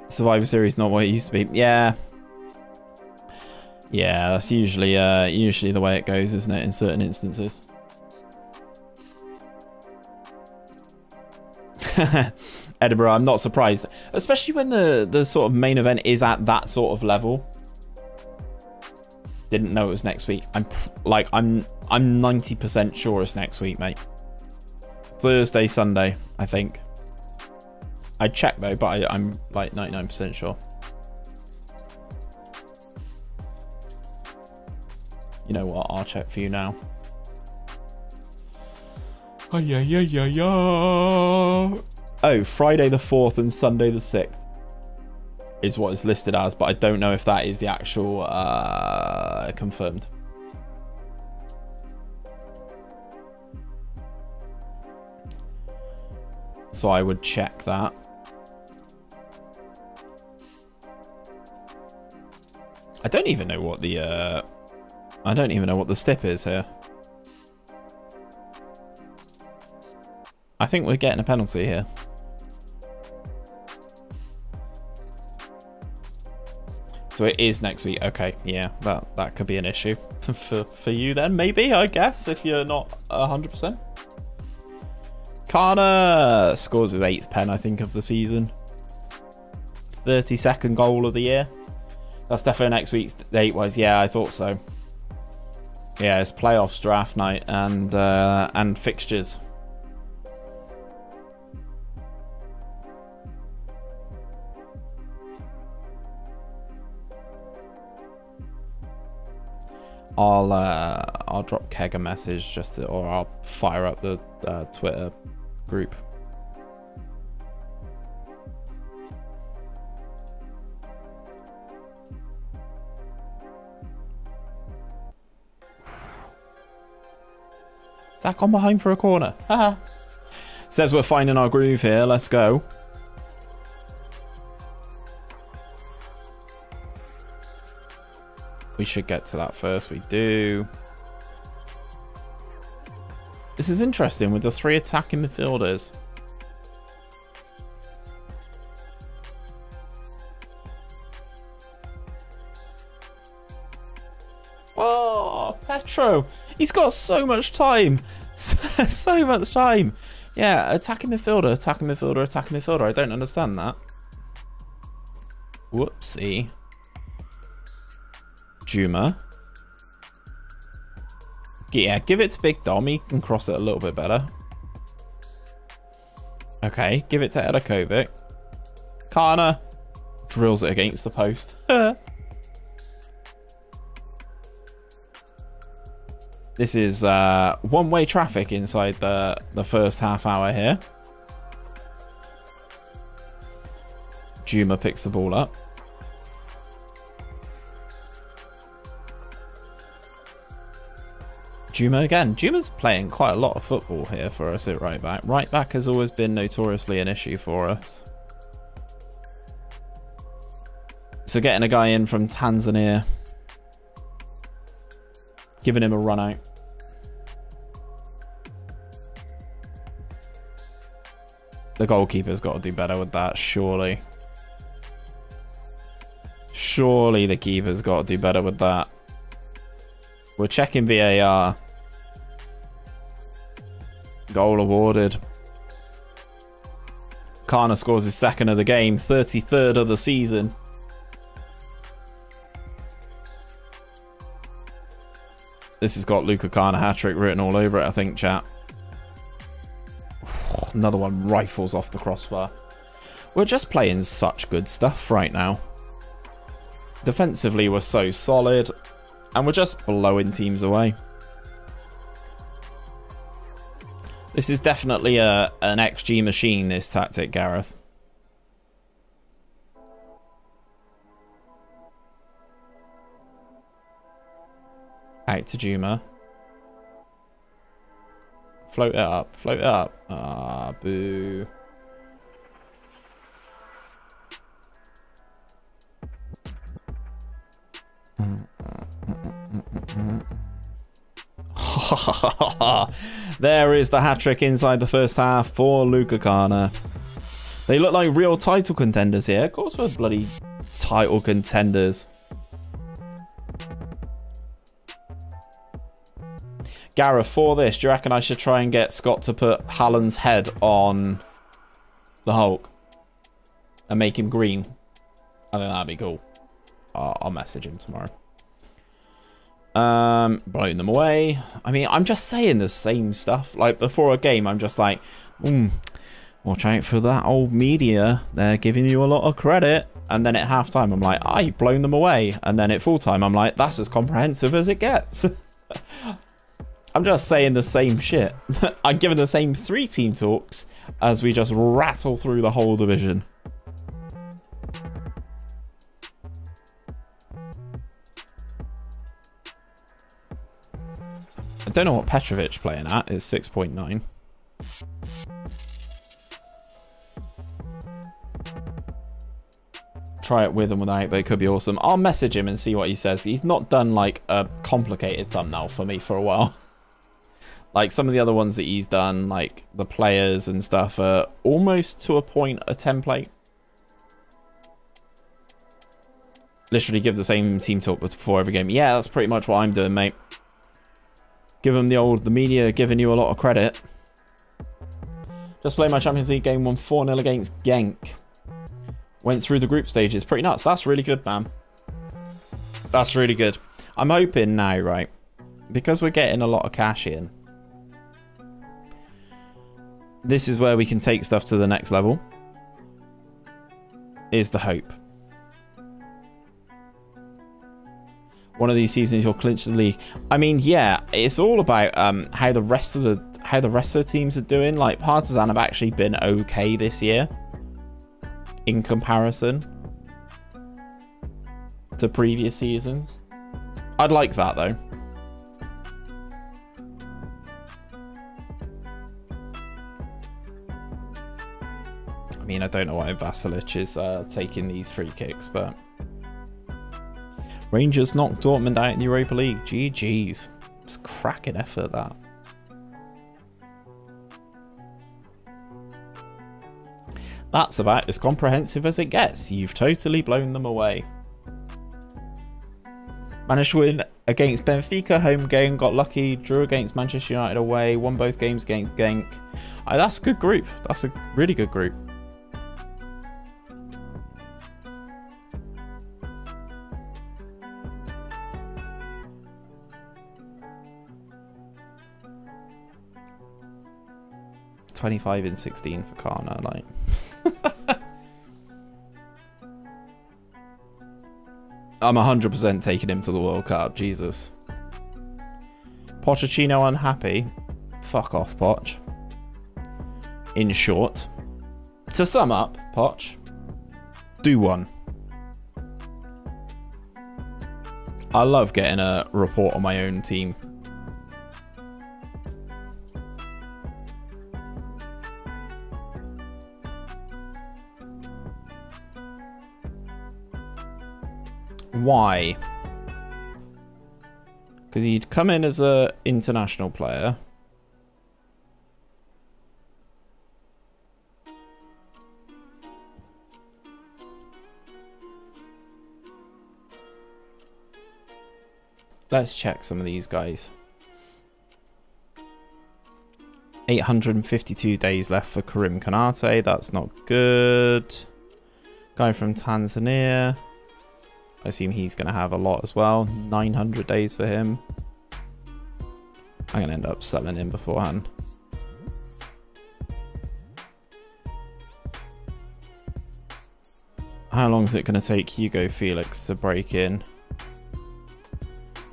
Survivor Series not what it used to be. Yeah. Yeah, that's usually uh usually the way it goes, isn't it, in certain instances. Edinburgh, I'm not surprised. Especially when the, the sort of main event is at that sort of level. Didn't know it was next week. I'm like, I'm I'm 90% sure it's next week, mate. Thursday, Sunday, I think. I checked though, but I, I'm like 99% sure. You know what? I'll check for you now. Oh, yeah, yeah, yeah, yeah. Oh, Friday the 4th and Sunday the 6th is what is listed as, but I don't know if that is the actual uh, confirmed. So I would check that. I don't even know what the uh, I don't even know what the step is here. I think we're getting a penalty here. So it is next week. Okay, yeah, that that could be an issue for for you then, maybe I guess if you're not hundred percent. Kana scores his eighth pen, I think, of the season. 32nd goal of the year. That's definitely next week's date was. Yeah, I thought so. Yeah, it's playoffs, draft night, and uh, and fixtures. I'll uh, I'll drop Keg a message just to, or I'll fire up the uh, Twitter group. Zach on behind for a corner. Says we're finding our groove here. Let's go. We should get to that first. We do. This is interesting with the three attacking midfielders. Oh, Petro. He's got so much time. so much time. Yeah, attacking midfielder, attacking midfielder, attacking midfielder. I don't understand that. Whoopsie. Juma. Yeah, give it to Big Dom. He can cross it a little bit better. Okay, give it to Erakovic. Kana drills it against the post. this is uh, one-way traffic inside the, the first half hour here. Juma picks the ball up. Juma again. Juma's playing quite a lot of football here for us at right back. Right back has always been notoriously an issue for us. So getting a guy in from Tanzania. Giving him a run out. The goalkeeper's got to do better with that, surely. Surely the keeper's got to do better with that. We're checking VAR. Goal awarded. Kana scores his second of the game, 33rd of the season. This has got Luca Kana hat-trick written all over it, I think, chat. Another one rifles off the crossbar. We're just playing such good stuff right now. Defensively, we're so solid. And we're just blowing teams away. This is definitely a an XG machine, this tactic, Gareth. Out to Juma. Float it up, float it up. Ah, boo. there is the hat trick inside the first half for Luca Kana. They look like real title contenders here. Of course, we're bloody title contenders. Gareth, for this, do you reckon I should try and get Scott to put Haaland's head on the Hulk and make him green? I think that'd be cool. I'll message him tomorrow. Um, blowing them away. I mean, I'm just saying the same stuff. Like, before a game, I'm just like, hmm, watch out for that old media. They're giving you a lot of credit. And then at halftime, I'm like, I blown them away. And then at full time, I'm like, that's as comprehensive as it gets. I'm just saying the same shit. I'm giving the same three team talks as we just rattle through the whole division. Don't know what Petrovic playing at. It's 6.9. Try it with and without, but it could be awesome. I'll message him and see what he says. He's not done like a complicated thumbnail for me for a while. like some of the other ones that he's done, like the players and stuff, are almost to a point a template. Literally give the same team talk before every game. Yeah, that's pretty much what I'm doing, mate. Give them the old, the media giving you a lot of credit. Just played my Champions League game, won 4-0 against Genk. Went through the group stages. Pretty nuts. That's really good, man. That's really good. I'm hoping now, right, because we're getting a lot of cash in, this is where we can take stuff to the next level. Is the hope. One of these seasons you'll clinch the league. I mean, yeah, it's all about um, how the rest of the how the rest of the teams are doing. Like Partizan have actually been okay this year in comparison to previous seasons. I'd like that though. I mean, I don't know why Vasilic is uh, taking these free kicks, but Rangers knocked Dortmund out in the Europa League. GG's. It's cracking effort, that. That's about as comprehensive as it gets. You've totally blown them away. Managed to win against Benfica home game, got lucky, drew against Manchester United away, won both games against Genk. Uh, that's a good group. That's a really good group. 25 in 16 for Kana, like. I'm 100% taking him to the World Cup, Jesus. Pochettino unhappy. Fuck off, Poch. In short, to sum up, Poch, do one. I love getting a report on my own team. Why? Because he'd come in as a international player. Let's check some of these guys. 852 days left for Karim Konate. That's not good. Guy from Tanzania. I assume he's going to have a lot as well. 900 days for him. I'm going to end up selling him beforehand. How long is it going to take Hugo Felix to break in?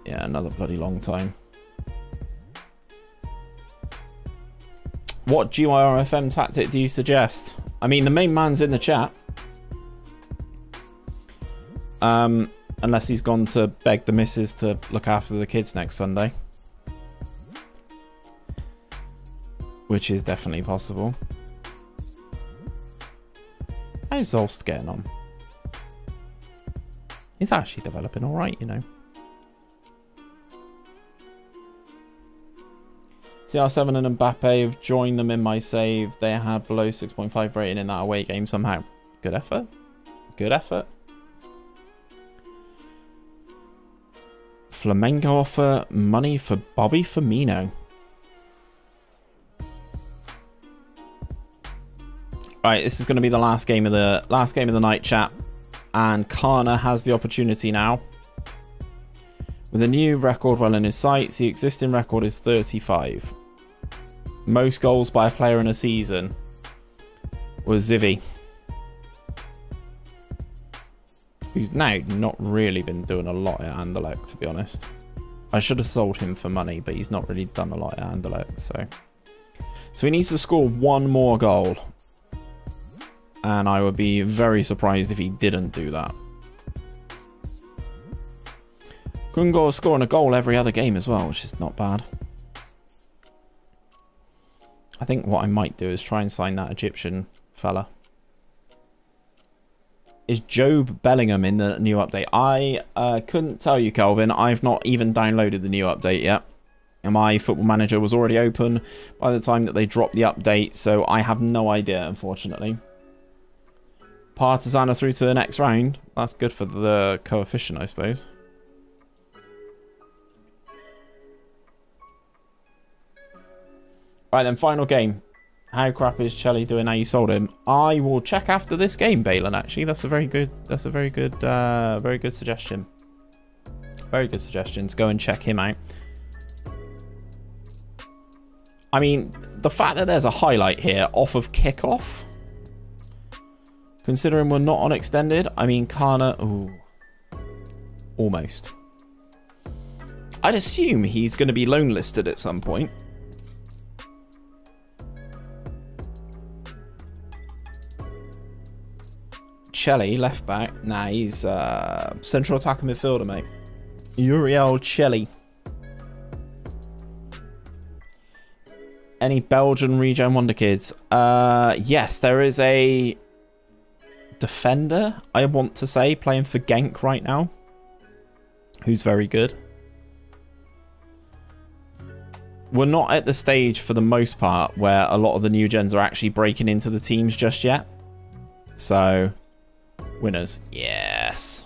Yeah, another bloody long time. What GYRFM tactic do you suggest? I mean, the main man's in the chat. Um, unless he's gone to beg the missus to look after the kids next Sunday. Which is definitely possible. How's Zolst getting on? He's actually developing alright, you know. CR7 and Mbappe have joined them in my save. They had below 6.5 rating in that away game somehow. Good effort. Good effort. Flamengo offer money for Bobby Firmino. Right, this is going to be the last game of the last game of the night, chat. And Kana has the opportunity now. With a new record well in his sights, the existing record is 35 most goals by a player in a season was Zivi. Who's now not really been doing a lot at Anderlecht, to be honest. I should have sold him for money, but he's not really done a lot at Anderlecht, so... So he needs to score one more goal. And I would be very surprised if he didn't do that. Gungo is scoring a goal every other game as well, which is not bad. I think what I might do is try and sign that Egyptian fella. Is Jobe Bellingham in the new update? I uh, couldn't tell you, Kelvin. I've not even downloaded the new update yet. And my football manager was already open by the time that they dropped the update, so I have no idea, unfortunately. Partizan are through to the next round. That's good for the coefficient, I suppose. Right then, final game. How crap is Chelly doing now you sold him? I will check after this game, Balin, actually. That's a very good that's a very good uh very good suggestion. Very good suggestions. go and check him out. I mean, the fact that there's a highlight here off of kickoff, considering we're not on extended, I mean, Kana, ooh, almost. I'd assume he's going to be loan listed at some point. Chelly, left back. Nah, he's uh, central attacker midfielder, mate. Uriel Chelly. Any Belgian regen wonder kids? Uh, yes, there is a defender, I want to say, playing for Genk right now. Who's very good. We're not at the stage, for the most part, where a lot of the new gens are actually breaking into the teams just yet. So, Winners. Yes.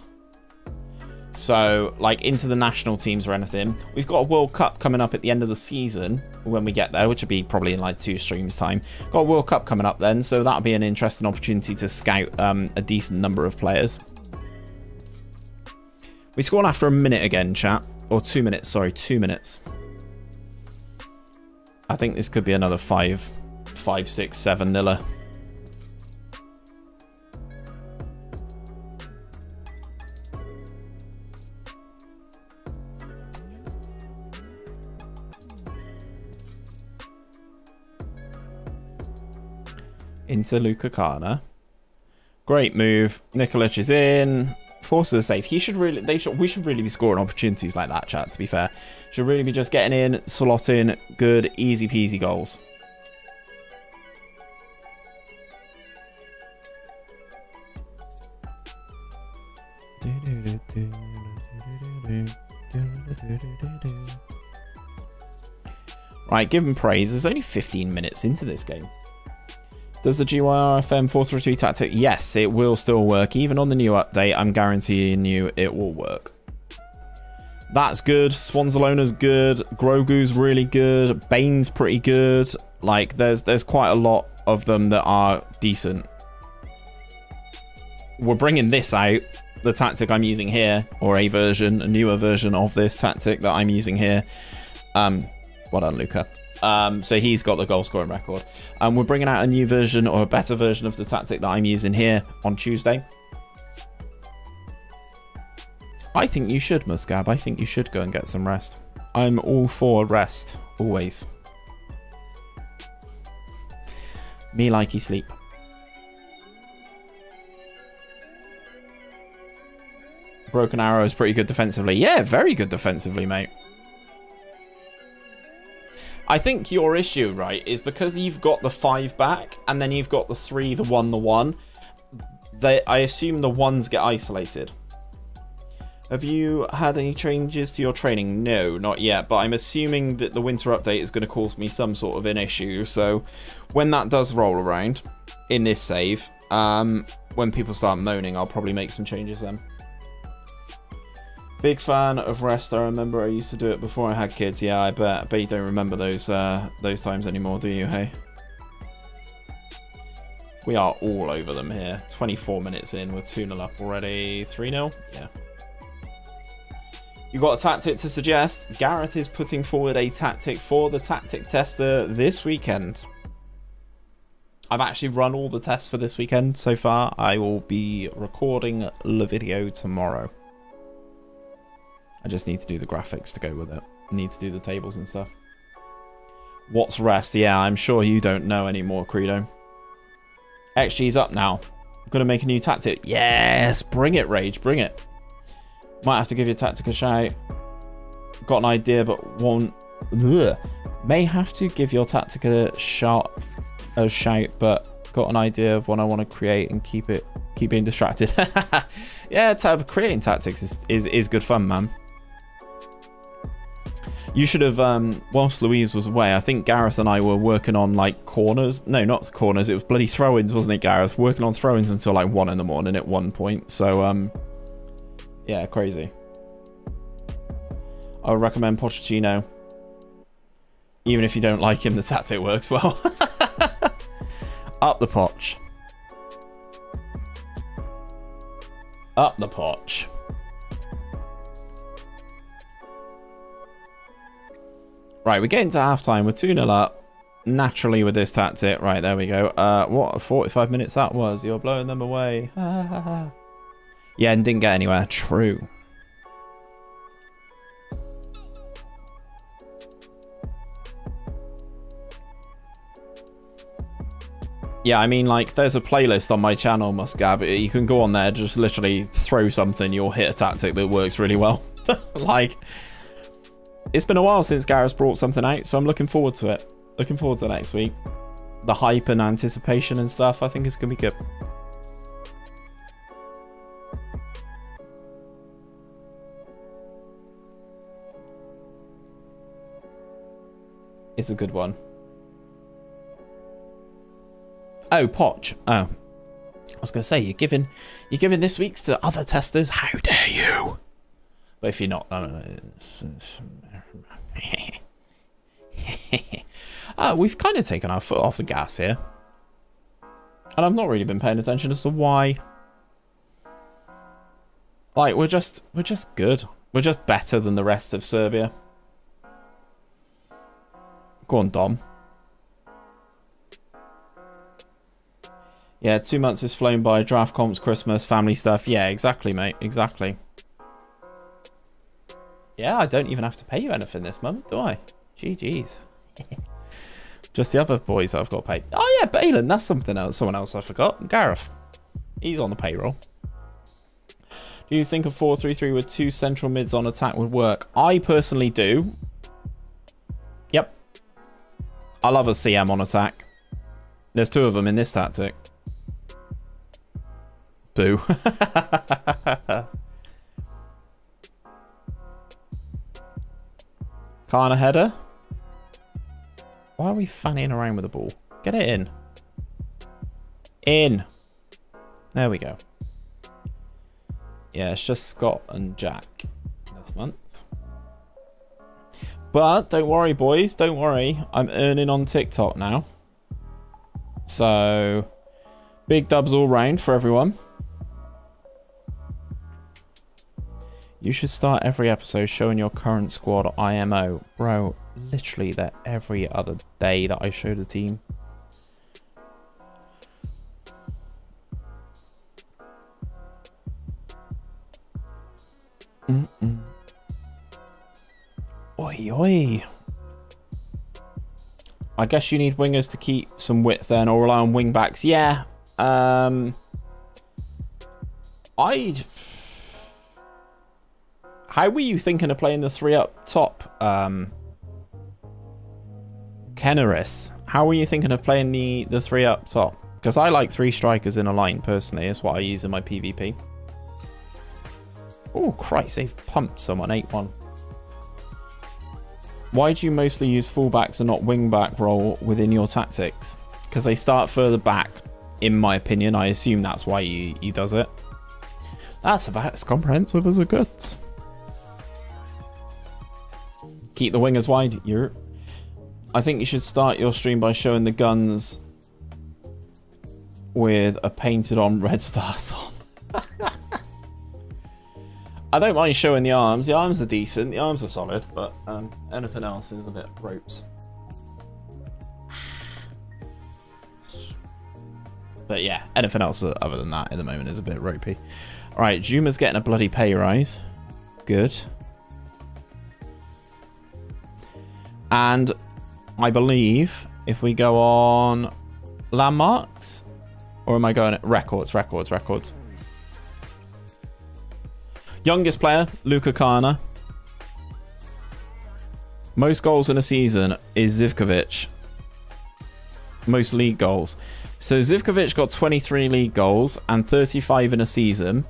So, like, into the national teams or anything. We've got a World Cup coming up at the end of the season when we get there, which will be probably in like two streams time. Got a World Cup coming up then, so that'll be an interesting opportunity to scout um, a decent number of players. We scored after a minute again, chat. Or two minutes, sorry, two minutes. I think this could be another five, five, six, seven niller. Into Luca Great move. Nikolic is in. Forces are safe. He should really, they should, we should really be scoring opportunities like that, chat, to be fair. Should really be just getting in, slotting, good, easy peasy goals. Right, give him praise. There's only 15 minutes into this game. Does the GYRFM 433 tactic? Yes, it will still work. Even on the new update, I'm guaranteeing you it will work. That's good. Swanzalona's good. Grogu's really good. Bane's pretty good. Like, there's there's quite a lot of them that are decent. We're bringing this out, the tactic I'm using here, or a version, a newer version of this tactic that I'm using here. Um, well done, Luca. Um, so he's got the goal scoring record. And um, we're bringing out a new version or a better version of the tactic that I'm using here on Tuesday. I think you should, Muscab. I think you should go and get some rest. I'm all for rest, always. Me likey sleep. Broken Arrow is pretty good defensively. Yeah, very good defensively, mate. I think your issue, right, is because you've got the five back and then you've got the three, the one, the one. They, I assume the ones get isolated. Have you had any changes to your training? No, not yet, but I'm assuming that the winter update is going to cause me some sort of an issue. So when that does roll around in this save, um, when people start moaning, I'll probably make some changes then. Big fan of rest. I remember I used to do it before I had kids. Yeah, I bet. I bet you don't remember those uh, those times anymore, do you? Hey. We are all over them here. 24 minutes in. We're 2-0 up already. 3-0? Yeah. You got a tactic to suggest? Gareth is putting forward a tactic for the tactic tester this weekend. I've actually run all the tests for this weekend so far. I will be recording the video tomorrow. I just need to do the graphics to go with it. I need to do the tables and stuff. What's rest? Yeah, I'm sure you don't know anymore, Credo. XG's up now. I'm to make a new tactic. Yes, bring it, Rage, bring it. Might have to give your tactic a shout. Got an idea, but won't... Ugh. May have to give your tactic a shot, a shout, but got an idea of what I want to create and keep it, keep being distracted. yeah, creating tactics is, is, is good fun, man. You should have, um, whilst Louise was away, I think Gareth and I were working on, like, corners. No, not corners. It was bloody throw-ins, wasn't it, Gareth? Working on throw-ins until, like, 1 in the morning at one point. So, um, yeah, crazy. I would recommend Pochettino. Even if you don't like him, the tactic works well. Up the Poch. Up the Poch. Right, we're getting to halftime. We're 2-0 up. Naturally with this tactic. Right, there we go. Uh, what 45 minutes that was. You're blowing them away. yeah, and didn't get anywhere. True. Yeah, I mean, like, there's a playlist on my channel, Muscab. You can go on there, just literally throw something, you'll hit a tactic that works really well. like, it's been a while since Gareth brought something out, so I'm looking forward to it. Looking forward to next week. The hype and anticipation and stuff, I think it's going to be good. It's a good one. Oh, Potch. Oh. I was going to say, you're giving, you're giving this week's to other testers. How dare you? But if you're not, uh, it's, it's, uh, we've kind of taken our foot off the gas here. And I've not really been paying attention as to why. Like, we're just, we're just good. We're just better than the rest of Serbia. Go on, Dom. Yeah, two months is flown by. Draft comps, Christmas, family stuff. Yeah, exactly, mate. Exactly. Yeah, I don't even have to pay you anything this month, do I? GG's. Just the other boys I've got paid. Oh yeah, Balin, that's something else. Someone else I forgot. Gareth. He's on the payroll. Do you think a 4-3-3 with two central mids on attack would work? I personally do. Yep. I love a CM on attack. There's two of them in this tactic. Boo. Kana header. Why are we fanning around with the ball? Get it in. In. There we go. Yeah, it's just Scott and Jack this month. But don't worry, boys. Don't worry. I'm earning on TikTok now. So, big dubs all round for everyone. You should start every episode showing your current squad IMO. Bro, literally that every other day that I show the team. Mm -mm. Oi, oi. I guess you need wingers to keep some width then, or rely on wing backs. Yeah. Um, I. How were you thinking of playing the three up top, um, Kenneris? How were you thinking of playing the the three up top? Because I like three strikers in a line personally. It's what I use in my PvP. Oh Christ! They've pumped someone eight one. Why do you mostly use fullbacks and not wingback role within your tactics? Because they start further back, in my opinion. I assume that's why he, he does it. That's about as comprehensive as it gets. Keep the wingers wide. You're. I think you should start your stream by showing the guns with a painted on red stars on. I don't mind showing the arms. The arms are decent. The arms are solid, but um, anything else is a bit ropes. But yeah, anything else other than that at the moment is a bit ropey. All right, Juma's getting a bloody pay rise. Good. And I believe if we go on landmarks, or am I going at records, records, records? Youngest player, Luka Kana. Most goals in a season is Zivkovic. Most league goals. So Zivkovic got 23 league goals and 35 in a season.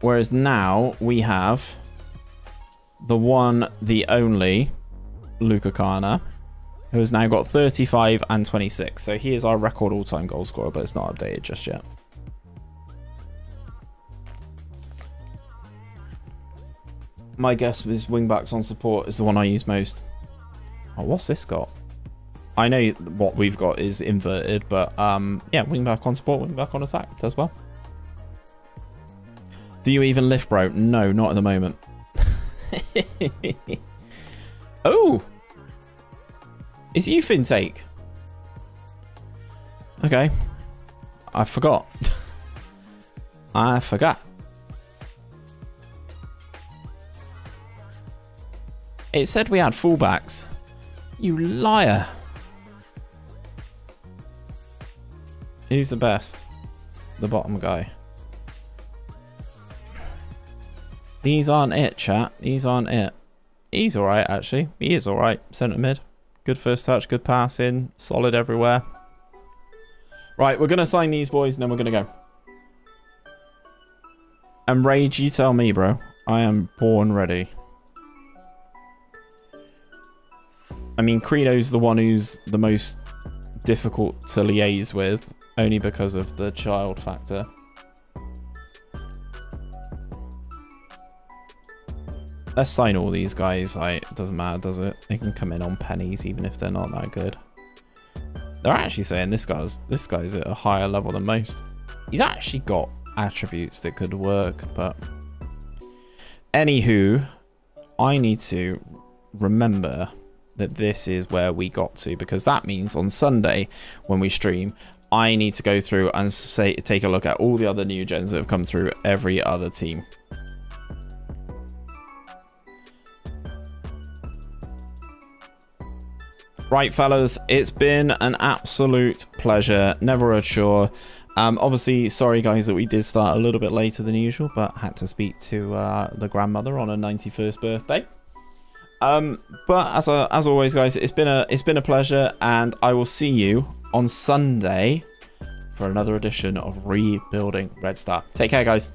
Whereas now we have the one, the only Luka Kana, who has now got 35 and 26. So he is our record all-time goal scorer, but it's not updated just yet. my guess with wingbacks on support is the one I use most. Oh, what's this got? I know what we've got is inverted, but um, yeah, wingback on support, wingback on attack does well. Do you even lift, bro? No, not at the moment. oh! Is youth intake? Okay. I forgot. I forgot. It said we had fullbacks. You liar. Who's the best? The bottom guy. These aren't it, chat. These aren't it. He's alright, actually. He is alright. Centre mid. Good first touch, good passing. Solid everywhere. Right, we're going to sign these boys and then we're going to go. And Rage, you tell me, bro. I am born ready. I mean, Credo's the one who's the most difficult to liaise with, only because of the child factor. Let's sign all these guys. Like, it doesn't matter, does it? They can come in on pennies, even if they're not that good. They're actually saying this guy's this guy's at a higher level than most. He's actually got attributes that could work, but anywho, I need to remember that this is where we got to because that means on Sunday when we stream, I need to go through and say take a look at all the other new gens that have come through every other team. Right, fellas, it's been an absolute pleasure. Never a sure. Um, obviously, sorry guys that we did start a little bit later than usual, but had to speak to uh, the grandmother on her 91st birthday. Um, but as a, as always, guys, it's been a it's been a pleasure, and I will see you on Sunday for another edition of Rebuilding Red Star. Take care, guys.